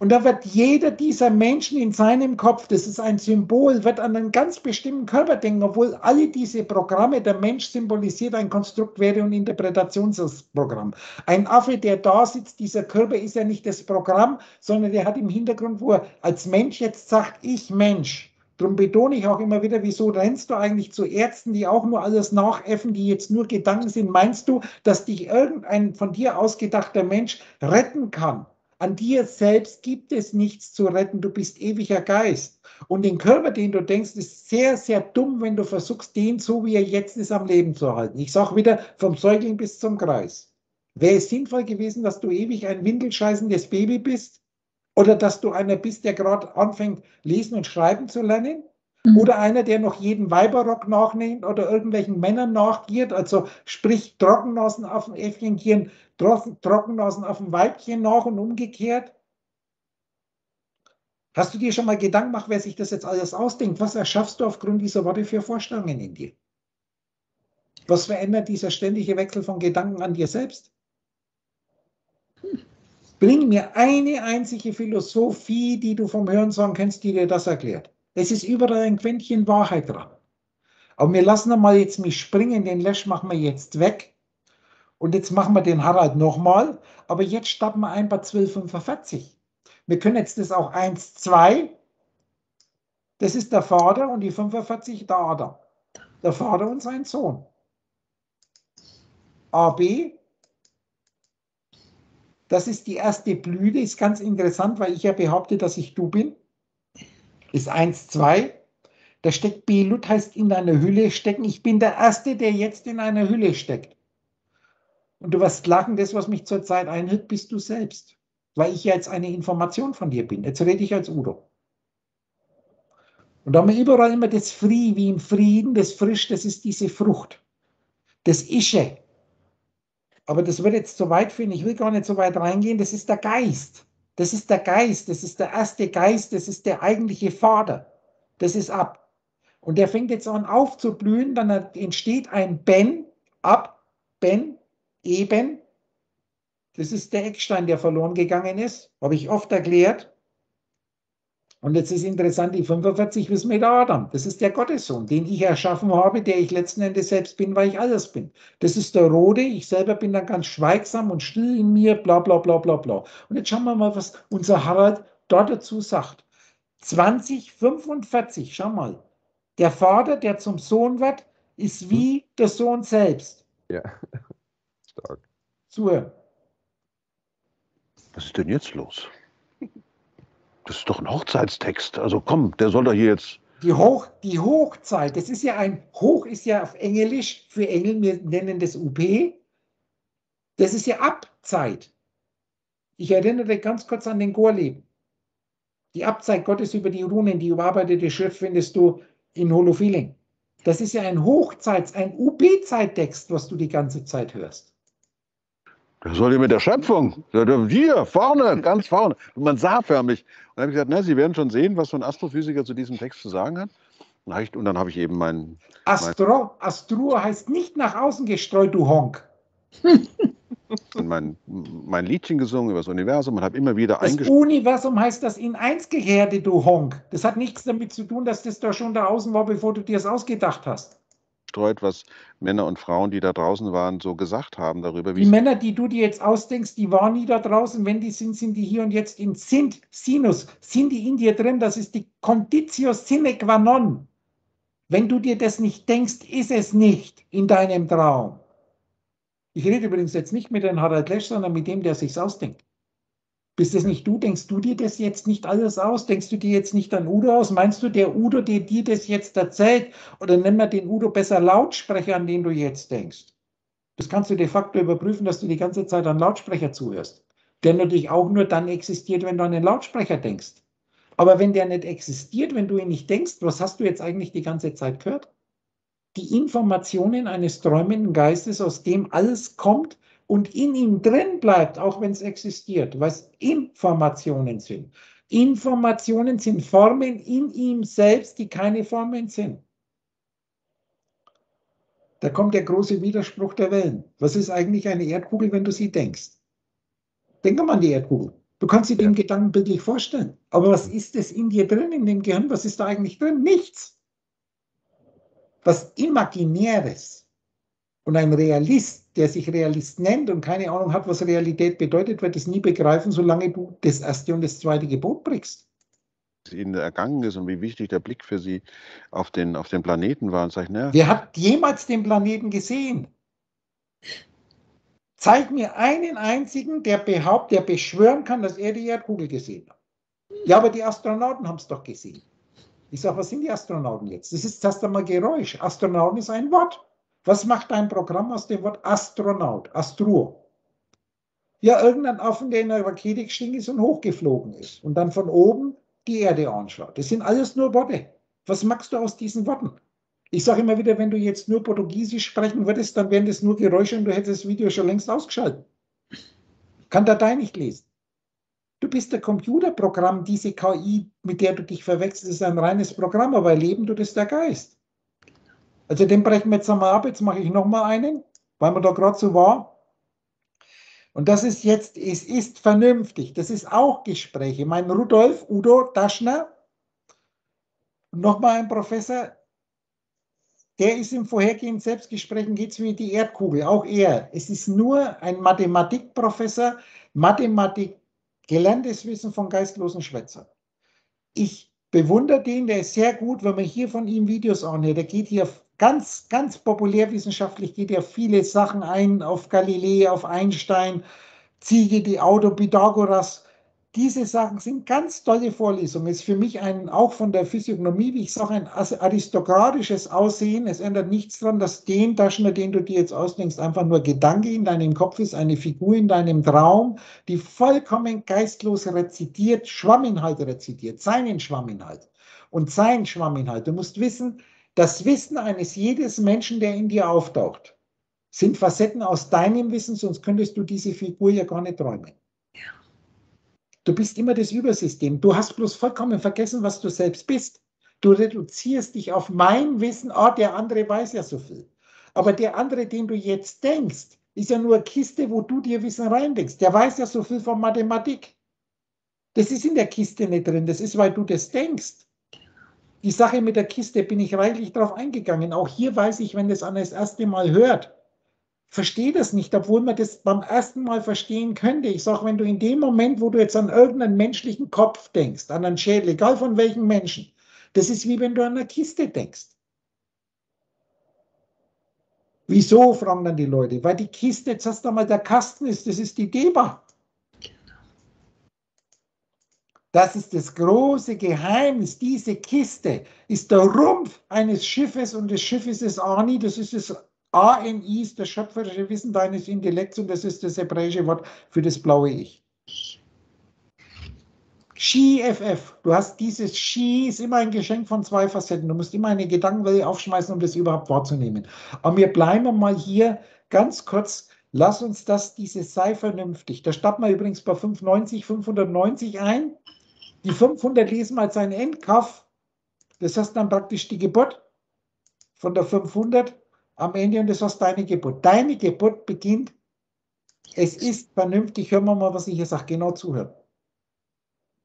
Und da wird jeder dieser Menschen in seinem Kopf, das ist ein Symbol, wird an einen ganz bestimmten Körper denken, obwohl alle diese Programme, der Mensch symbolisiert ein Konstrukt, Werte und Interpretationsprogramm. Ein Affe, der da sitzt, dieser Körper ist ja nicht das Programm, sondern der hat im Hintergrund, wo er als Mensch jetzt sagt, ich Mensch. Darum betone ich auch immer wieder, wieso rennst du eigentlich zu Ärzten, die auch nur alles nachäffen, die jetzt nur Gedanken sind? Meinst du, dass dich irgendein von dir ausgedachter Mensch retten kann? An dir selbst gibt es nichts zu retten. Du bist ewiger Geist. Und den Körper, den du denkst, ist sehr, sehr dumm, wenn du versuchst, den so wie er jetzt ist am Leben zu halten. Ich sage wieder, vom Säugling bis zum Kreis. Wäre es sinnvoll gewesen, dass du ewig ein windelscheißendes Baby bist? Oder dass du einer bist, der gerade anfängt, lesen und schreiben zu lernen? Mhm. Oder einer, der noch jeden Weiberrock nachnimmt oder irgendwelchen Männern nachgiert, also sprich Trockennasen auf dem Äffchen gieren, Trockennasen auf dem Weibchen nach und umgekehrt? Hast du dir schon mal Gedanken gemacht, wer sich das jetzt alles ausdenkt? Was erschaffst du aufgrund dieser Worte für Vorstellungen in dir? Was verändert dieser ständige Wechsel von Gedanken an dir selbst? Bring mir eine einzige Philosophie, die du vom Hörensagen kennst, die dir das erklärt. Es ist überall ein Quäntchen Wahrheit dran. Aber wir lassen einmal jetzt mich springen, den Lesch machen wir jetzt weg. Und jetzt machen wir den Harald nochmal. Aber jetzt starten wir ein bei 1245. Wir können jetzt das auch 1, 2. Das ist der Vater und die 45 der Adam. Der Vater und sein Sohn. AB, das ist die erste Blüte, ist ganz interessant, weil ich ja behaupte, dass ich du bin. Ist 1, 2. Da steckt Belut, heißt in einer Hülle stecken. Ich bin der Erste, der jetzt in einer Hülle steckt. Und du wirst lachen, das, was mich zurzeit einhält, bist du selbst. Weil ich jetzt eine Information von dir bin. Jetzt rede ich als Udo. Und da haben wir überall immer das Fri, wie im Frieden, das Frisch, das ist diese Frucht. Das Ische, aber das wird jetzt zu weit führen. Ich will gar nicht so weit reingehen. Das ist der Geist. Das ist der Geist. Das ist der erste Geist. Das ist der eigentliche Vater. Das ist ab. Und der fängt jetzt an aufzublühen. Dann entsteht ein Ben, ab, Ben, eben. Das ist der Eckstein, der verloren gegangen ist. Habe ich oft erklärt. Und jetzt ist interessant, die 45 wissen wir Adam. Das ist der Gottessohn, den ich erschaffen habe, der ich letzten Endes selbst bin, weil ich alles bin. Das ist der Rode. Ich selber bin dann ganz schweigsam und still in mir, bla bla bla bla bla. Und jetzt schauen wir mal, was unser Harald dort dazu sagt. 2045, schau mal. Der Vater, der zum Sohn wird, ist wie der Sohn selbst. Ja, stark. Zuhören. Was ist denn jetzt los? Das ist doch ein Hochzeitstext. Also komm, der soll doch hier jetzt. Die, Hoch, die Hochzeit, das ist ja ein, Hoch ist ja auf Englisch für Engel, wir nennen das UP. Das ist ja Abzeit. Ich erinnere ganz kurz an den Gorleben. Die Abzeit Gottes über die Runen, die überarbeitete Schrift findest du in Holofeeling. Das ist ja ein Hochzeits-, ein UP-Zeittext, was du die ganze Zeit hörst. Das soll ja mit der Schöpfung. Hier, vorne, ganz vorne. Und man sah förmlich. Und dann habe ich gesagt, na, Sie werden schon sehen, was so ein Astrophysiker zu diesem Text zu sagen hat. Und dann habe ich eben meinen. Astro, Astro heißt nicht nach außen gestreut, du Honk. mein, mein Liedchen gesungen über das Universum und habe immer wieder Das Universum heißt das in eins Geherde, du Honk. Das hat nichts damit zu tun, dass das da schon da außen war, bevor du dir das ausgedacht hast gestreut, was Männer und Frauen, die da draußen waren, so gesagt haben darüber. die Männer, die du dir jetzt ausdenkst, die waren nie da draußen. Wenn die sind, sind die hier und jetzt in sind, Sinus, sind die in dir drin. Das ist die Conditio sine qua non. Wenn du dir das nicht denkst, ist es nicht in deinem Traum. Ich rede übrigens jetzt nicht mit dem Harald Lesch, sondern mit dem, der sich's ausdenkt. Bist das nicht du? Denkst du dir das jetzt nicht alles aus? Denkst du dir jetzt nicht an Udo aus? Meinst du, der Udo, der dir das jetzt erzählt? Oder nimm mal den Udo besser Lautsprecher, an den du jetzt denkst? Das kannst du de facto überprüfen, dass du die ganze Zeit an Lautsprecher zuhörst. Der natürlich auch nur dann existiert, wenn du an den Lautsprecher denkst. Aber wenn der nicht existiert, wenn du ihn nicht denkst, was hast du jetzt eigentlich die ganze Zeit gehört? Die Informationen eines träumenden Geistes, aus dem alles kommt, und in ihm drin bleibt, auch wenn es existiert, was Informationen sind. Informationen sind Formen in ihm selbst, die keine Formen sind. Da kommt der große Widerspruch der Wellen. Was ist eigentlich eine Erdkugel, wenn du sie denkst? Denk mal an die Erdkugel. Du kannst sie ja. dem Gedanken bildlich vorstellen. Aber was ist es in dir drin, in dem Gehirn? Was ist da eigentlich drin? Nichts. Was Imaginäres. Und ein Realist der sich Realist nennt und keine Ahnung hat, was Realität bedeutet, wird es nie begreifen, solange du das erste und das zweite Gebot brichst. Ihnen ergangen ist und wie wichtig der Blick für Sie auf den, auf den Planeten war. Und sag ich, na, Wer hat jemals den Planeten gesehen? Zeig mir einen einzigen, der behauptet, der beschwören kann, dass er die Erdkugel gesehen hat. Ja, aber die Astronauten haben es doch gesehen. Ich sage, was sind die Astronauten jetzt? Das ist erst einmal Geräusch. Astronauten ist ein Wort. Was macht dein Programm aus dem Wort Astronaut, Astro? Ja, irgendein Affen, der in einer Rakete gestiegen ist und hochgeflogen ist und dann von oben die Erde anschaut. Das sind alles nur Worte. Was machst du aus diesen Worten? Ich sage immer wieder, wenn du jetzt nur Portugiesisch sprechen würdest, dann wären das nur Geräusche und du hättest das Video schon längst ausgeschaltet. Kann Datei nicht lesen. Du bist ein Computerprogramm, diese KI, mit der du dich verwechselst, ist ein reines Programm, aber erleben du das der Geist. Also den brechen wir jetzt einmal ab, jetzt mache ich nochmal einen, weil man da gerade so war. Und das ist jetzt, es ist vernünftig, das ist auch Gespräche. Mein Rudolf Udo Daschner, nochmal ein Professor, der ist im vorhergehenden Selbstgesprächen, geht es wie die Erdkugel, auch er. Es ist nur ein Mathematikprofessor, Mathematik, gelerntes Wissen von geistlosen Schwätzern. Ich bewundere den, der ist sehr gut, wenn man hier von ihm Videos anhört. Der geht hier ganz, ganz populärwissenschaftlich, geht ja viele Sachen ein auf Galilei, auf Einstein, Ziege, die Auto, Pythagoras. Diese Sachen sind ganz tolle Vorlesungen. Ist für mich ein, auch von der Physiognomie, wie ich sage, ein aristokratisches Aussehen. Es ändert nichts daran, dass den Taschner, den du dir jetzt ausdenkst, einfach nur Gedanke in deinem Kopf ist, eine Figur in deinem Traum, die vollkommen geistlos rezitiert, Schwamminhalt rezitiert, seinen Schwamminhalt. Und sein Schwamminhalt. Du musst wissen, das Wissen eines jedes Menschen, der in dir auftaucht, sind Facetten aus deinem Wissen, sonst könntest du diese Figur ja gar nicht träumen. Du bist immer das Übersystem. Du hast bloß vollkommen vergessen, was du selbst bist. Du reduzierst dich auf mein Wissen. Ah, der andere weiß ja so viel. Aber der andere, den du jetzt denkst, ist ja nur eine Kiste, wo du dir Wissen reindenkst. Der weiß ja so viel von Mathematik. Das ist in der Kiste nicht drin. Das ist, weil du das denkst. Die Sache mit der Kiste bin ich reichlich darauf eingegangen. Auch hier weiß ich, wenn das einer das erste Mal hört, verstehe das nicht, obwohl man das beim ersten Mal verstehen könnte. Ich sage, wenn du in dem Moment, wo du jetzt an irgendeinen menschlichen Kopf denkst, an einen Schädel, egal von welchem Menschen, das ist wie wenn du an eine Kiste denkst. Wieso, fragen dann die Leute? Weil die Kiste jetzt erst einmal der Kasten ist, das ist die Deba. Das ist das große Geheimnis. Diese Kiste ist der Rumpf eines Schiffes und das Schiff ist das Ani, das ist das ANI ist das schöpferische Wissen deines Intellekts und das ist das hebräische Wort für das blaue Ich. Ski FF. Du hast dieses Ski, ist immer ein Geschenk von zwei Facetten. Du musst immer eine Gedankenwelle aufschmeißen, um das überhaupt wahrzunehmen. Aber wir bleiben mal hier ganz kurz. Lass uns das, dieses sei vernünftig. Da starten wir übrigens bei 590, 590 ein. Die 500 lesen wir als ein Endkauf. Das heißt dann praktisch die Geburt von der 500 am Ende und das heißt deine Geburt. Deine Geburt beginnt, es ist vernünftig, hören wir mal, was ich hier sage, genau zuhören.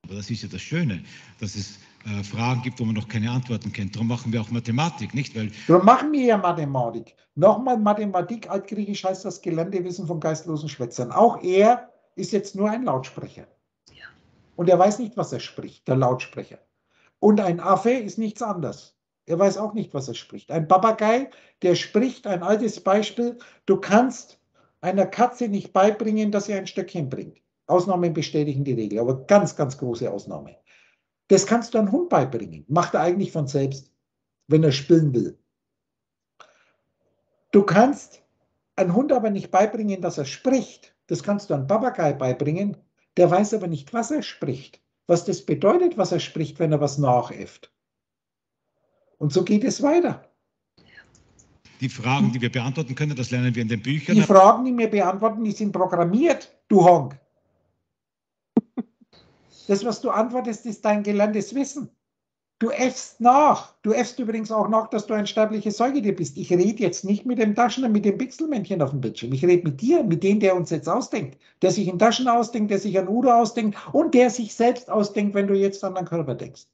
Aber das ist ja das Schöne, dass es äh, Fragen gibt, wo man noch keine Antworten kennt. Darum machen wir auch Mathematik, nicht? Weil Darum machen wir ja Mathematik. Nochmal Mathematik, altgriechisch heißt das gelernte Wissen von geistlosen Schwätzern. Auch er ist jetzt nur ein Lautsprecher. Und er weiß nicht, was er spricht, der Lautsprecher. Und ein Affe ist nichts anderes. Er weiß auch nicht, was er spricht. Ein Papagei, der spricht, ein altes Beispiel. Du kannst einer Katze nicht beibringen, dass sie ein Stöckchen bringt. Ausnahmen bestätigen die Regel, aber ganz, ganz große Ausnahme. Das kannst du einem Hund beibringen. Macht er eigentlich von selbst, wenn er spielen will. Du kannst einem Hund aber nicht beibringen, dass er spricht. Das kannst du einem Papagei beibringen. Der weiß aber nicht, was er spricht. Was das bedeutet, was er spricht, wenn er was nachäfft. Und so geht es weiter. Die Fragen, die wir beantworten können, das lernen wir in den Büchern. Die Fragen, die wir beantworten, die sind programmiert, du Honk. Das, was du antwortest, ist dein gelerntes Wissen. Du äffst nach. Du äffst übrigens auch nach, dass du ein sterbliches Säugetier bist. Ich rede jetzt nicht mit dem Taschener, mit dem Pixelmännchen auf dem Bildschirm. Ich rede mit dir, mit dem, der uns jetzt ausdenkt. Der sich in Taschen ausdenkt, der sich an Udo ausdenkt und der sich selbst ausdenkt, wenn du jetzt an deinen Körper denkst.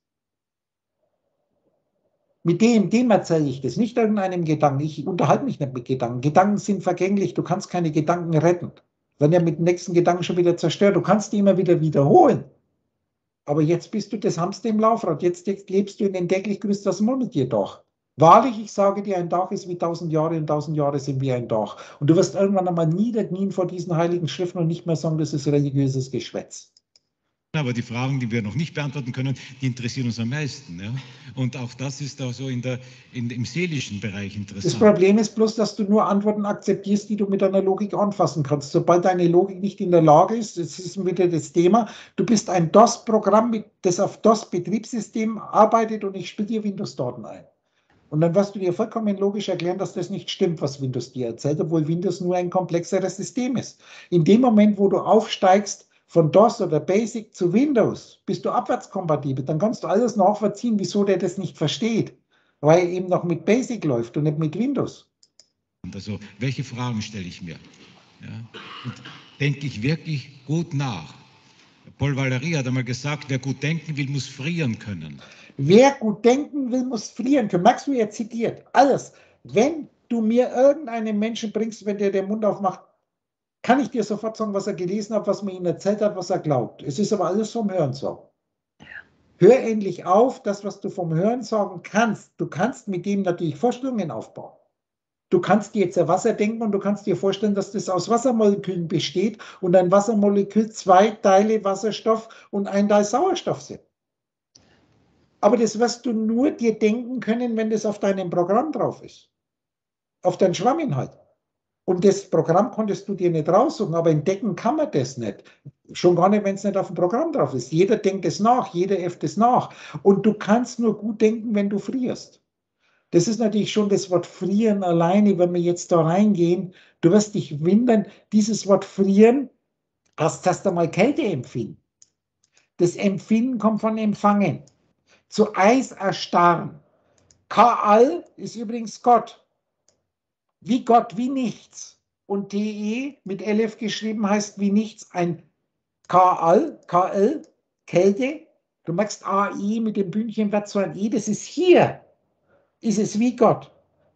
Mit dem, dem erzähle ich das, nicht irgendeinem Gedanken. Ich unterhalte mich nicht mit Gedanken. Gedanken sind vergänglich, du kannst keine Gedanken retten. Wenn er mit dem nächsten Gedanken schon wieder zerstört, du kannst die immer wieder wiederholen. Aber jetzt bist du das Hamster im Laufrad, jetzt lebst du in den täglich grüßt das Murmeltier doch. Wahrlich, ich sage dir, ein Dach ist wie tausend Jahre und tausend Jahre sind wie ein Dach. Und du wirst irgendwann einmal niederknien vor diesen heiligen Schriften und nicht mehr sagen, das ist religiöses Geschwätz. Aber die Fragen, die wir noch nicht beantworten können, die interessieren uns am meisten. Ja? Und auch das ist auch so in der, in, im seelischen Bereich interessant. Das Problem ist bloß, dass du nur Antworten akzeptierst, die du mit deiner Logik anfassen kannst. Sobald deine Logik nicht in der Lage ist, das ist wieder das Thema, du bist ein DOS-Programm, das auf DOS-Betriebssystem arbeitet und ich spiele dir Windows-Daten ein. Und dann wirst du dir vollkommen logisch erklären, dass das nicht stimmt, was Windows dir erzählt, obwohl Windows nur ein komplexeres System ist. In dem Moment, wo du aufsteigst, von DOS oder Basic zu Windows, bist du abwärtskompatibel, dann kannst du alles nachvollziehen, wieso der das nicht versteht, weil er eben noch mit Basic läuft und nicht mit Windows. Also, welche Fragen stelle ich mir? Ja? Denke ich wirklich gut nach? Paul Valéry hat einmal gesagt, wer gut denken will, muss frieren können. Wer gut denken will, muss frieren können. Magst du er zitiert alles. Wenn du mir irgendeinen Menschen bringst, wenn der den Mund aufmacht, kann ich dir sofort sagen, was er gelesen hat, was man ihm erzählt hat, was er glaubt. Es ist aber alles vom Hörensagen. Hör endlich auf, das, was du vom Hörensagen kannst. Du kannst mit dem natürlich Vorstellungen aufbauen. Du kannst dir jetzt ein Wasser denken und du kannst dir vorstellen, dass das aus Wassermolekülen besteht und ein Wassermolekül zwei Teile Wasserstoff und ein Teil Sauerstoff sind. Aber das wirst du nur dir denken können, wenn das auf deinem Programm drauf ist. Auf deinen Schwamminhalt. Und das Programm konntest du dir nicht raussuchen, aber entdecken kann man das nicht. Schon gar nicht, wenn es nicht auf dem Programm drauf ist. Jeder denkt es nach, jeder äfft es nach. Und du kannst nur gut denken, wenn du frierst. Das ist natürlich schon das Wort frieren alleine, wenn wir jetzt da reingehen. Du wirst dich wundern, dieses Wort frieren, hast erst einmal Kälte empfinden. Das Empfinden kommt von Empfangen. Zu Eis erstarren. Kaal ist übrigens Gott wie Gott, wie nichts. Und TE mit LF geschrieben heißt wie nichts ein KL, KL, Kälte. Du machst AI mit dem Bündchen wird zu ein I. Das ist hier, ist es wie Gott.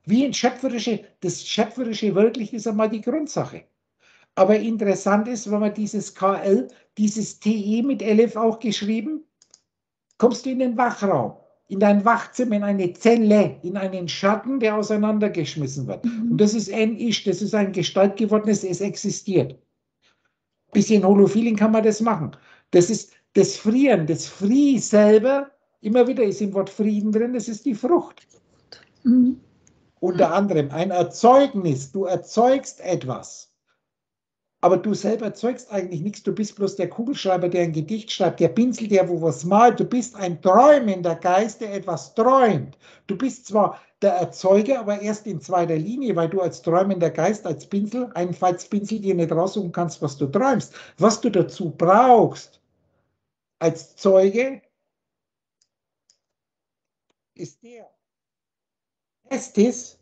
Wie ein schöpferische, das schöpferische wirklich ist einmal die Grundsache. Aber interessant ist, wenn man dieses KL, dieses TE mit LF auch geschrieben, kommst du in den Wachraum in dein Wachzimmer, in eine Zelle, in einen Schatten, der auseinandergeschmissen wird. Mhm. Und das ist ein Ich, das ist ein Gestalt gewordenes, es existiert. Bisschen Holofeeling kann man das machen. Das ist das Frieren, das Frie selber, immer wieder ist im Wort Frieden drin, das ist die Frucht. Mhm. Unter anderem ein Erzeugnis, du erzeugst etwas. Aber du selber erzeugst eigentlich nichts. Du bist bloß der Kugelschreiber, der ein Gedicht schreibt, der Pinsel, der wo was malt. Du bist ein träumender Geist, der etwas träumt. Du bist zwar der Erzeuger, aber erst in zweiter Linie, weil du als träumender Geist, als Pinsel, einen Falzpinsel dir nicht raussuchen kannst, was du träumst. Was du dazu brauchst als Zeuge, ist der. Estis,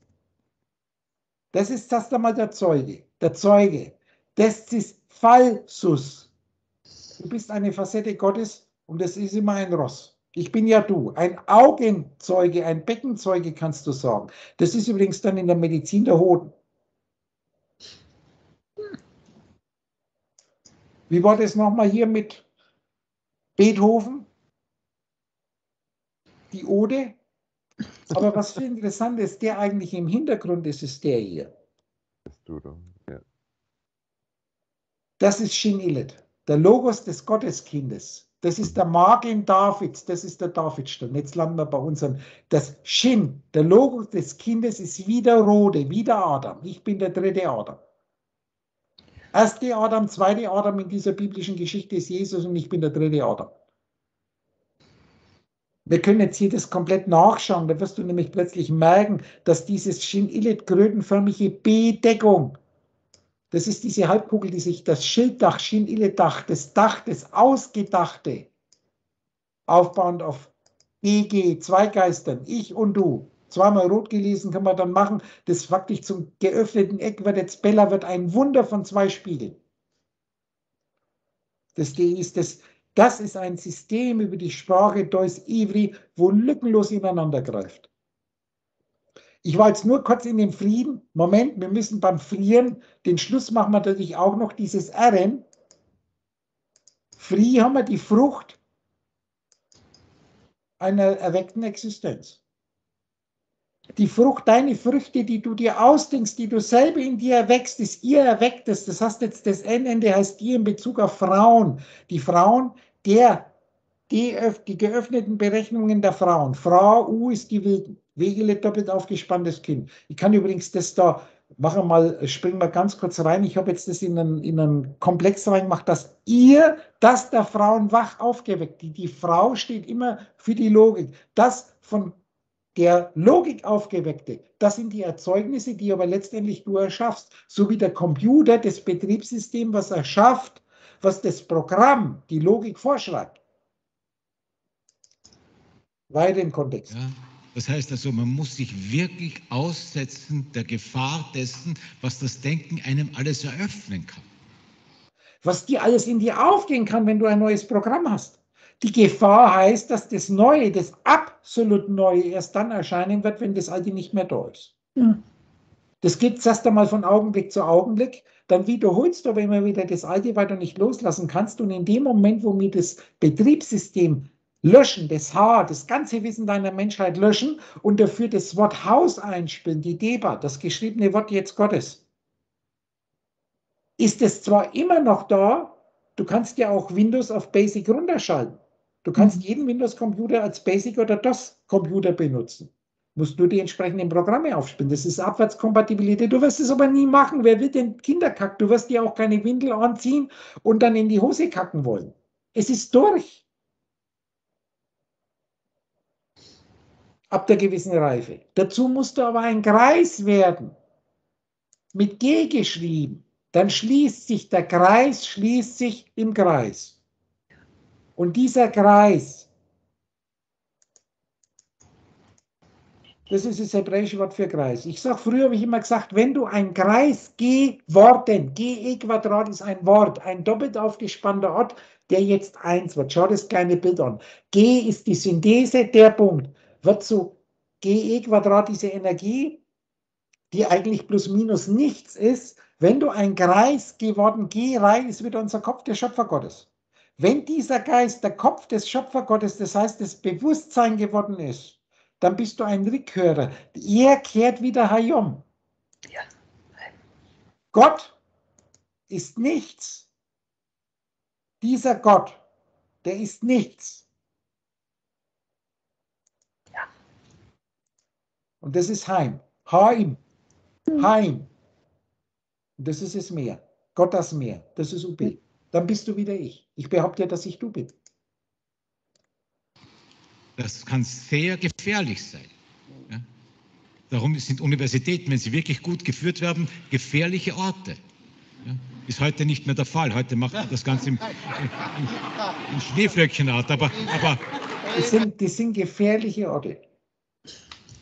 das ist das einmal der Zeuge. Der Zeuge Destis falsus. Du bist eine Facette Gottes und es ist immer ein Ross. Ich bin ja du. Ein Augenzeuge, ein Beckenzeuge kannst du sagen. Das ist übrigens dann in der Medizin der Hoden. Wie war das nochmal hier mit Beethoven? Die Ode? Aber was viel interessant ist, der eigentlich im Hintergrund ist, ist der hier. Bist du da? Das ist Shin Illet, der Logos des Gotteskindes. Das ist der Magen Davids, das ist der Davidstern. Jetzt landen wir bei unseren. Das Shin, der Logos des Kindes ist wie der Rode, wie der Adam. Ich bin der dritte Adam. Erste Adam, zweite Adam in dieser biblischen Geschichte ist Jesus und ich bin der dritte Adam. Wir können jetzt hier das komplett nachschauen, da wirst du nämlich plötzlich merken, dass dieses Shin-Illit krötenförmige Bedeckung das ist diese Halbkugel, die sich das Schilddach, Schienille-Dach, das Dach, das Ausgedachte, aufbauend auf EG, zwei Geistern, ich und du, zweimal rot gelesen kann man dann machen, das faktisch zum geöffneten Eck wird jetzt Bella wird ein Wunder von zwei Spiegeln. Das ist das, das ist ein System über die Sprache Deus Ivri, wo lückenlos ineinander greift. Ich war jetzt nur kurz in dem Frieden. Moment, wir müssen beim Frieren, den Schluss machen wir natürlich auch noch dieses Rn. Frie haben wir die Frucht einer erweckten Existenz. Die Frucht, deine Früchte, die du dir ausdenkst, die du selber in dir erwächst, ist ihr erwecktes. Das heißt jetzt, das N-Ende heißt ihr in Bezug auf Frauen. Die Frauen, der, die, die geöffneten Berechnungen der Frauen. Frau U ist die Wilden. Wegele doppelt aufgespanntes Kind. Ich kann übrigens das da machen mal, springen wir ganz kurz rein. Ich habe jetzt das in einen, in einen Komplex reingemacht, dass ihr, das der Frauen wach aufgeweckt. Die, die Frau steht immer für die Logik. Das von der Logik aufgeweckte, das sind die Erzeugnisse, die aber letztendlich du erschaffst. So wie der Computer, das Betriebssystem, was er schafft, was das Programm, die Logik vorschreibt. Weiter im Kontext. Ja. Das heißt also, man muss sich wirklich aussetzen der Gefahr dessen, was das Denken einem alles eröffnen kann. Was dir alles in dir aufgehen kann, wenn du ein neues Programm hast. Die Gefahr heißt, dass das Neue, das absolut Neue erst dann erscheinen wird, wenn das Alte nicht mehr da ist. Ja. Das geht erst einmal von Augenblick zu Augenblick. Dann wiederholst du aber immer wieder das Alte, weil du nicht loslassen kannst. Und in dem Moment, wo mir das Betriebssystem löschen, das Haar, das ganze Wissen deiner Menschheit löschen und dafür das Wort Haus einspielen, die Deba, das geschriebene Wort jetzt Gottes. Ist es zwar immer noch da, du kannst ja auch Windows auf Basic runterschalten. Du kannst mhm. jeden Windows-Computer als Basic oder DOS-Computer benutzen. Musst nur die entsprechenden Programme aufspielen. Das ist Abwärtskompatibilität. Du wirst es aber nie machen. Wer will denn Kinderkack? Du wirst dir auch keine Windel anziehen und dann in die Hose kacken wollen. Es ist durch. Ab der gewissen Reife. Dazu musst du aber ein Kreis werden, mit G geschrieben. Dann schließt sich der Kreis, schließt sich im Kreis. Und dieser Kreis, das ist das hebräische Wort für Kreis. Ich sage, früher habe ich immer gesagt, wenn du ein Kreis geworden, GE Quadrat ist ein Wort, ein doppelt aufgespannter Ort, der jetzt eins wird. Schau das kleine Bild an. G ist die Synthese, der Punkt wird zu GE Quadrat diese Energie, die eigentlich plus minus nichts ist, wenn du ein Kreis geworden, G rein ist wieder unser Kopf der Schöpfergottes. Wenn dieser Geist der Kopf des Schöpfergottes, das heißt das Bewusstsein geworden ist, dann bist du ein Rückhörer. Er kehrt wieder Hayom. Ja. Gott ist nichts. Dieser Gott, der ist nichts. Und das ist Heim. Heim. Heim. Und das ist das Meer. Gott das Meer. Das ist UB. Dann bist du wieder ich. Ich behaupte ja, dass ich du bin. Das kann sehr gefährlich sein. Ja? Darum sind Universitäten, wenn sie wirklich gut geführt werden, gefährliche Orte. Ja? Ist heute nicht mehr der Fall. Heute macht man das Ganze im, im, im Schneeflöckchenart. Aber, aber das, sind, das sind gefährliche Orte.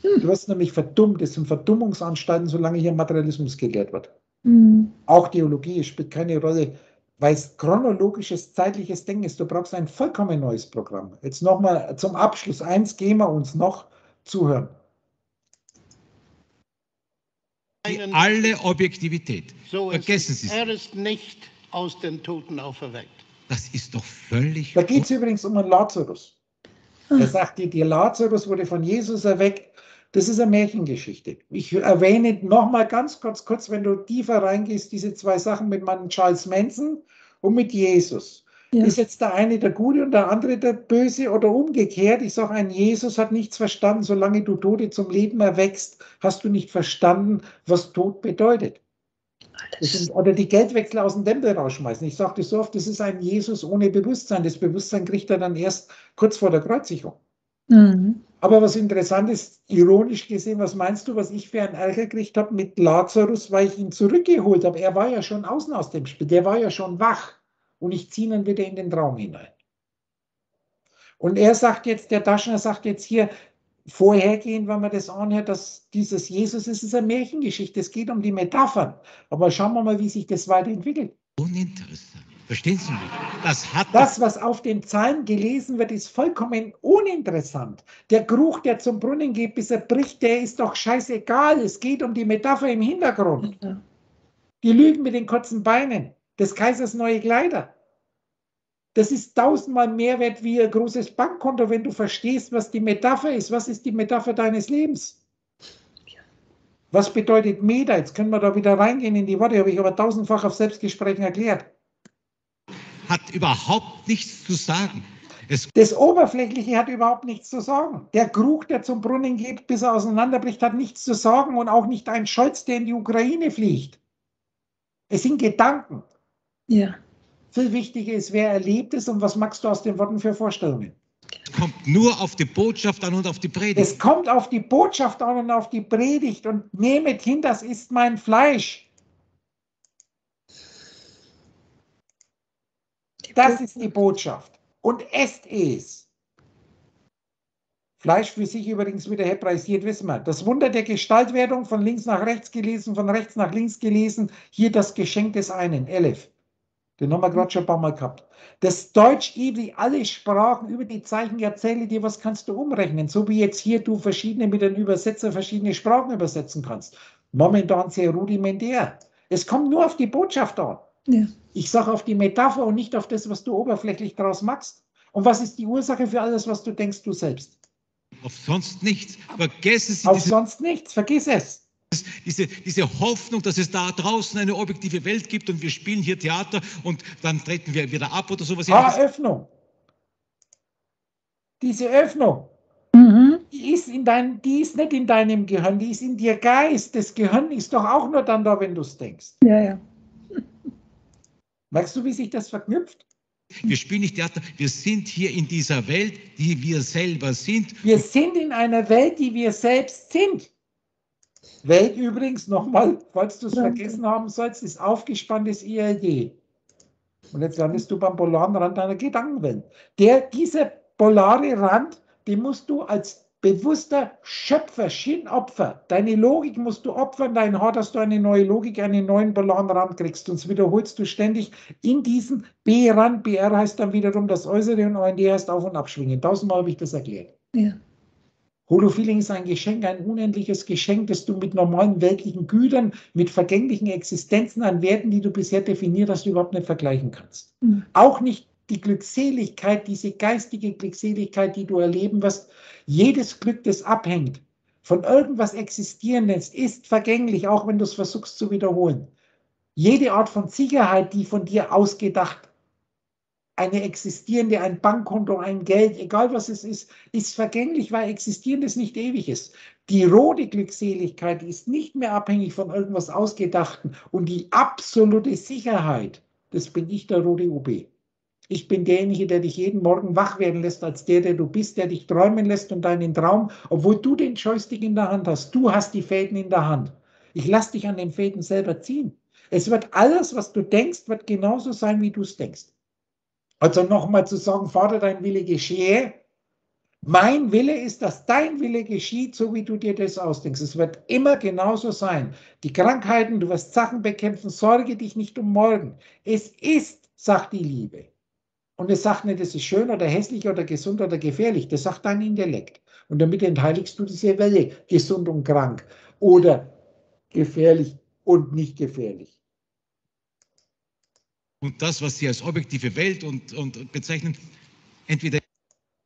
Du wirst nämlich verdummt, es sind Verdummungsanstalten, solange hier Materialismus gelehrt wird. Mhm. Auch Theologie spielt keine Rolle, weil es chronologisches, zeitliches Denken ist. Du brauchst ein vollkommen neues Programm. Jetzt nochmal zum Abschluss. Eins gehen wir uns noch zuhören. Die alle Objektivität. So Vergessen Sie es. Er ist nicht aus den Toten auferweckt. Das ist doch völlig. Da geht es übrigens um einen Lazarus. Er sagt dir, der Lazarus wurde von Jesus erweckt das ist eine Märchengeschichte. Ich erwähne nochmal ganz kurz, kurz, wenn du tiefer reingehst, diese zwei Sachen mit meinem Charles Manson und mit Jesus. Ja. Ist jetzt der eine der Gute und der andere der Böse oder umgekehrt? Ich sage, ein Jesus hat nichts verstanden. Solange du Tote zum Leben erwächst, hast du nicht verstanden, was Tod bedeutet. Sind, oder die Geldwechsel aus dem Tempel rausschmeißen. Ich sage das so oft, das ist ein Jesus ohne Bewusstsein. Das Bewusstsein kriegt er dann erst kurz vor der Kreuzigung. Mhm. Aber was interessant ist, ironisch gesehen, was meinst du, was ich für einen Ärger gekriegt habe mit Lazarus, weil ich ihn zurückgeholt habe? Er war ja schon außen aus dem Spiel, der war ja schon wach und ich ziehe ihn wieder in den Traum hinein. Und er sagt jetzt, der Daschner sagt jetzt hier, vorhergehend, wenn man das anhört, dass dieses Jesus ist, ist eine Märchengeschichte. Es geht um die Metaphern. Aber schauen wir mal, wie sich das weiterentwickelt. Uninteressant. Verstehen Sie mich? Das, hat das, was auf den Zahlen gelesen wird, ist vollkommen uninteressant. Der Geruch, der zum Brunnen geht, bis er bricht, der ist doch scheißegal. Es geht um die Metapher im Hintergrund. Die Lügen mit den kurzen Beinen, des Kaisers neue Kleider. Das ist tausendmal mehr wert wie ein großes Bankkonto, wenn du verstehst, was die Metapher ist. Was ist die Metapher deines Lebens? Was bedeutet Meta? Jetzt können wir da wieder reingehen in die Worte, habe ich aber tausendfach auf Selbstgesprächen erklärt. Hat überhaupt nichts zu sagen. Es das Oberflächliche hat überhaupt nichts zu sagen. Der Krug, der zum Brunnen geht, bis er auseinanderbricht, hat nichts zu sagen und auch nicht ein Scholz, der in die Ukraine fliegt. Es sind Gedanken. Ja. Viel wichtiger ist, wer erlebt es und was machst du aus den Worten für Vorstellungen. Es kommt nur auf die Botschaft an und auf die Predigt. Es kommt auf die Botschaft an und auf die Predigt und nehmet hin, das ist mein Fleisch. Das ist die Botschaft. Und esst es. Fleisch für sich übrigens wieder hebraisiert, wissen wir. Das Wunder der Gestaltwerdung von links nach rechts gelesen, von rechts nach links gelesen. Hier das Geschenk des einen, Elef. Den haben wir gerade schon ein paar Mal gehabt. Das Deutsch, Ibri, alle Sprachen über die Zeichen erzähle dir, was kannst du umrechnen? So wie jetzt hier du verschiedene mit einem Übersetzer verschiedene Sprachen übersetzen kannst. Momentan sehr rudimentär. Es kommt nur auf die Botschaft an. Ja. Ich sage auf die Metapher und nicht auf das, was du oberflächlich daraus machst. Und was ist die Ursache für alles, was du denkst, du selbst? Auf sonst nichts. Vergessen Sie Auf sonst nichts, vergiss es. Diese, diese Hoffnung, dass es da draußen eine objektive Welt gibt und wir spielen hier Theater und dann treten wir wieder ab oder sowas. Ah, Öffnung. Diese Öffnung, mhm. die, ist in dein, die ist nicht in deinem Gehirn, die ist in dir Geist. Das Gehirn ist doch auch nur dann da, wenn du es denkst. Ja, ja. Merkst du, wie sich das verknüpft? Wir spielen nicht Theater, wir sind hier in dieser Welt, die wir selber sind. Wir sind in einer Welt, die wir selbst sind. Welt übrigens, nochmal, falls du es vergessen haben sollst, ist aufgespanntes ILD. Und jetzt landest du beim polaren Rand deiner Gedankenwelt. Der, dieser polare Rand, den musst du als bewusster Schöpfer, Schienopfer. Deine Logik musst du opfern, dein Haar, dass du eine neue Logik, einen neuen polaren Rand kriegst. Sonst wiederholst du ständig in diesen B-Rand. BR heißt dann wiederum das Äußere und OND heißt auf- und abschwingen. Tausendmal habe ich das erklärt. Ja. Holofeeling ist ein Geschenk, ein unendliches Geschenk, das du mit normalen weltlichen Gütern, mit vergänglichen Existenzen an Werten, die du bisher definiert hast, überhaupt nicht vergleichen kannst. Mhm. Auch nicht die Glückseligkeit, diese geistige Glückseligkeit, die du erleben wirst. Jedes Glück, das abhängt von irgendwas Existierendes, ist vergänglich, auch wenn du es versuchst zu wiederholen. Jede Art von Sicherheit, die von dir ausgedacht eine existierende, ein Bankkonto, ein Geld, egal was es ist, ist vergänglich, weil existierendes nicht ewig ist. Die rote Glückseligkeit ist nicht mehr abhängig von irgendwas Ausgedachten und die absolute Sicherheit, das bin ich, der rote UB. Ich bin derjenige, der dich jeden Morgen wach werden lässt, als der, der du bist, der dich träumen lässt und deinen Traum, obwohl du den Joystick in der Hand hast. Du hast die Fäden in der Hand. Ich lasse dich an den Fäden selber ziehen. Es wird alles, was du denkst, wird genauso sein, wie du es denkst. Also nochmal zu sagen, Vater, dein Wille geschehe. Mein Wille ist, dass dein Wille geschieht, so wie du dir das ausdenkst. Es wird immer genauso sein. Die Krankheiten, du wirst Sachen bekämpfen, sorge dich nicht um morgen. Es ist, sagt die Liebe. Und es sagt nicht, es ist schön oder hässlich oder gesund oder gefährlich. Das sagt dein Intellekt. Und damit entheiligst du diese Welle, gesund und krank oder gefährlich und nicht gefährlich. Und das, was Sie als objektive Welt und, und bezeichnen, entweder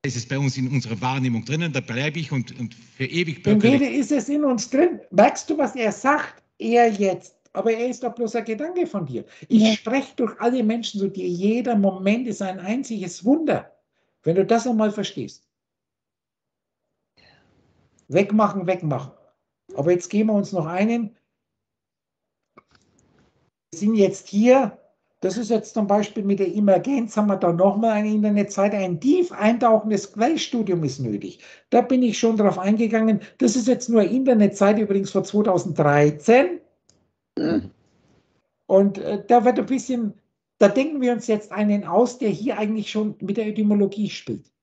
ist es bei uns in unserer Wahrnehmung drinnen, da bleibe ich und, und für ewig bleibe Entweder ist es in uns drin. Merkst du, was er sagt? Er jetzt. Aber er ist doch bloß ein Gedanke von dir. Ich ja. spreche durch alle Menschen zu dir. Jeder Moment ist ein einziges Wunder. Wenn du das einmal verstehst. Wegmachen, wegmachen. Aber jetzt geben wir uns noch einen. Wir sind jetzt hier das ist jetzt zum Beispiel mit der Emergenz, haben wir da nochmal eine Internetseite. Ein tief eintauchendes Quellstudium ist nötig. Da bin ich schon drauf eingegangen. Das ist jetzt nur eine Internetseite, übrigens von 2013. Und äh, da wird ein bisschen, da denken wir uns jetzt einen aus, der hier eigentlich schon mit der Etymologie spielt.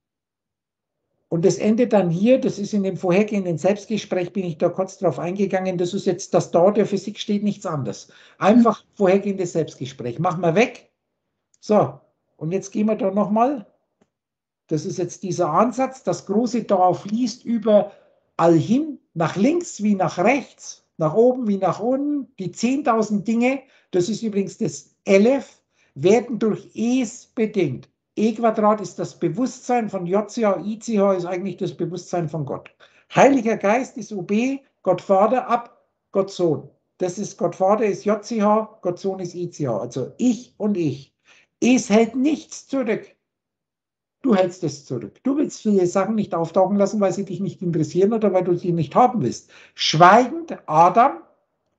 Und das endet dann hier, das ist in dem vorhergehenden Selbstgespräch, bin ich da kurz drauf eingegangen, das ist jetzt, das da der Physik steht nichts anderes. Einfach vorhergehendes Selbstgespräch. Machen wir weg. So, und jetzt gehen wir da nochmal. Das ist jetzt dieser Ansatz, das große da fließt überall hin, nach links wie nach rechts, nach oben wie nach unten. Die 10.000 Dinge, das ist übrigens das Elef, werden durch Es bedingt. E Quadrat ist das Bewusstsein von JCH, ICH ist eigentlich das Bewusstsein von Gott. Heiliger Geist ist UB, Gott Vater ab, Gott Sohn. Das ist Gott Vater ist JCH, Gott Sohn ist ICH. Also ich und ich. Es hält nichts zurück. Du hältst es zurück. Du willst viele Sachen nicht auftauchen lassen, weil sie dich nicht interessieren oder weil du sie nicht haben willst. Schweigend, Adam,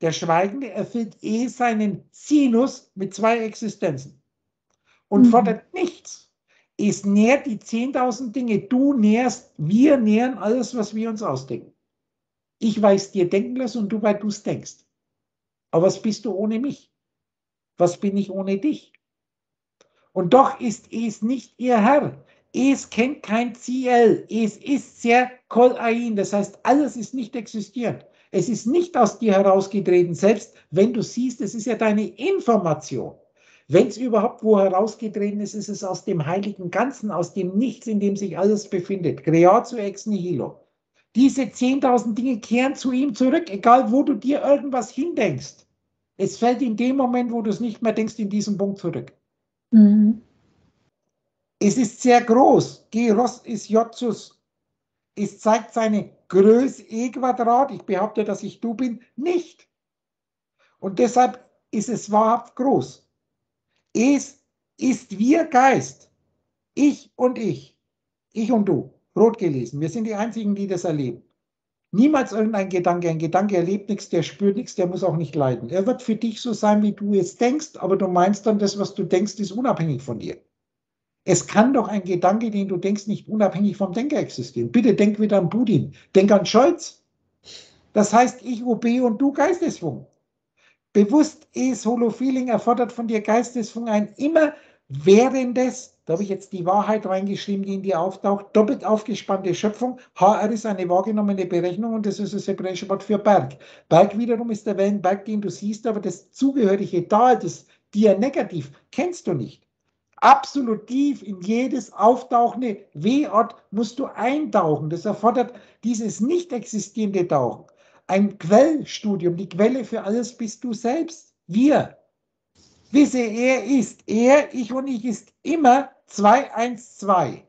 der Schweigende, erfüllt eh seinen Sinus mit zwei Existenzen und mhm. fordert nichts. Es nährt die 10.000 Dinge. Du nährst, wir nähren alles, was wir uns ausdenken. Ich weiß dir denken lassen und du, weil du es denkst. Aber was bist du ohne mich? Was bin ich ohne dich? Und doch ist es nicht ihr Herr. Es kennt kein Ziel. Es ist sehr kol ain. Das heißt, alles ist nicht existierend. Es ist nicht aus dir herausgetreten, selbst wenn du siehst, es ist ja deine Information. Wenn es überhaupt wo herausgetreten ist, ist es aus dem heiligen Ganzen, aus dem Nichts, in dem sich alles befindet. Creatio ex nihilo. Diese 10.000 Dinge kehren zu ihm zurück, egal wo du dir irgendwas hindenkst. Es fällt in dem Moment, wo du es nicht mehr denkst, in diesen Punkt zurück. Mhm. Es ist sehr groß. G Ross ist J Es zeigt seine Größe E Quadrat. Ich behaupte, dass ich du bin, nicht. Und deshalb ist es wahrhaft groß. Es ist wir Geist. Ich und ich. Ich und du rot gelesen. Wir sind die Einzigen, die das erleben. Niemals irgendein Gedanke. Ein Gedanke erlebt nichts, der spürt nichts, der muss auch nicht leiden. Er wird für dich so sein, wie du es denkst, aber du meinst dann, das, was du denkst, ist unabhängig von dir. Es kann doch ein Gedanke, den du denkst, nicht unabhängig vom Denker existieren. Bitte denk wieder an Budin. Denk an Scholz. Das heißt, ich OB und du Geistesfunk. Bewusst ist Holofeeling erfordert von dir Geistesfunk ein immer währendes da habe ich jetzt die Wahrheit reingeschrieben, die in dir auftaucht. Doppelt aufgespannte Schöpfung. HR ist eine wahrgenommene Berechnung und das ist das hebräische Wort für Berg. Berg wiederum ist der Wellenberg, den du siehst, aber das zugehörige Tal, das dir negativ, kennst du nicht. Absolut tief in jedes auftauchende W-Ort musst du eintauchen. Das erfordert dieses nicht existierende Tauchen. Ein Quellstudium, die Quelle für alles bist du selbst. Wir, Wisse, er ist er, ich und ich ist immer 2, 1, 2.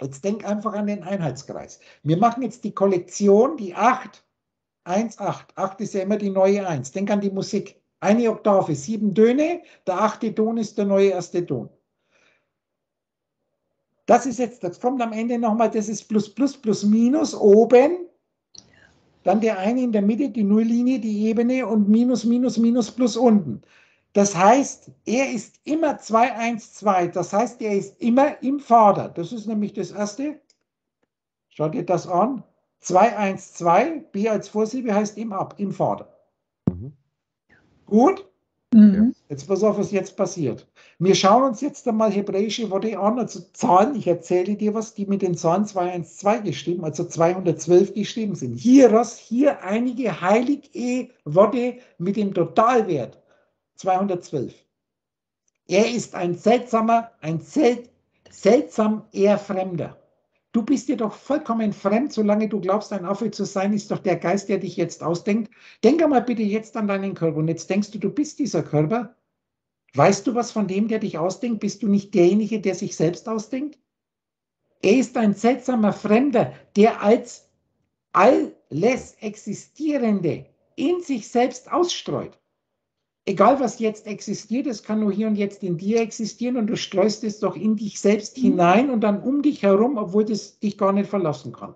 Jetzt denk einfach an den Einheitskreis. Wir machen jetzt die Kollektion, die 8, 1, 8. 8 ist ja immer die neue 1. Denk an die Musik. Eine Oktave, sieben Töne, der achte Ton ist der neue erste Ton. Das ist jetzt, das kommt am Ende nochmal, das ist plus, plus, plus, minus oben. Dann der eine in der Mitte, die Nulllinie, die Ebene und minus, minus, minus, plus unten. Das heißt, er ist immer 212. Das heißt, er ist immer im Vater. Das ist nämlich das erste. Schaut ihr das an? 212, B als Vorsilbe heißt im Ab, im Vater. Mhm. Gut? Mhm. Jetzt pass auf, was jetzt passiert. Wir schauen uns jetzt einmal hebräische Worte an, also Zahlen. Ich erzähle dir was, die mit den Zahlen 212 geschrieben, also 212 geschrieben sind. Hier, was, hier einige heilige Worte mit dem Totalwert. 212. Er ist ein seltsamer, ein sel seltsam eher Fremder. Du bist dir doch vollkommen fremd, solange du glaubst, ein Affe zu sein, ist doch der Geist, der dich jetzt ausdenkt. Denk einmal bitte jetzt an deinen Körper und jetzt denkst du, du bist dieser Körper. Weißt du was von dem, der dich ausdenkt? Bist du nicht derjenige, der sich selbst ausdenkt? Er ist ein seltsamer Fremder, der als alles Existierende in sich selbst ausstreut egal was jetzt existiert, es kann nur hier und jetzt in dir existieren und du streust es doch in dich selbst hinein und dann um dich herum, obwohl das dich gar nicht verlassen kann.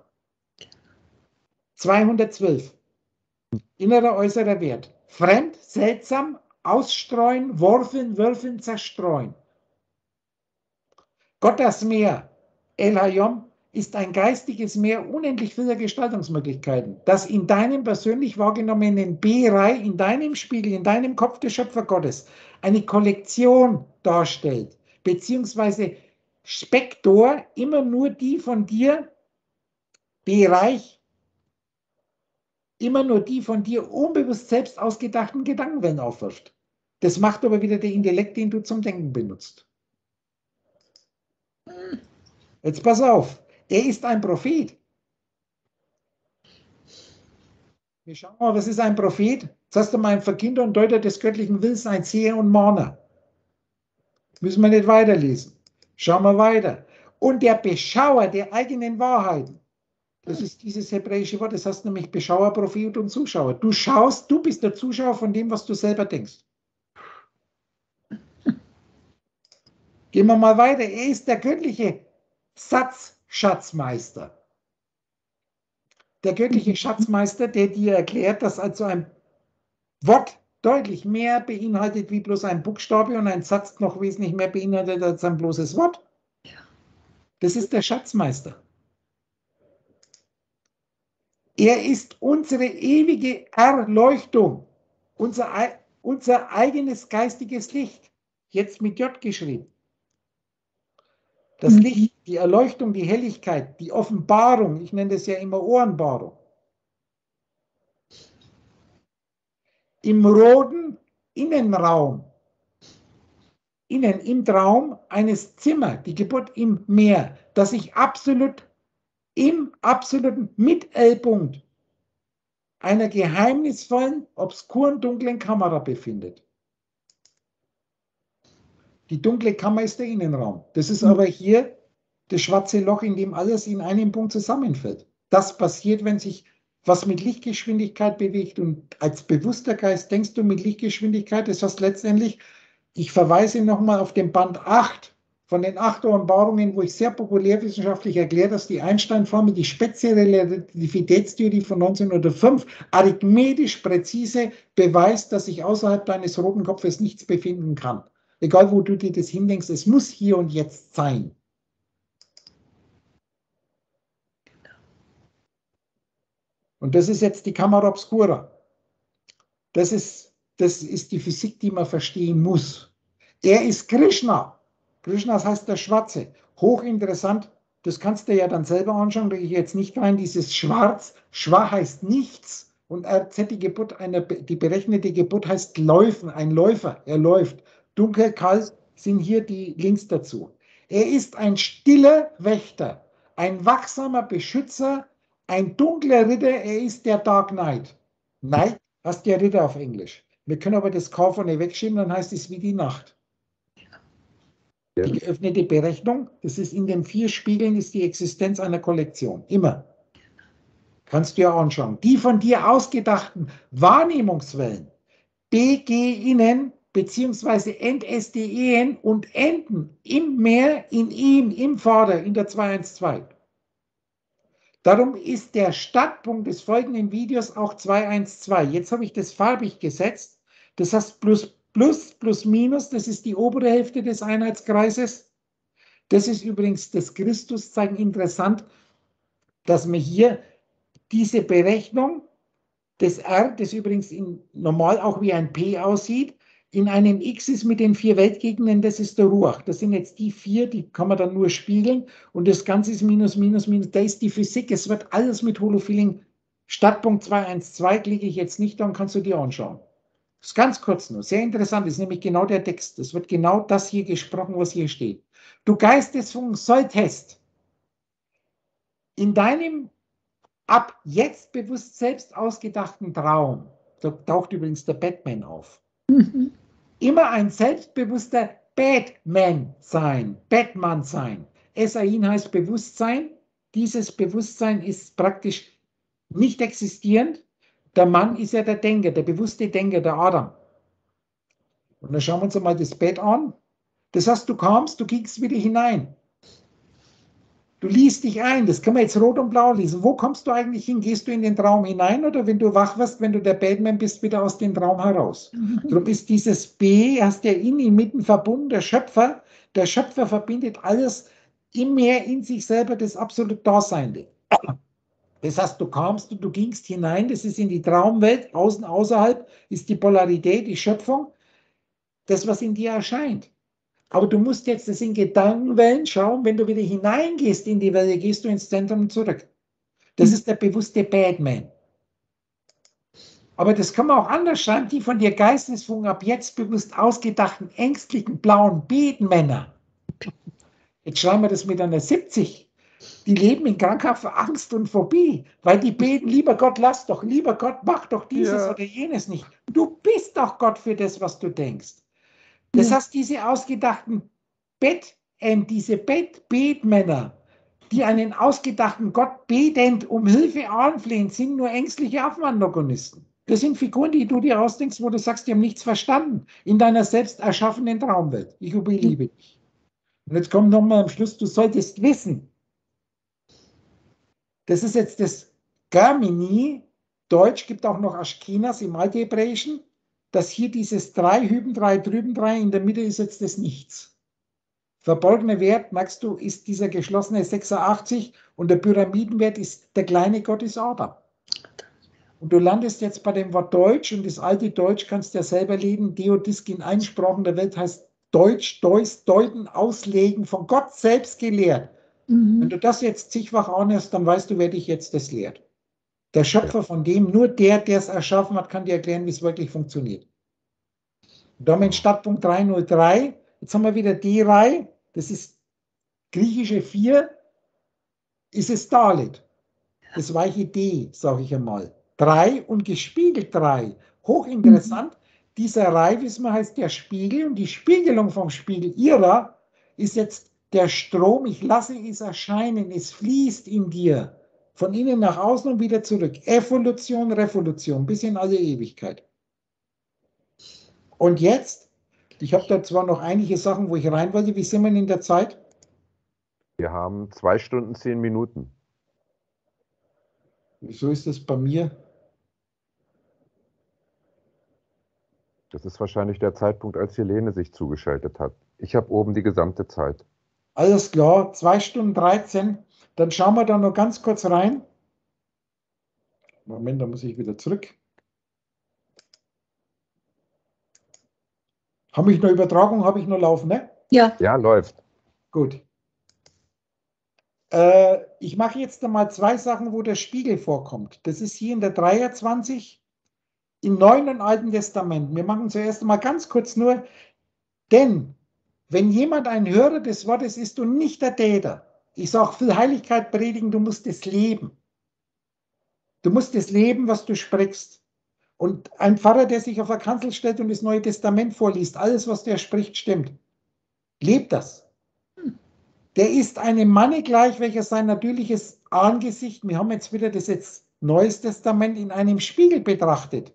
212. Innerer, äußerer Wert. Fremd, seltsam, ausstreuen, worfeln, würfeln, zerstreuen. Gott das Meer. El Hayom, ist ein geistiges Meer unendlich vieler Gestaltungsmöglichkeiten, das in deinem persönlich wahrgenommenen Bereich, in deinem Spiegel, in deinem Kopf des Schöpfergottes eine Kollektion darstellt, beziehungsweise Spektor immer nur die von dir Bereich, immer nur die von dir unbewusst selbst ausgedachten Gedankenwellen aufwirft. Das macht aber wieder der Intellekt, den du zum Denken benutzt. Jetzt pass auf. Er ist ein Prophet. Wir schauen mal, was ist ein Prophet? Das heißt einmal ein Verkinder und Deuter des göttlichen Willens, ein Seher und Mahner. Müssen wir nicht weiterlesen. Schauen wir weiter. Und der Beschauer der eigenen Wahrheiten. Das ist dieses hebräische Wort, das heißt nämlich Beschauer, Prophet und Zuschauer. Du schaust, du bist der Zuschauer von dem, was du selber denkst. Gehen wir mal weiter. Er ist der göttliche Satzschatzmeister. Der göttliche Schatzmeister, der dir erklärt, dass also ein Wort deutlich mehr beinhaltet wie bloß ein Buchstabe und ein Satz noch wesentlich mehr beinhaltet als ein bloßes Wort. Das ist der Schatzmeister. Er ist unsere ewige Erleuchtung, unser, unser eigenes geistiges Licht, jetzt mit J geschrieben. Das mhm. Licht, die Erleuchtung, die Helligkeit, die Offenbarung, ich nenne das ja immer Ohrenbarung. Im roten Innenraum, innen im Traum eines Zimmers, die Geburt im Meer, das sich absolut im absoluten Mittelpunkt einer geheimnisvollen, obskuren, dunklen Kamera befindet. Die dunkle Kammer ist der Innenraum. Das ist mhm. aber hier das schwarze Loch, in dem alles in einem Punkt zusammenfällt. Das passiert, wenn sich was mit Lichtgeschwindigkeit bewegt. Und als bewusster Geist denkst du mit Lichtgeschwindigkeit. Das heißt letztendlich, ich verweise nochmal auf den Band 8 von den acht Offenbarungen, wo ich sehr populärwissenschaftlich erkläre, dass die Einstein-Formel, die spezielle Relativitätstheorie von 1905, arithmetisch präzise beweist, dass sich außerhalb deines roten Kopfes nichts befinden kann. Egal, wo du dir das hindenkst, es muss hier und jetzt sein. Und das ist jetzt die Kamera Obscura. Das ist, das ist die Physik, die man verstehen muss. Er ist Krishna. Krishna heißt der Schwarze. Hochinteressant. Das kannst du ja dann selber anschauen, da gehe ich jetzt nicht rein. Dieses Schwarz, Schwach heißt nichts. Und RZ, die Geburt, eine, die berechnete Geburt heißt Läufen, ein Läufer, er läuft. Dunkel, kalt sind hier die Links dazu. Er ist ein stiller Wächter, ein wachsamer Beschützer, ein dunkler Ritter, er ist der Dark Knight. Knight heißt der Ritter auf Englisch. Wir können aber das K von wegschieben, dann heißt es wie die Nacht. Die geöffnete Berechnung, das ist in den vier Spiegeln, ist die Existenz einer Kollektion. Immer. Kannst du ja anschauen. Die von dir ausgedachten Wahrnehmungswellen, BG-Innen beziehungsweise End-SDEN und enden im Meer, in ihm, im Vater, in der 212. Darum ist der Startpunkt des folgenden Videos auch 212. Jetzt habe ich das farbig gesetzt. Das heißt, plus Plus, plus, minus, das ist die obere Hälfte des Einheitskreises. Das ist übrigens das Christuszeichen. Interessant, dass man hier diese Berechnung des R, das übrigens in, normal auch wie ein P aussieht, in einem X ist mit den vier Weltgegnern, das ist der Ruach. Das sind jetzt die vier, die kann man dann nur spiegeln. Und das Ganze ist minus, minus, minus. Da ist die Physik. Es wird alles mit Holofeeling. Startpunkt 212 klicke ich jetzt nicht, dann kannst du dir anschauen. Das ist ganz kurz nur, sehr interessant, das ist nämlich genau der Text. Es wird genau das hier gesprochen, was hier steht. Du Geistesfunk solltest in deinem ab jetzt bewusst selbst ausgedachten Traum, da taucht übrigens der Batman auf, immer ein selbstbewusster Batman sein, Batman sein. Esain heißt Bewusstsein. Dieses Bewusstsein ist praktisch nicht existierend, der Mann ist ja der Denker, der bewusste Denker, der Adam. Und dann schauen wir uns mal das Bett an. Das heißt, du kommst, du gehst wieder hinein. Du liest dich ein, das kann man jetzt rot und blau lesen. Wo kommst du eigentlich hin? Gehst du in den Traum hinein oder wenn du wach wirst, wenn du der Batman bist, wieder aus dem Traum heraus? Darum ist dieses B, hast ja in ihm mitten verbunden, der Schöpfer. Der Schöpfer verbindet alles im Meer in sich selber, das absolut Daseinende. Das heißt, du kamst und du gingst hinein, das ist in die Traumwelt, außen, außerhalb ist die Polarität, die Schöpfung, das, was in dir erscheint. Aber du musst jetzt das in Gedankenwellen schauen, wenn du wieder hineingehst in die Welt, gehst du ins Zentrum zurück. Das ist der bewusste Batman. Aber das kann man auch anders schreiben, die von dir Geistesfunk ab jetzt bewusst ausgedachten, ängstlichen, blauen Betenmänner. Jetzt schreiben wir das mit einer 70 die leben in krankhafter Angst und Phobie, weil die beten, lieber Gott, lass doch, lieber Gott, mach doch dieses ja. oder jenes nicht. Du bist doch Gott für das, was du denkst. Das ja. heißt, diese ausgedachten Bett, äh, diese Bett-Betmänner, die einen ausgedachten Gott betend um Hilfe anflehen, sind nur ängstliche Affenantagonisten. Das sind Figuren, die du dir ausdenkst, wo du sagst, die haben nichts verstanden in deiner selbst erschaffenen Traumwelt. Ich liebe dich. Und jetzt kommt nochmal am Schluss, du solltest wissen. Das ist jetzt das Germini. Deutsch gibt auch noch Aschkenas im Althebräischen, dass hier dieses 3 hüben 3 drüben 3 in der Mitte ist jetzt das Nichts. Verborgener Wert, merkst du, ist dieser geschlossene 86 und der Pyramidenwert ist der kleine Gott ist Adam. Und du landest jetzt bei dem Wort Deutsch und das alte Deutsch kannst du ja selber lesen. Deodisk in allen Sprachen der Welt heißt Deutsch, Deus, Deuten, Auslegen, von Gott selbst gelehrt. Mhm. Wenn du das jetzt zigfach anhörst, dann weißt du, wer dich jetzt das lehrt. Der Schöpfer von dem, nur der, der es erschaffen hat, kann dir erklären, wie es wirklich funktioniert. Und damit Startpunkt 303. Jetzt haben wir wieder die Reihe. Das ist griechische 4. Ist es Dalit. Das weiche D, sage ich einmal. 3 und gespiegelt 3. Hochinteressant. Mhm. Dieser Reih, wissen wir, heißt der Spiegel und die Spiegelung vom Spiegel ihrer ist jetzt der Strom. Ich lasse es erscheinen. Es fließt in dir von innen nach außen und wieder zurück. Evolution, Revolution, bis in alle Ewigkeit. Und jetzt, ich habe da zwar noch einige Sachen, wo ich rein wollte. Wie sind wir in der Zeit? Wir haben zwei Stunden, zehn Minuten. Wieso ist das bei mir? Das ist wahrscheinlich der Zeitpunkt, als Helene sich zugeschaltet hat. Ich habe oben die gesamte Zeit. Alles klar, 2 Stunden 13. Dann schauen wir da noch ganz kurz rein. Moment, da muss ich wieder zurück. Habe ich noch Übertragung? Habe ich noch laufen, ne? Ja. Ja, läuft. Gut. Äh, ich mache jetzt einmal zwei Sachen, wo der Spiegel vorkommt. Das ist hier in der 23 im Neuen und Alten Testament. Wir machen zuerst mal ganz kurz nur, denn wenn jemand ein Hörer des Wortes ist und nicht der Täter, ich sage, für Heiligkeit predigen, du musst es leben. Du musst es leben, was du sprichst. Und ein Pfarrer, der sich auf der Kanzel stellt und das Neue Testament vorliest, alles, was der spricht, stimmt. Lebt das. Der ist einem Manne gleich, welcher sein natürliches Angesicht, wir haben jetzt wieder das jetzt Neues Testament in einem Spiegel betrachtet.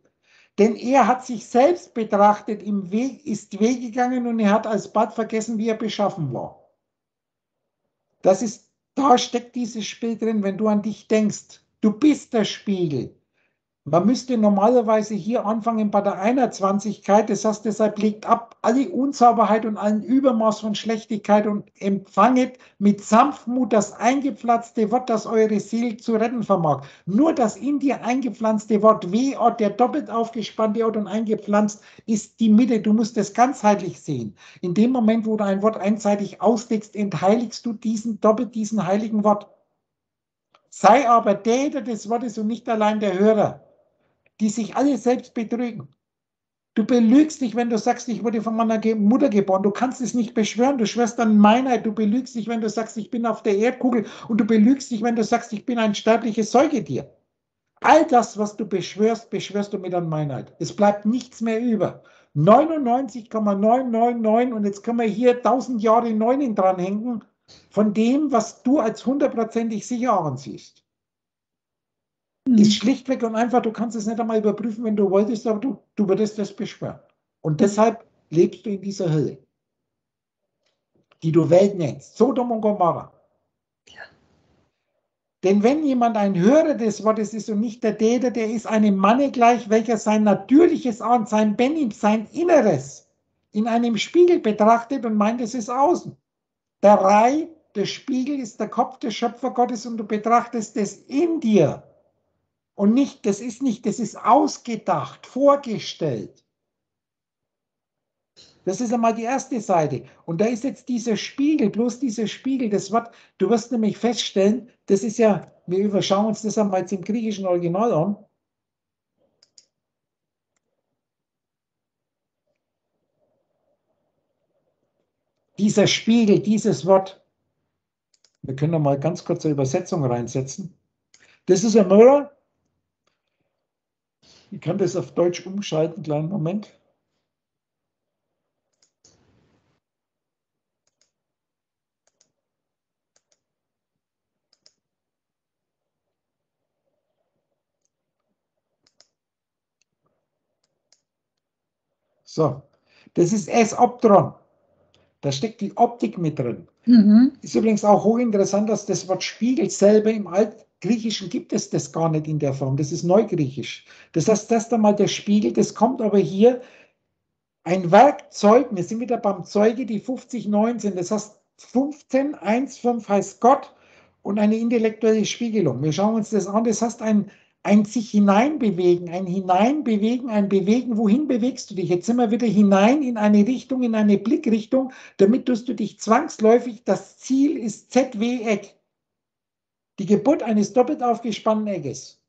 Denn er hat sich selbst betrachtet, im Weg, ist weggegangen und er hat als Bad vergessen, wie er beschaffen war. Das ist, da steckt dieses Spiel drin, wenn du an dich denkst. Du bist der Spiegel. Man müsste normalerweise hier anfangen bei der 21keit, das heißt, deshalb legt ab alle Unsauberheit und allen Übermaß von Schlechtigkeit und empfanget mit Sanftmut das eingepflanzte Wort, das eure Seele zu retten vermag. Nur das in dir eingepflanzte Wort, W-Ort, der doppelt aufgespannte Ort und eingepflanzt, ist die Mitte. Du musst es ganzheitlich sehen. In dem Moment, wo du ein Wort einseitig auslegst, entheiligst du diesen doppelt, diesen heiligen Wort. Sei aber Täter des Wortes und nicht allein der Hörer die sich alle selbst betrügen. Du belügst dich, wenn du sagst, ich wurde von meiner Mutter geboren. Du kannst es nicht beschwören. Du schwörst an Meinheit. Du belügst dich, wenn du sagst, ich bin auf der Erdkugel. Und du belügst dich, wenn du sagst, ich bin ein sterbliches Säugetier. All das, was du beschwörst, beschwörst du mit an Meinheit. Es bleibt nichts mehr über. 99,999 und jetzt können wir hier 1000 Jahre 9 dranhängen von dem, was du als hundertprozentig sicher ansiehst. Mhm. Ist schlichtweg und einfach, du kannst es nicht einmal überprüfen, wenn du wolltest, aber du, du würdest das beschwören. Und deshalb lebst du in dieser Hölle, die du Welt nennst. Sodom und Gomorra. Ja. Denn wenn jemand ein Hörer des Wortes ist und nicht der Täter, der ist einem Manne gleich, welcher sein natürliches An, sein Benim, sein Inneres in einem Spiegel betrachtet und meint, es ist außen. Der Rai, der Spiegel ist der Kopf des Schöpfer Gottes und du betrachtest es in dir. Und nicht, das ist nicht, das ist ausgedacht, vorgestellt. Das ist einmal die erste Seite. Und da ist jetzt dieser Spiegel, bloß dieser Spiegel, das Wort, du wirst nämlich feststellen, das ist ja, wir überschauen uns das einmal jetzt im griechischen Original an. Dieser Spiegel, dieses Wort, wir können mal ganz kurz eine Übersetzung reinsetzen. Das ist a mirror ich kann das auf Deutsch umschalten, kleinen Moment. So, das ist S-Optron. Da steckt die Optik mit drin. Mhm. Ist übrigens auch hochinteressant, dass das Wort Spiegel selber im Altgriechischen gibt es das gar nicht in der Form. Das ist Neugriechisch. Das heißt, das da mal der Spiegel, das kommt aber hier ein Werkzeug, wir sind wieder beim Zeuge, die 5019, das heißt 15, 1, 5 heißt Gott und eine intellektuelle Spiegelung. Wir schauen uns das an, das heißt ein, ein sich hineinbewegen, ein Hineinbewegen, ein Bewegen, wohin bewegst du dich? Jetzt sind wir wieder hinein in eine Richtung, in eine Blickrichtung, damit tust du dich zwangsläufig, das Ziel ist ZW-Eck. Die Geburt eines doppelt aufgespannten Eckes.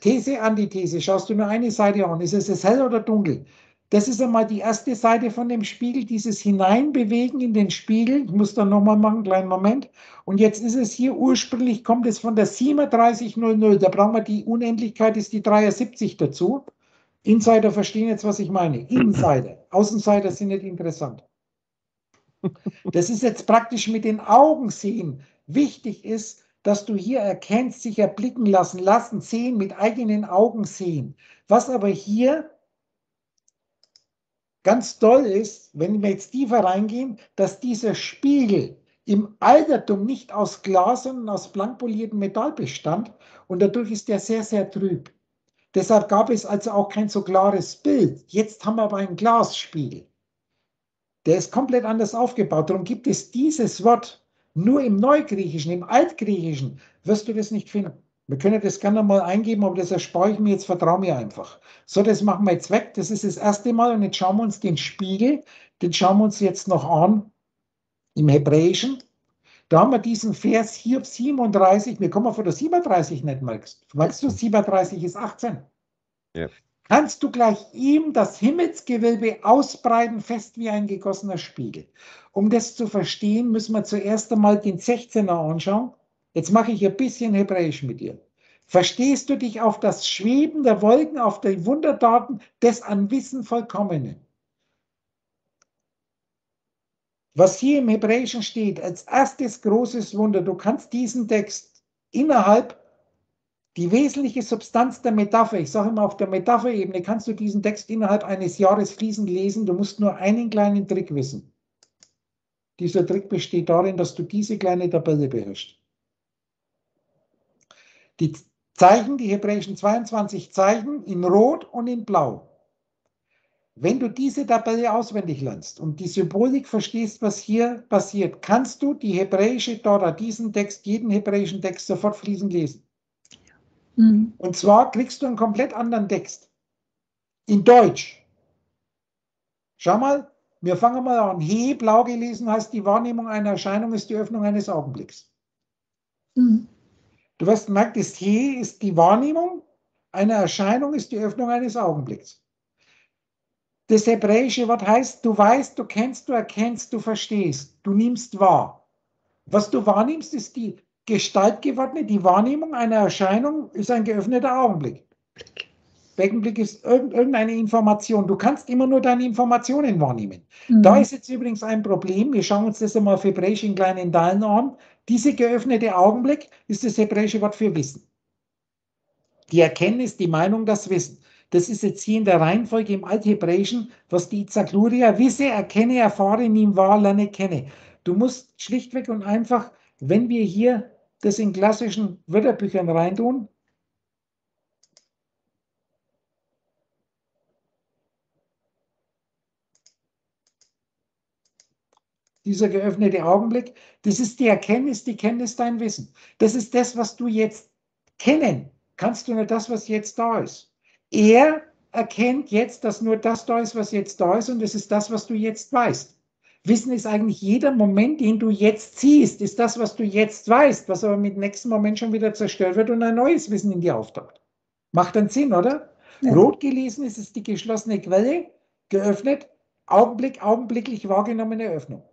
These, Antithese, schaust du nur eine Seite an, ist es hell oder dunkel? Das ist einmal die erste Seite von dem Spiegel, dieses Hineinbewegen in den Spiegel. Ich muss da nochmal machen, kleinen Moment. Und jetzt ist es hier, ursprünglich kommt es von der 3700. Da brauchen wir die Unendlichkeit, ist die 73 dazu. Insider verstehen jetzt, was ich meine. Insider. Außenseiter sind nicht interessant. Das ist jetzt praktisch mit den Augen sehen. Wichtig ist, dass du hier erkennst, sich erblicken lassen, lassen, sehen, mit eigenen Augen sehen. Was aber hier ganz toll ist, wenn wir jetzt tiefer reingehen, dass dieser Spiegel im Altertum nicht aus Glas, sondern aus blankpoliertem Metall bestand und dadurch ist der sehr, sehr trüb. Deshalb gab es also auch kein so klares Bild. Jetzt haben wir aber einen Glasspiegel. Der ist komplett anders aufgebaut. Darum gibt es dieses Wort nur im Neugriechischen, im Altgriechischen wirst du das nicht finden. Wir können das gerne mal eingeben, aber das erspare ich mir jetzt, vertraue mir einfach. So, das machen wir jetzt weg. Das ist das erste Mal und jetzt schauen wir uns den Spiegel, den schauen wir uns jetzt noch an im Hebräischen. Da haben wir diesen Vers hier 37, wir kommen von der 37 nicht, merkst Weißt du, 37 ist 18. Ja. Kannst du gleich ihm das Himmelsgewölbe ausbreiten, fest wie ein gegossener Spiegel. Um das zu verstehen, müssen wir zuerst einmal den 16er anschauen. Jetzt mache ich ein bisschen Hebräisch mit dir. Verstehst du dich auf das Schweben der Wolken, auf die Wundertaten des an Wissen Vollkommenen? Was hier im Hebräischen steht, als erstes großes Wunder, du kannst diesen Text innerhalb die wesentliche Substanz der Metapher, ich sage immer auf der Metapherebene, kannst du diesen Text innerhalb eines Jahres fließend lesen, du musst nur einen kleinen Trick wissen. Dieser Trick besteht darin, dass du diese kleine Tabelle beherrschst. Die Zeichen, die hebräischen 22 Zeichen in Rot und in Blau. Wenn du diese Tabelle auswendig lernst und die Symbolik verstehst, was hier passiert, kannst du die hebräische Tora, diesen Text, jeden hebräischen Text sofort fließend lesen. Mhm. Und zwar kriegst du einen komplett anderen Text. In Deutsch. Schau mal, wir fangen mal an. He, blau gelesen heißt, die Wahrnehmung einer Erscheinung ist die Öffnung eines Augenblicks. Mhm. Du wirst merken, das He ist die Wahrnehmung einer Erscheinung, ist die Öffnung eines Augenblicks. Das hebräische Wort heißt, du weißt, du kennst, du erkennst, du verstehst, du nimmst wahr. Was du wahrnimmst, ist die gestaltgewordene, die Wahrnehmung einer Erscheinung ist ein geöffneter Augenblick. Beckenblick ist irgendeine Information. Du kannst immer nur deine Informationen wahrnehmen. Mhm. Da ist jetzt übrigens ein Problem. Wir schauen uns das einmal auf Hebräisch in kleinen Teilen an. Diese geöffnete Augenblick ist das hebräische Wort für Wissen. Die Erkenntnis, die Meinung, das Wissen. Das ist jetzt hier in der Reihenfolge im Althebräischen, was die Izakluria wisse, erkenne, erfahre, nimm wahr, lerne, kenne. Du musst schlichtweg und einfach, wenn wir hier das in klassischen Wörterbüchern reintun, dieser geöffnete Augenblick, das ist die Erkenntnis, die Kenntnis, dein Wissen. Das ist das, was du jetzt kennen kannst du nur das, was jetzt da ist. Er erkennt jetzt, dass nur das da ist, was jetzt da ist, und es ist das, was du jetzt weißt. Wissen ist eigentlich jeder Moment, den du jetzt siehst, ist das, was du jetzt weißt, was aber mit dem nächsten Moment schon wieder zerstört wird und ein neues Wissen in dir auftaucht. Macht dann Sinn, oder? Ja. Rot gelesen ist es die geschlossene Quelle, geöffnet, Augenblick, augenblicklich wahrgenommene Öffnung.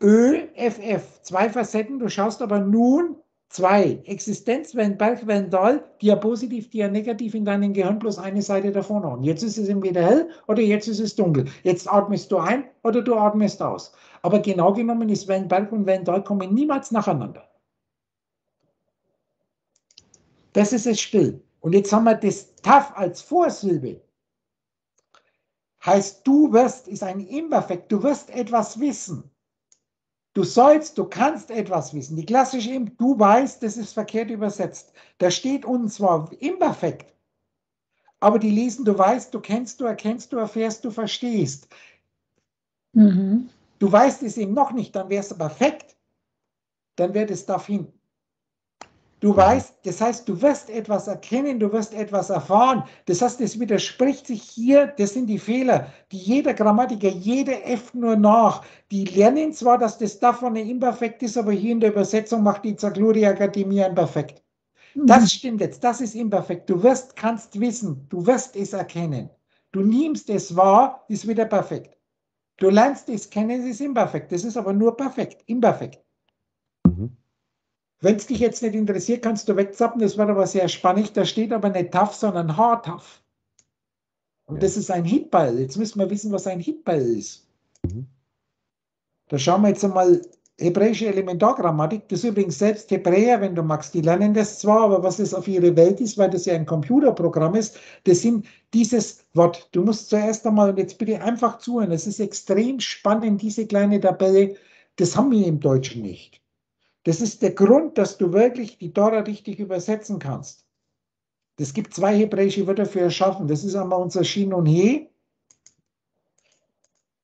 Ö, FF, zwei Facetten, du schaust aber nun zwei Existenzwellen, Bergwellen, Tal, die ja positiv, die ja negativ in deinem Gehirn bloß eine Seite davon an. Jetzt ist es entweder hell oder jetzt ist es dunkel. Jetzt atmest du ein oder du atmest aus. Aber genau genommen ist Wellenberg und Wellental kommen niemals nacheinander. Das ist es still. Und jetzt haben wir das Taf als Vorsilbe. Heißt, du wirst, ist ein Imperfekt, du wirst etwas wissen. Du sollst, du kannst etwas wissen. Die klassische, Im- du weißt, das ist verkehrt übersetzt. Da steht unten zwar imperfekt, aber die lesen, du weißt, du kennst, du erkennst, du erfährst, du verstehst. Mhm. Du weißt es eben noch nicht, dann wäre es perfekt. Dann wäre es dahin. Du weißt, das heißt, du wirst etwas erkennen, du wirst etwas erfahren. Das heißt, es widerspricht sich hier, das sind die Fehler, die jeder Grammatiker, jeder äfft nur nach. Die lernen zwar, dass das davon ein Imperfekt ist, aber hier in der Übersetzung macht die Zagluri Akademie ein Perfekt. Das stimmt jetzt, das ist imperfekt. Du wirst, kannst wissen, du wirst es erkennen. Du nimmst es wahr, ist wieder perfekt. Du lernst es kennen, es ist imperfekt. Das ist aber nur perfekt, imperfekt. Wenn es dich jetzt nicht interessiert, kannst du wegzappen, das wird aber sehr spannend. Da steht aber nicht tough, sondern hard tough. Und das ist ein Hitball. Jetzt müssen wir wissen, was ein Hitball ist. Mhm. Da schauen wir jetzt einmal hebräische Elementargrammatik. Das ist übrigens selbst Hebräer, wenn du magst. Die lernen das zwar, aber was das auf ihre Welt ist, weil das ja ein Computerprogramm ist, das sind dieses Wort. Du musst zuerst einmal, und jetzt bitte einfach zuhören, es ist extrem spannend, diese kleine Tabelle. Das haben wir im Deutschen nicht. Das ist der Grund, dass du wirklich die Tora richtig übersetzen kannst. Es gibt zwei hebräische Wörter für erschaffen. Das ist einmal unser Shin und He.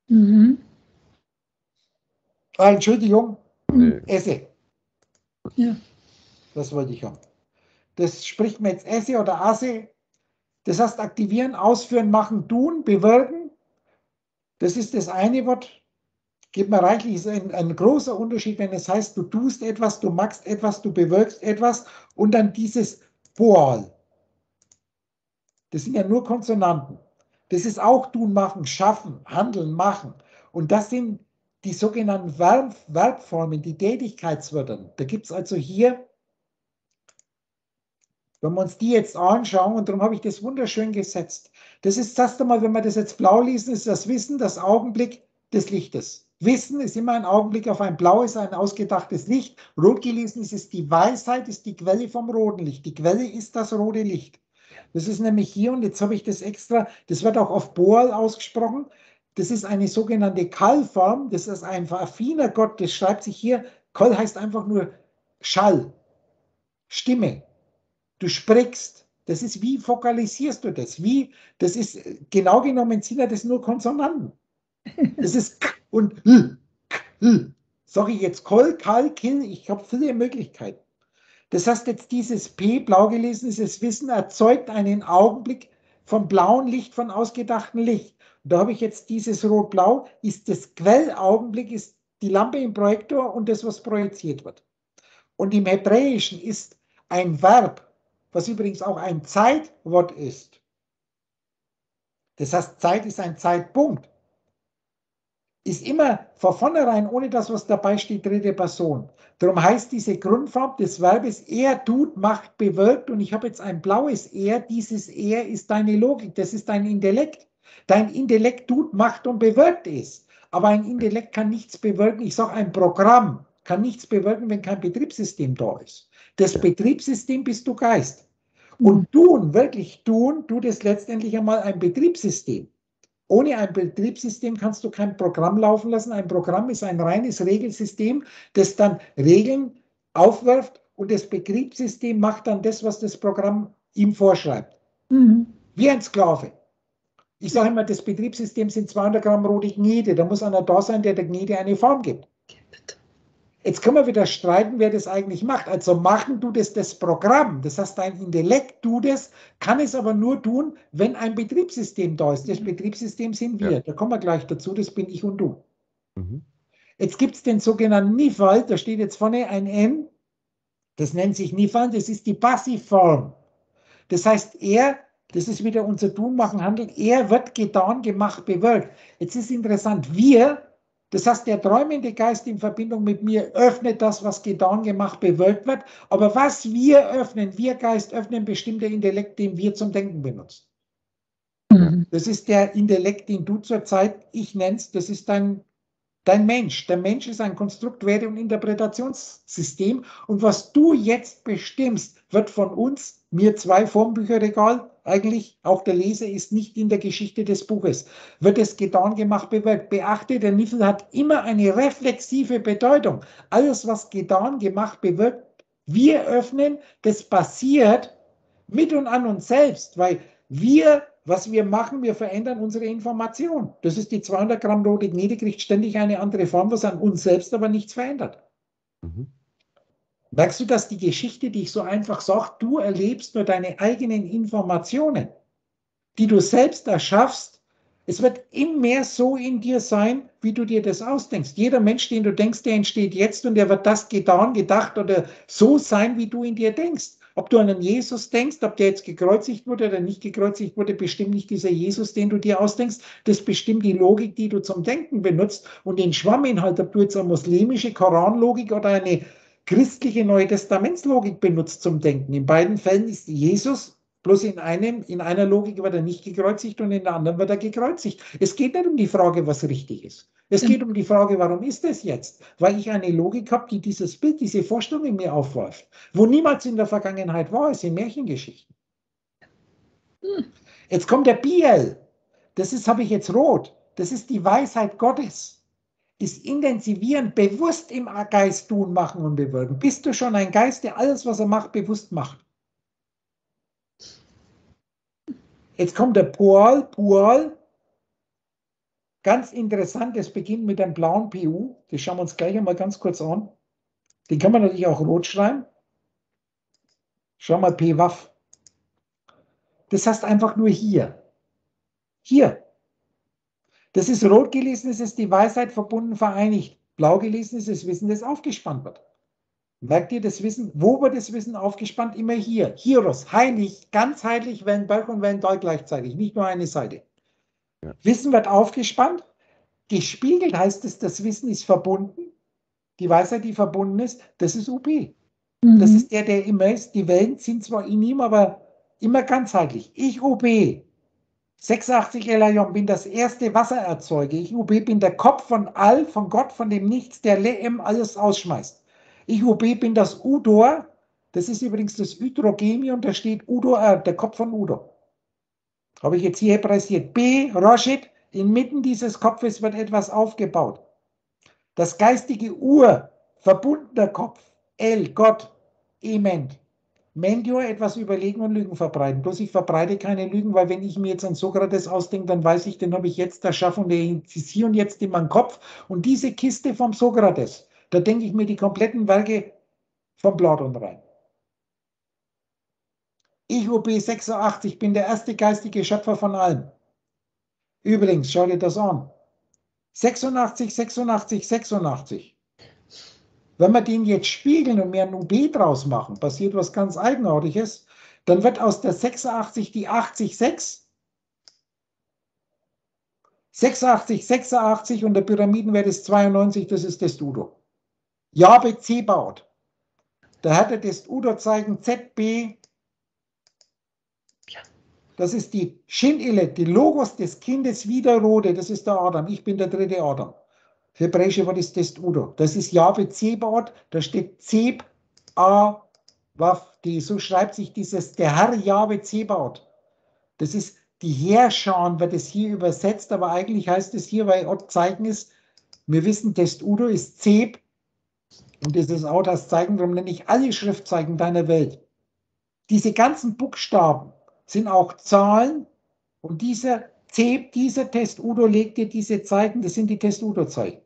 Mhm. Ah, Entschuldigung, Nee. Esse. Ja. Das wollte ich haben. Das spricht man jetzt Esse oder Asse. Das heißt aktivieren, ausführen, machen, tun, bewirken. Das ist das eine Wort. Gibt mir reichlich, ist ein, ein großer Unterschied, wenn es heißt, du tust etwas, du machst etwas, du bewirkst etwas und dann dieses Boal. Das sind ja nur Konsonanten. Das ist auch tun, machen, schaffen, handeln, machen. Und das sind die sogenannten Verb, Verbformen, die Tätigkeitswörter. Da gibt es also hier, wenn wir uns die jetzt anschauen, und darum habe ich das wunderschön gesetzt. Das ist das erste Mal, wenn wir das jetzt blau lesen, ist das Wissen, das Augenblick des Lichtes. Wissen ist immer ein Augenblick auf ein blaues, ein ausgedachtes Licht. Rot gelesen ist es die Weisheit, ist die Quelle vom roten Licht. Die Quelle ist das rote Licht. Das ist nämlich hier, und jetzt habe ich das extra, das wird auch auf Boal ausgesprochen. Das ist eine sogenannte Kallform. Das ist ein affiner Gott. Das schreibt sich hier. Kol heißt einfach nur Schall, Stimme. Du sprichst. Das ist, wie fokalisierst du das? Wie, das ist, genau genommen sind das nur Konsonanten. Das ist K und L, K, L. Ich jetzt Kol, Kal, Kill, ich habe viele Möglichkeiten. Das heißt jetzt dieses P, blau gelesen, dieses Wissen erzeugt einen Augenblick vom blauen Licht, von ausgedachtem Licht. Und da habe ich jetzt dieses Rot-Blau, ist das Quellaugenblick, ist die Lampe im Projektor und das, was projiziert wird. Und im Hebräischen ist ein Verb, was übrigens auch ein Zeitwort ist. Das heißt, Zeit ist ein Zeitpunkt. Ist immer von vornherein, ohne das, was dabei steht, dritte Person. Darum heißt diese Grundform des Verbes, er tut, macht, bewirkt. Und ich habe jetzt ein blaues Er. Dieses Er ist deine Logik, das ist dein Intellekt. Dein Intellekt tut, macht und bewirkt es. Aber ein Intellekt kann nichts bewirken. Ich sage, ein Programm kann nichts bewirken, wenn kein Betriebssystem da ist. Das Betriebssystem bist du Geist. Und tun, wirklich tun, tut es letztendlich einmal ein Betriebssystem. Ohne ein Betriebssystem kannst du kein Programm laufen lassen. Ein Programm ist ein reines Regelsystem, das dann Regeln aufwirft und das Betriebssystem macht dann das, was das Programm ihm vorschreibt. Mhm. Wie ein Sklave. Ich sage immer, das Betriebssystem sind 200 Gramm rote Gnede. Da muss einer da sein, der der Gnede eine Form gibt. Jetzt können wir wieder streiten, wer das eigentlich macht. Also machen tut es das Programm. Das heißt, dein Intellekt tut es, kann es aber nur tun, wenn ein Betriebssystem da ist. Das Betriebssystem sind wir. Ja. Da kommen wir gleich dazu. Das bin ich und du. Mhm. Jetzt gibt es den sogenannten Nifal. Da steht jetzt vorne ein N. Das nennt sich Nifal. Das ist die Passivform. Das heißt, er, das ist wieder unser Tun, Machen, Handeln. Er wird getan, gemacht, bewirkt. Jetzt ist interessant. Wir, das heißt, der träumende Geist in Verbindung mit mir öffnet das, was getan, gemacht, bewirkt wird. Aber was wir öffnen, wir Geist öffnen bestimmter Intellekt, den wir zum Denken benutzen. Mhm. Das ist der Intellekt, den du zurzeit, ich nenne es, das ist dein, dein Mensch. Der Mensch ist ein Konstrukt, Werte- und Interpretationssystem. Und was du jetzt bestimmst, wird von uns mir zwei vorm Bücherregal, eigentlich auch der Leser ist nicht in der Geschichte des Buches. Wird es getan, gemacht, bewirkt. Beachte, der Niffel hat immer eine reflexive Bedeutung. Alles, was getan, gemacht, bewirkt, wir öffnen, das passiert mit und an uns selbst, weil wir, was wir machen, wir verändern unsere Information. Das ist die 200 Gramm rote Gnede, kriegt ständig eine andere Form, was an uns selbst aber nichts verändert. Mhm. Merkst du, dass die Geschichte, die ich so einfach sage, du erlebst nur deine eigenen Informationen, die du selbst erschaffst. Es wird immer mehr so in dir sein, wie du dir das ausdenkst. Jeder Mensch, den du denkst, der entsteht jetzt und der wird das getan, gedacht oder so sein, wie du in dir denkst. Ob du an einen Jesus denkst, ob der jetzt gekreuzigt wurde oder nicht gekreuzigt wurde, bestimmt nicht dieser Jesus, den du dir ausdenkst. Das bestimmt die Logik, die du zum Denken benutzt und den Schwamminhalt, ob du jetzt eine muslimische Koranlogik oder eine christliche Neue Testamentslogik benutzt zum Denken. In beiden Fällen ist Jesus bloß in, einem, in einer Logik wird er nicht gekreuzigt und in der anderen wird er gekreuzigt. Es geht nicht um die Frage, was richtig ist. Es geht um die Frage, warum ist es jetzt? Weil ich eine Logik habe, die dieses Bild, diese Vorstellung in mir aufwirft, wo niemals in der Vergangenheit war, es in Märchengeschichten. Hm. Jetzt kommt der Biel. Das ist, habe ich jetzt rot. Das ist die Weisheit Gottes das Intensivieren bewusst im Geist tun, machen und bewirken. Bist du schon ein Geist, der alles, was er macht, bewusst macht? Jetzt kommt der Paul, Paul. Ganz interessant, es beginnt mit einem blauen PU. Das schauen wir uns gleich einmal ganz kurz an. Den kann man natürlich auch rot schreiben. Schau mal, P-Waff. Das heißt einfach nur hier. Hier. Das ist rot gelesen, es ist die Weisheit verbunden, vereinigt. Blau gelesen ist das Wissen, das aufgespannt wird. Merkt ihr das Wissen? Wo wird das Wissen aufgespannt? Immer hier. Hieros, heilig, ganzheitlich, Wellenberg und Wellental gleichzeitig, nicht nur eine Seite. Ja. Wissen wird aufgespannt. Gespiegelt heißt es, das Wissen ist verbunden. Die Weisheit, die verbunden ist, das ist UP. Mhm. Das ist der, der immer ist. Die Wellen sind zwar in ihm, aber immer ganzheitlich. Ich UP. 86 Elion bin das erste Wassererzeuger. Ich UB bin der Kopf von All, von Gott, von dem Nichts, der Leem alles ausschmeißt. Ich UB bin das Udor. Das ist übrigens das Hydrogemium, da steht Udo, äh, der Kopf von Udo. Habe ich jetzt hier hebraisiert. B, Roshit, inmitten dieses Kopfes wird etwas aufgebaut. Das geistige Ur, verbundener Kopf, El, Gott, Ement. Mendior etwas überlegen und Lügen verbreiten. Bloß ich verbreite keine Lügen, weil wenn ich mir jetzt an Sokrates ausdenke, dann weiß ich, den habe ich jetzt erschaffen, der ist hier und jetzt in meinem Kopf. Und diese Kiste vom Sokrates, da denke ich mir die kompletten Werke von Platon rein. Ich UB 86 bin der erste geistige Schöpfer von allem. Übrigens, schau dir das an. 86, 86, 86. Wenn wir den jetzt spiegeln und mehr ein UB draus machen, passiert was ganz Eigenartiges. Dann wird aus der 86 die 86. 86, 86 und der Pyramidenwert ist 92, das ist das Udo. Jabe C baut. Da hat er das Udo zeigen ZB. Das ist die Shinile, die Logos des Kindes wieder Rode, das ist der Adam. Ich bin der dritte Adam. Hebräische Wort ist das Udo. Das ist Jahwe Zebot, da steht Zeb A Waf. Die, so schreibt sich dieses, der Herr Jahwe Zebot. Das ist die Herrscher, wird es hier übersetzt, aber eigentlich heißt es hier, weil Ort zeigen ist, wir wissen, Test Udo ist Zeb und dieses Ort das Zeichen, darum nenne ich alle Schriftzeichen deiner Welt. Diese ganzen Buchstaben sind auch Zahlen und dieser Zeb, dieser Test Udo legt dir diese Zeichen, das sind die Test Udo Zeichen.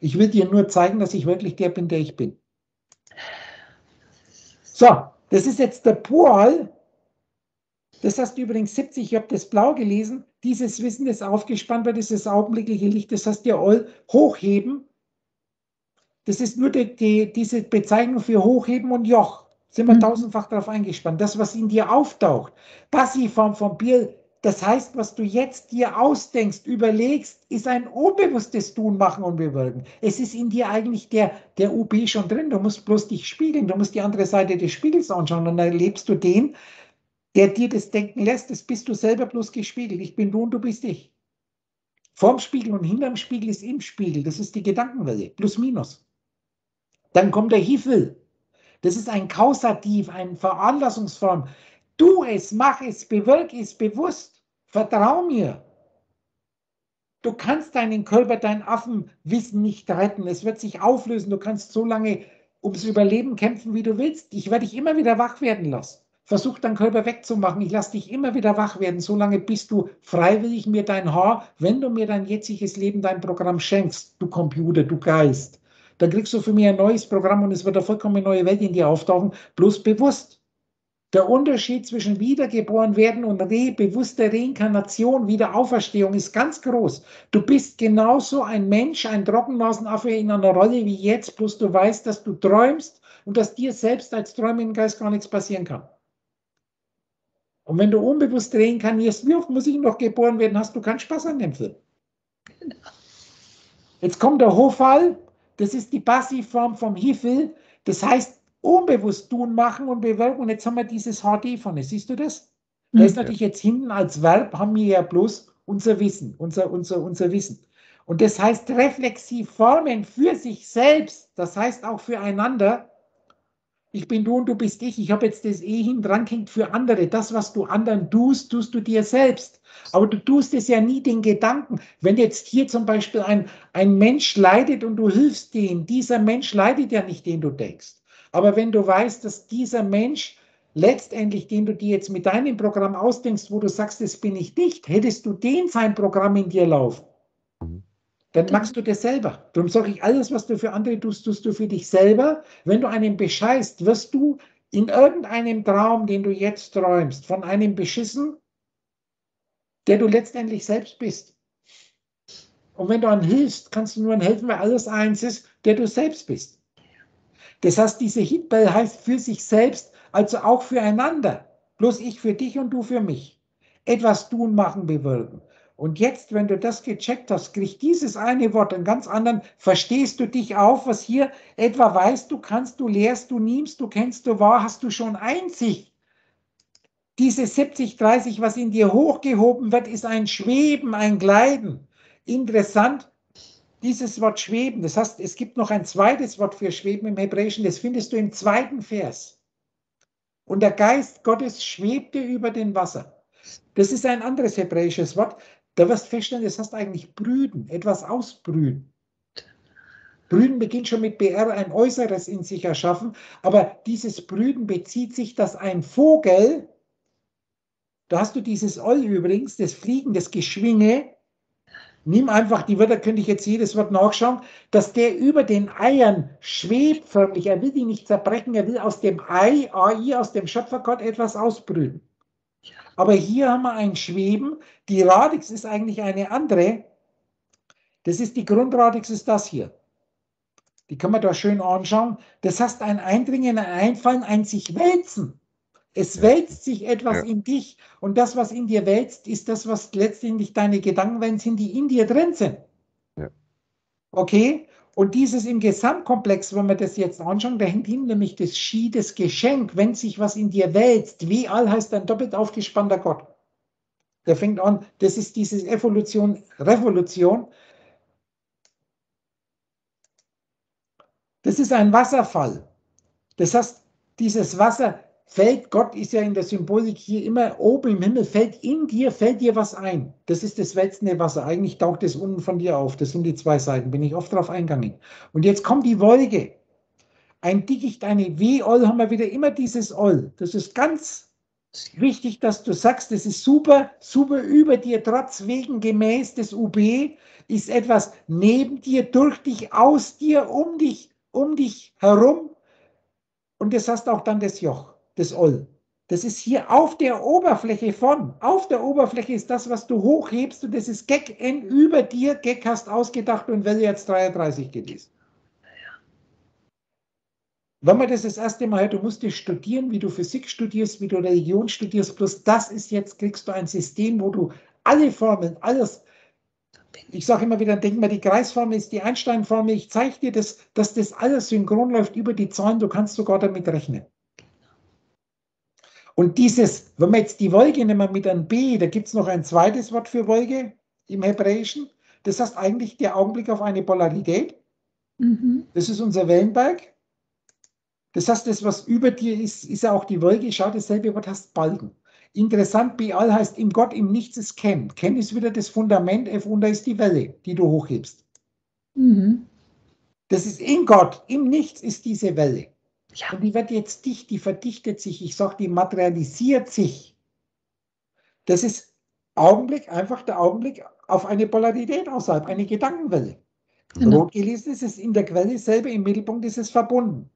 Ich will dir nur zeigen, dass ich wirklich der bin, der ich bin. So, das ist jetzt der Pol. Das hast du übrigens 70, ich habe das blau gelesen. Dieses Wissen, das aufgespannt ist das augenblickliche Licht, das hast du ja all hochheben. Das ist nur die, die, diese Bezeichnung für hochheben und Joch sind wir mhm. tausendfach darauf eingespannt. Das, was in dir auftaucht, Passivform von Bier, das heißt, was du jetzt dir ausdenkst, überlegst, ist ein unbewusstes Tun, Machen und Bewirken. Es ist in dir eigentlich der, der UB schon drin. Du musst bloß dich spiegeln, du musst die andere Seite des Spiegels anschauen und dann erlebst du den, der dir das denken lässt. Das bist du selber bloß gespiegelt. Ich bin du und du bist ich. Vorm Spiegel und hinterm Spiegel ist im Spiegel. Das ist die Gedankenwelle. Plus, minus. Dann kommt der Hiefel. Das ist ein Kausativ, eine Veranlassungsform. Tu es, mach es, bewirk es bewusst. Vertrau mir. Du kannst deinen Körper, dein Affenwissen nicht retten. Es wird sich auflösen. Du kannst so lange ums Überleben kämpfen, wie du willst. Ich werde dich immer wieder wach werden lassen. Versuch deinen Körper wegzumachen. Ich lasse dich immer wieder wach werden, solange bis du freiwillig mir dein Haar, wenn du mir dein jetziges Leben, dein Programm schenkst, du Computer, du Geist, dann kriegst du für mich ein neues Programm und es wird eine vollkommen neue Welt in dir auftauchen, bloß bewusst. Der Unterschied zwischen Wiedergeboren werden und re bewusster Reinkarnation, Wiederauferstehung ist ganz groß. Du bist genauso ein Mensch, ein Trockennasenaffe in einer Rolle wie jetzt, bloß du weißt, dass du träumst und dass dir selbst als träumenden Geist gar nichts passieren kann. Und wenn du unbewusst reinkarnierst, wie oft muss ich noch geboren werden, hast du keinen Spaß an dem Film. Jetzt kommt der Hochfall, das ist die Passivform vom Hifel, das heißt unbewusst tun, machen und bewirken. Und jetzt haben wir dieses HD vorne, siehst du das? Da ist natürlich jetzt hinten als Verb, haben wir ja bloß unser Wissen, unser, unser, unser Wissen. Und das heißt reflexiv formen für sich selbst, das heißt auch füreinander, ich bin du und du bist ich. Ich habe jetzt das eh hin dran hängt für andere. Das, was du anderen tust, tust du dir selbst. Aber du tust es ja nie den Gedanken. Wenn jetzt hier zum Beispiel ein, ein Mensch leidet und du hilfst dem, dieser Mensch leidet ja nicht, den du denkst. Aber wenn du weißt, dass dieser Mensch letztendlich, den du dir jetzt mit deinem Programm ausdenkst, wo du sagst, das bin ich nicht, hättest du den sein Programm in dir laufen dann machst du das selber. Darum sage ich, alles, was du für andere tust, tust du für dich selber. Wenn du einen bescheißt, wirst du in irgendeinem Traum, den du jetzt träumst, von einem beschissen, der du letztendlich selbst bist. Und wenn du an hilfst, kannst du nur an helfen, weil alles eins ist, der du selbst bist. Das heißt, diese Hitbell heißt für sich selbst, also auch füreinander. Bloß ich für dich und du für mich. Etwas tun, machen, bewirken. Und jetzt, wenn du das gecheckt hast, kriegt dieses eine Wort einen ganz anderen, verstehst du dich auf, was hier etwa weißt du, kannst du, lehrst du, nimmst du, kennst du, wahr, hast du schon Einsicht. Diese 70, 30, was in dir hochgehoben wird, ist ein Schweben, ein Gleiten. Interessant, dieses Wort Schweben, das heißt, es gibt noch ein zweites Wort für Schweben im Hebräischen, das findest du im zweiten Vers. Und der Geist Gottes schwebte über den Wasser. Das ist ein anderes hebräisches Wort. Da wirst du feststellen, das heißt eigentlich brüden, etwas ausbrühen. Brüden beginnt schon mit BR, ein Äußeres in sich erschaffen, aber dieses Brüden bezieht sich, dass ein Vogel, da hast du dieses Oll übrigens, das Fliegen, das Geschwinge, nimm einfach die Wörter, könnte ich jetzt jedes Wort nachschauen, dass der über den Eiern schwebt förmlich, er will die nicht zerbrechen, er will aus dem Ei, AI, aus dem Schöpfergott etwas ausbrüten. Aber hier haben wir ein Schweben. Die Radix ist eigentlich eine andere. Das ist die Grundradix, ist das hier. Die kann man da schön anschauen. Das heißt ein Eindringen, ein Einfallen, ein sich wälzen. Es wälzt sich etwas in dich und das, was in dir wälzt, ist das, was letztendlich deine Gedanken sind, die in dir drin sind. Okay? Und dieses im Gesamtkomplex, wenn wir das jetzt anschauen, da hängt hin nämlich das Ski, das Geschenk, wenn sich was in dir wälzt. Wie all heißt ein doppelt aufgespannter Gott. Der fängt an, das ist diese Evolution, Revolution. Das ist ein Wasserfall. Das heißt, dieses Wasser fällt, Gott ist ja in der Symbolik hier immer oben im Himmel, fällt in dir, fällt dir was ein. Das ist das wälzende Wasser. Eigentlich taucht es unten von dir auf. Das sind die zwei Seiten, bin ich oft drauf eingegangen. Und jetzt kommt die Wolke. Ein Dickicht, eine W-Oll, haben wir wieder immer dieses Oll. Das ist ganz wichtig, dass du sagst, das ist super, super über dir, trotz wegen gemäß des UB, ist etwas neben dir, durch dich, aus dir, um dich, um dich herum. Und das hast auch dann das Joch das Oll. Das ist hier auf der Oberfläche von. Auf der Oberfläche ist das, was du hochhebst und das ist Gag N über dir. Gag hast ausgedacht und Welle jetzt 33 gelesen. Wenn man das das erste Mal hört, du musst studieren, wie du Physik studierst, wie du Religion studierst, plus das ist jetzt, kriegst du ein System, wo du alle Formeln, alles, ich sage immer wieder, denk mal, die Kreisformel ist die Einstein-Formel, ich zeige dir, das, dass das alles synchron läuft über die Zahlen, du kannst sogar damit rechnen. Und dieses, wenn wir jetzt die Wolke nehmen mit einem B, da gibt es noch ein zweites Wort für Wolke im Hebräischen. Das heißt eigentlich der Augenblick auf eine Polarität. Mhm. Das ist unser Wellenberg. Das heißt, das, was über dir ist, ist ja auch die Wolke. Schau, dasselbe Wort heißt Balken. Interessant, Bial heißt im Gott, im Nichts ist Ken. Ken ist wieder das Fundament, F und da ist die Welle, die du hochhebst. Mhm. Das ist in Gott, im Nichts ist diese Welle. Ja. Und die wird jetzt dicht, die verdichtet sich. Ich sage, die materialisiert sich. Das ist Augenblick, einfach der Augenblick auf eine Polarität außerhalb, eine Gedankenwelle. Genau. Rot gelesen ist es in der Quelle selber, im Mittelpunkt ist es verbunden.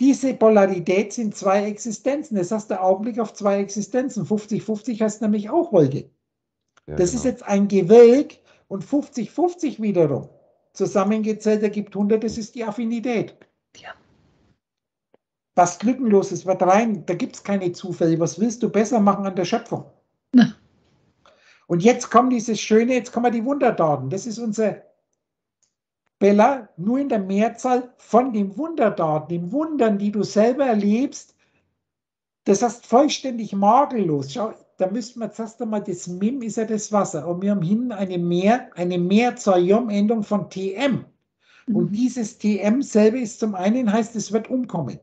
Diese Polarität sind zwei Existenzen. Das heißt, der Augenblick auf zwei Existenzen. 50-50 heißt nämlich auch Wolke. Ja, Das ist genau. jetzt ein Gewölk und 50-50 wiederum. Zusammengezählt ergibt 100, das ist die Affinität. Was Lückenloses wird rein, da gibt es keine Zufälle. Was willst du besser machen an der Schöpfung? Na. Und jetzt kommt dieses Schöne, jetzt kommen die Wundertaten. Das ist unser Bella, nur in der Mehrzahl von den Wundertaten, den Wundern, die du selber erlebst. Das heißt vollständig makellos. Schau, da müssten wir zuerst einmal, das Mim ist ja das Wasser. Und wir haben hinten eine Mehr, eine Mehrzahl Jom-Endung von TM. Und Mhm. dieses TM selber ist zum einen heißt, es wird umkommen.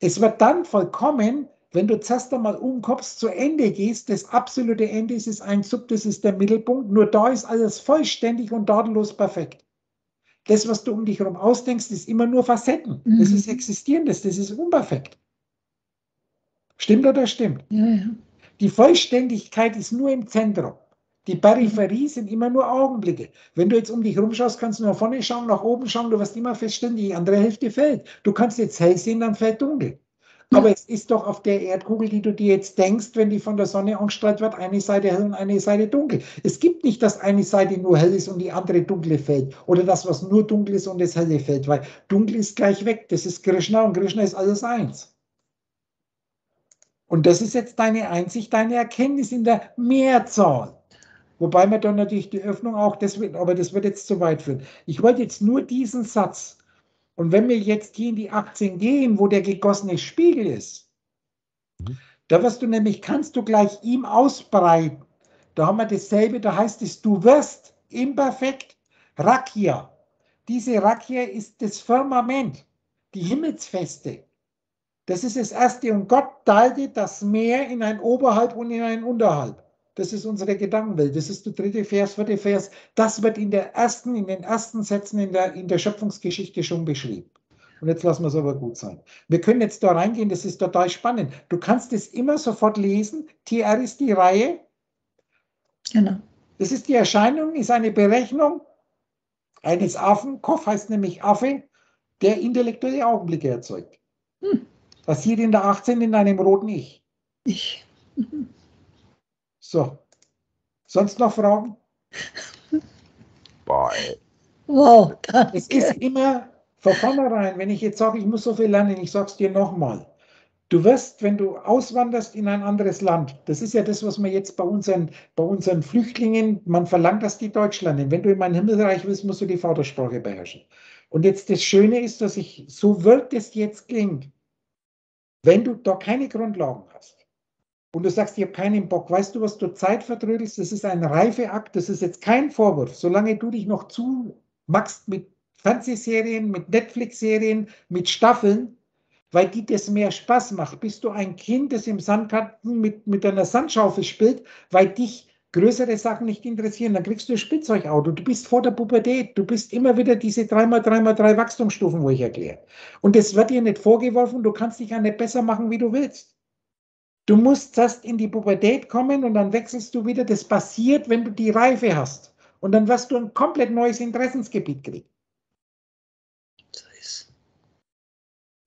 Es wird dann vollkommen, wenn du zuerst einmal umkommst, zu Ende gehst. Das absolute Ende ist es ein Sub, das ist der Mittelpunkt. Nur da ist alles vollständig und tadellos perfekt. Das, was du um dich herum ausdenkst, ist immer nur Facetten. Das Mhm. ist Existierendes, das ist unperfekt. Stimmt oder stimmt? Ja, ja. Die Vollständigkeit ist nur im Zentrum. Die Peripherie sind immer nur Augenblicke. Wenn du jetzt um dich rumschaust, kannst du nach vorne schauen, nach oben schauen, du wirst immer feststellen, die andere Hälfte fällt. Du kannst jetzt hell sehen, dann fällt dunkel. Aber es ist doch auf der Erdkugel, die du dir jetzt denkst, wenn die von der Sonne angestrahlt wird, eine Seite hell und eine Seite dunkel. Es gibt nicht, dass eine Seite nur hell ist und die andere dunkle fällt. Oder das, was nur dunkel ist und das helle fällt. Weil dunkel ist gleich weg. Das ist Krishna und Krishna ist alles eins. Und das ist jetzt deine Einsicht, deine Erkenntnis in der Mehrzahl. Wobei man dann natürlich die Öffnung auch, das wird, aber das wird jetzt zu weit führen. Ich wollte jetzt nur diesen Satz. Und wenn wir jetzt hier in die 18 gehen, wo der gegossene Spiegel ist, Mhm. da wirst du nämlich, kannst du gleich ihm ausbreiten. Da haben wir dasselbe, da heißt es, du wirst imperfekt Rakia. Diese Rakia ist das Firmament, die Himmelsfeste. Das ist das Erste. Und Gott teilte das Meer in ein Oberhalb und in ein Unterhalb. Das ist unsere Gedankenwelt. Das ist der dritte Vers, vierte Vers. Das wird in der ersten, in den ersten Sätzen in der, in der Schöpfungsgeschichte schon beschrieben. Und jetzt lassen wir es aber gut sein. Wir können jetzt da reingehen, das ist total spannend. Du kannst es immer sofort lesen. TR ist die Reihe. Genau. Das ist die Erscheinung, ist eine Berechnung eines Affen. Kopf heißt nämlich Affe, der intellektuelle Augenblicke erzeugt. Hm. Passiert in der 18 in einem roten Ich. Ich. Mhm. So. Sonst noch Fragen? Boah, ey. Wow, Es ist danke. immer von vornherein, wenn ich jetzt sage, ich muss so viel lernen, ich sage es dir nochmal. Du wirst, wenn du auswanderst in ein anderes Land, das ist ja das, was man jetzt bei unseren, bei unseren Flüchtlingen, man verlangt, dass die Deutsch lernen. Wenn du in mein Himmelreich willst, musst du die Vatersprache beherrschen. Und jetzt das Schöne ist, dass ich, so wird es jetzt klingt, wenn du da keine Grundlagen hast und du sagst, ich habe keinen Bock, weißt du, was du Zeit vertrödelst? Das ist ein Reifeakt, das ist jetzt kein Vorwurf. Solange du dich noch zu magst mit Fernsehserien, mit Netflix-Serien, mit Staffeln, weil die das mehr Spaß macht, bist du ein Kind, das im Sandkasten mit, mit einer Sandschaufel spielt, weil dich größere Sachen nicht interessieren. Dann kriegst du ein Spielzeugauto. Du bist vor der Pubertät. Du bist immer wieder diese 3x3x3 Wachstumsstufen, wo ich erkläre. Und das wird dir nicht vorgeworfen. Du kannst dich ja nicht besser machen, wie du willst. Du musst erst in die Pubertät kommen und dann wechselst du wieder. Das passiert, wenn du die Reife hast. Und dann wirst du ein komplett neues Interessensgebiet kriegen.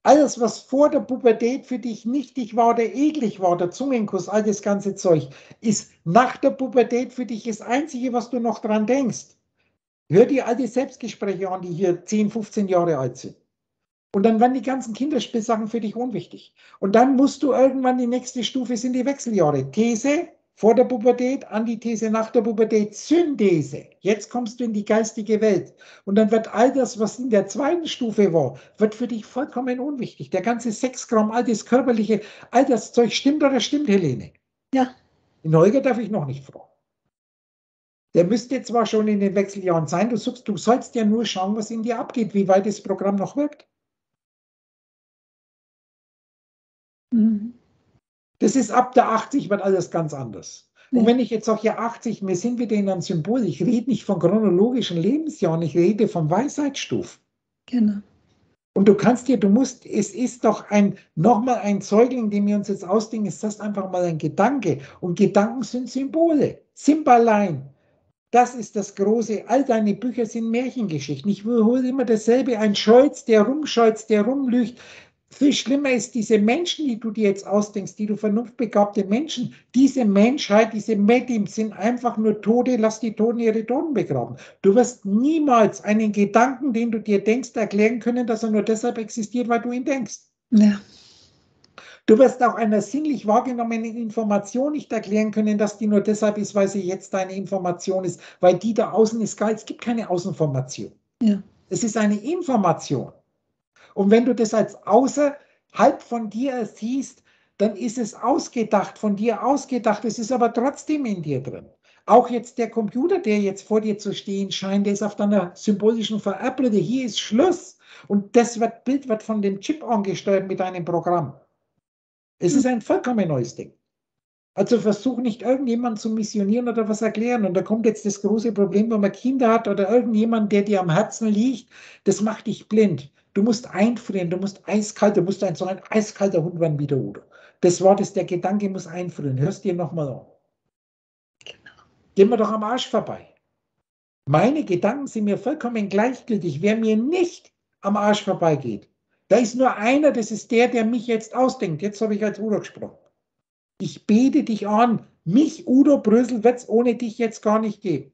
Alles, was vor der Pubertät für dich nichtig war oder eklig war, der Zungenkuss, all das ganze Zeug, ist nach der Pubertät für dich das Einzige, was du noch dran denkst. Hör dir all die Selbstgespräche an, die hier 10, 15 Jahre alt sind. Und dann werden die ganzen Kinderspielsachen für dich unwichtig. Und dann musst du irgendwann die nächste Stufe sind die Wechseljahre. These vor der Pubertät, Antithese nach der Pubertät, Synthese. Jetzt kommst du in die geistige Welt. Und dann wird all das, was in der zweiten Stufe war, wird für dich vollkommen unwichtig. Der ganze Sexkram, all das Körperliche, all das Zeug stimmt oder stimmt, Helene? Ja. In Holger darf ich noch nicht fragen. Der müsste zwar schon in den Wechseljahren sein, du, suchst, du sollst ja nur schauen, was in dir abgeht, wie weit das Programm noch wirkt. Das ist ab der 80 wird alles ganz anders. Und wenn ich jetzt sage, ja 80, wir sind wieder in einem Symbol, ich rede nicht von chronologischen Lebensjahren, ich rede von Weisheitsstufen. Genau. Und du kannst dir, du musst, es ist doch ein, nochmal ein Säugling, den wir uns jetzt ausdenken, ist das einfach mal ein Gedanke. Und Gedanken sind Symbole. Symbalein. Das ist das Große. All deine Bücher sind Märchengeschichten. Ich wiederhole immer dasselbe. Ein Scholz, der rumscholzt, der rumlügt. Viel schlimmer ist diese Menschen, die du dir jetzt ausdenkst, die du vernunftbegabte Menschen. Diese Menschheit, diese Medim sind einfach nur Tote. Lass die Toten ihre Toten begraben. Du wirst niemals einen Gedanken, den du dir denkst, erklären können, dass er nur deshalb existiert, weil du ihn denkst. Ja. Du wirst auch einer sinnlich wahrgenommenen Information nicht erklären können, dass die nur deshalb ist, weil sie jetzt deine Information ist, weil die da außen ist. Es gibt keine Außenformation. Ja. Es ist eine Information. Und wenn du das als außerhalb von dir siehst, dann ist es ausgedacht, von dir ausgedacht. Es ist aber trotzdem in dir drin. Auch jetzt der Computer, der jetzt vor dir zu stehen scheint, der ist auf deiner symbolischen Verabredung. Hier ist Schluss. Und das wird, Bild wird von dem Chip angesteuert mit einem Programm. Es ist ein vollkommen neues Ding. Also versuch nicht irgendjemand zu missionieren oder was erklären. Und da kommt jetzt das große Problem, wenn man Kinder hat oder irgendjemand, der dir am Herzen liegt, das macht dich blind. Du musst einfrieren, du musst eiskalt, du musst ein so ein eiskalter Hund werden wie der Udo. Das Wort ist, der Gedanke muss einfrieren. Hörst dir nochmal an. Gehen wir doch am Arsch vorbei. Meine Gedanken sind mir vollkommen gleichgültig. Wer mir nicht am Arsch vorbeigeht, da ist nur einer, das ist der, der mich jetzt ausdenkt. Jetzt habe ich als Udo gesprochen. Ich bete dich an. Mich, Udo Brösel, wird es ohne dich jetzt gar nicht geben.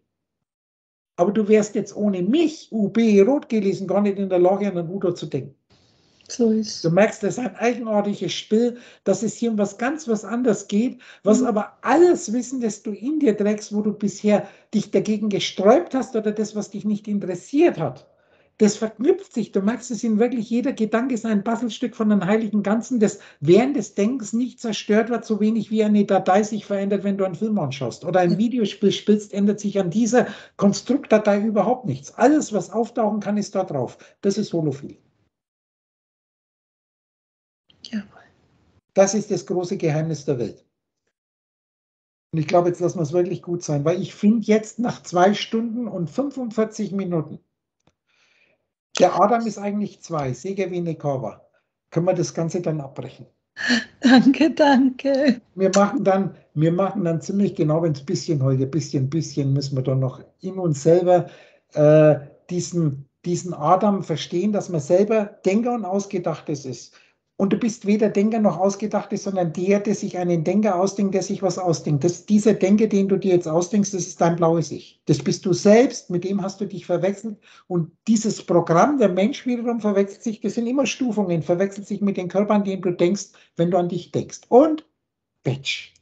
Aber du wärst jetzt ohne mich, UB, rot gelesen, gar nicht in der Lage, an den Udo zu denken. So ist Du merkst, das ist ein eigenartiges Spiel, dass es hier um was ganz was anderes geht, was aber alles Wissen, das du in dir trägst, wo du bisher dich dagegen gesträubt hast oder das, was dich nicht interessiert hat, das verknüpft sich. Du merkst es in wirklich, jeder Gedanke ist ein Puzzlestück von einem heiligen Ganzen, das während des Denkens nicht zerstört wird, so wenig wie eine Datei sich verändert, wenn du einen Film anschaust oder ein Videospiel spielst, ändert sich an dieser Konstruktdatei überhaupt nichts. Alles, was auftauchen kann, ist da drauf. Das ist Holophil. Jawohl. Das ist das große Geheimnis der Welt. Und ich glaube, jetzt lassen wir es wirklich gut sein, weil ich finde jetzt nach zwei Stunden und 45 Minuten, der Adam ist eigentlich zwei, eine Kava. Können wir das Ganze dann abbrechen? Danke, danke. Wir machen dann, wir machen dann ziemlich genau, wenn es ein bisschen heute, bisschen, bisschen, müssen wir dann noch in uns selber äh, diesen, diesen Adam verstehen, dass man selber Denker und Ausgedachtes ist. Und du bist weder Denker noch Ausgedachtes, sondern der, der sich einen Denker ausdenkt, der sich was ausdenkt. Das, dieser Denker, den du dir jetzt ausdenkst, das ist dein blaues Ich. Das bist du selbst, mit dem hast du dich verwechselt. Und dieses Programm, der Mensch wiederum verwechselt sich, das sind immer Stufungen, verwechselt sich mit den Körpern, denen du denkst, wenn du an dich denkst. Und Batch.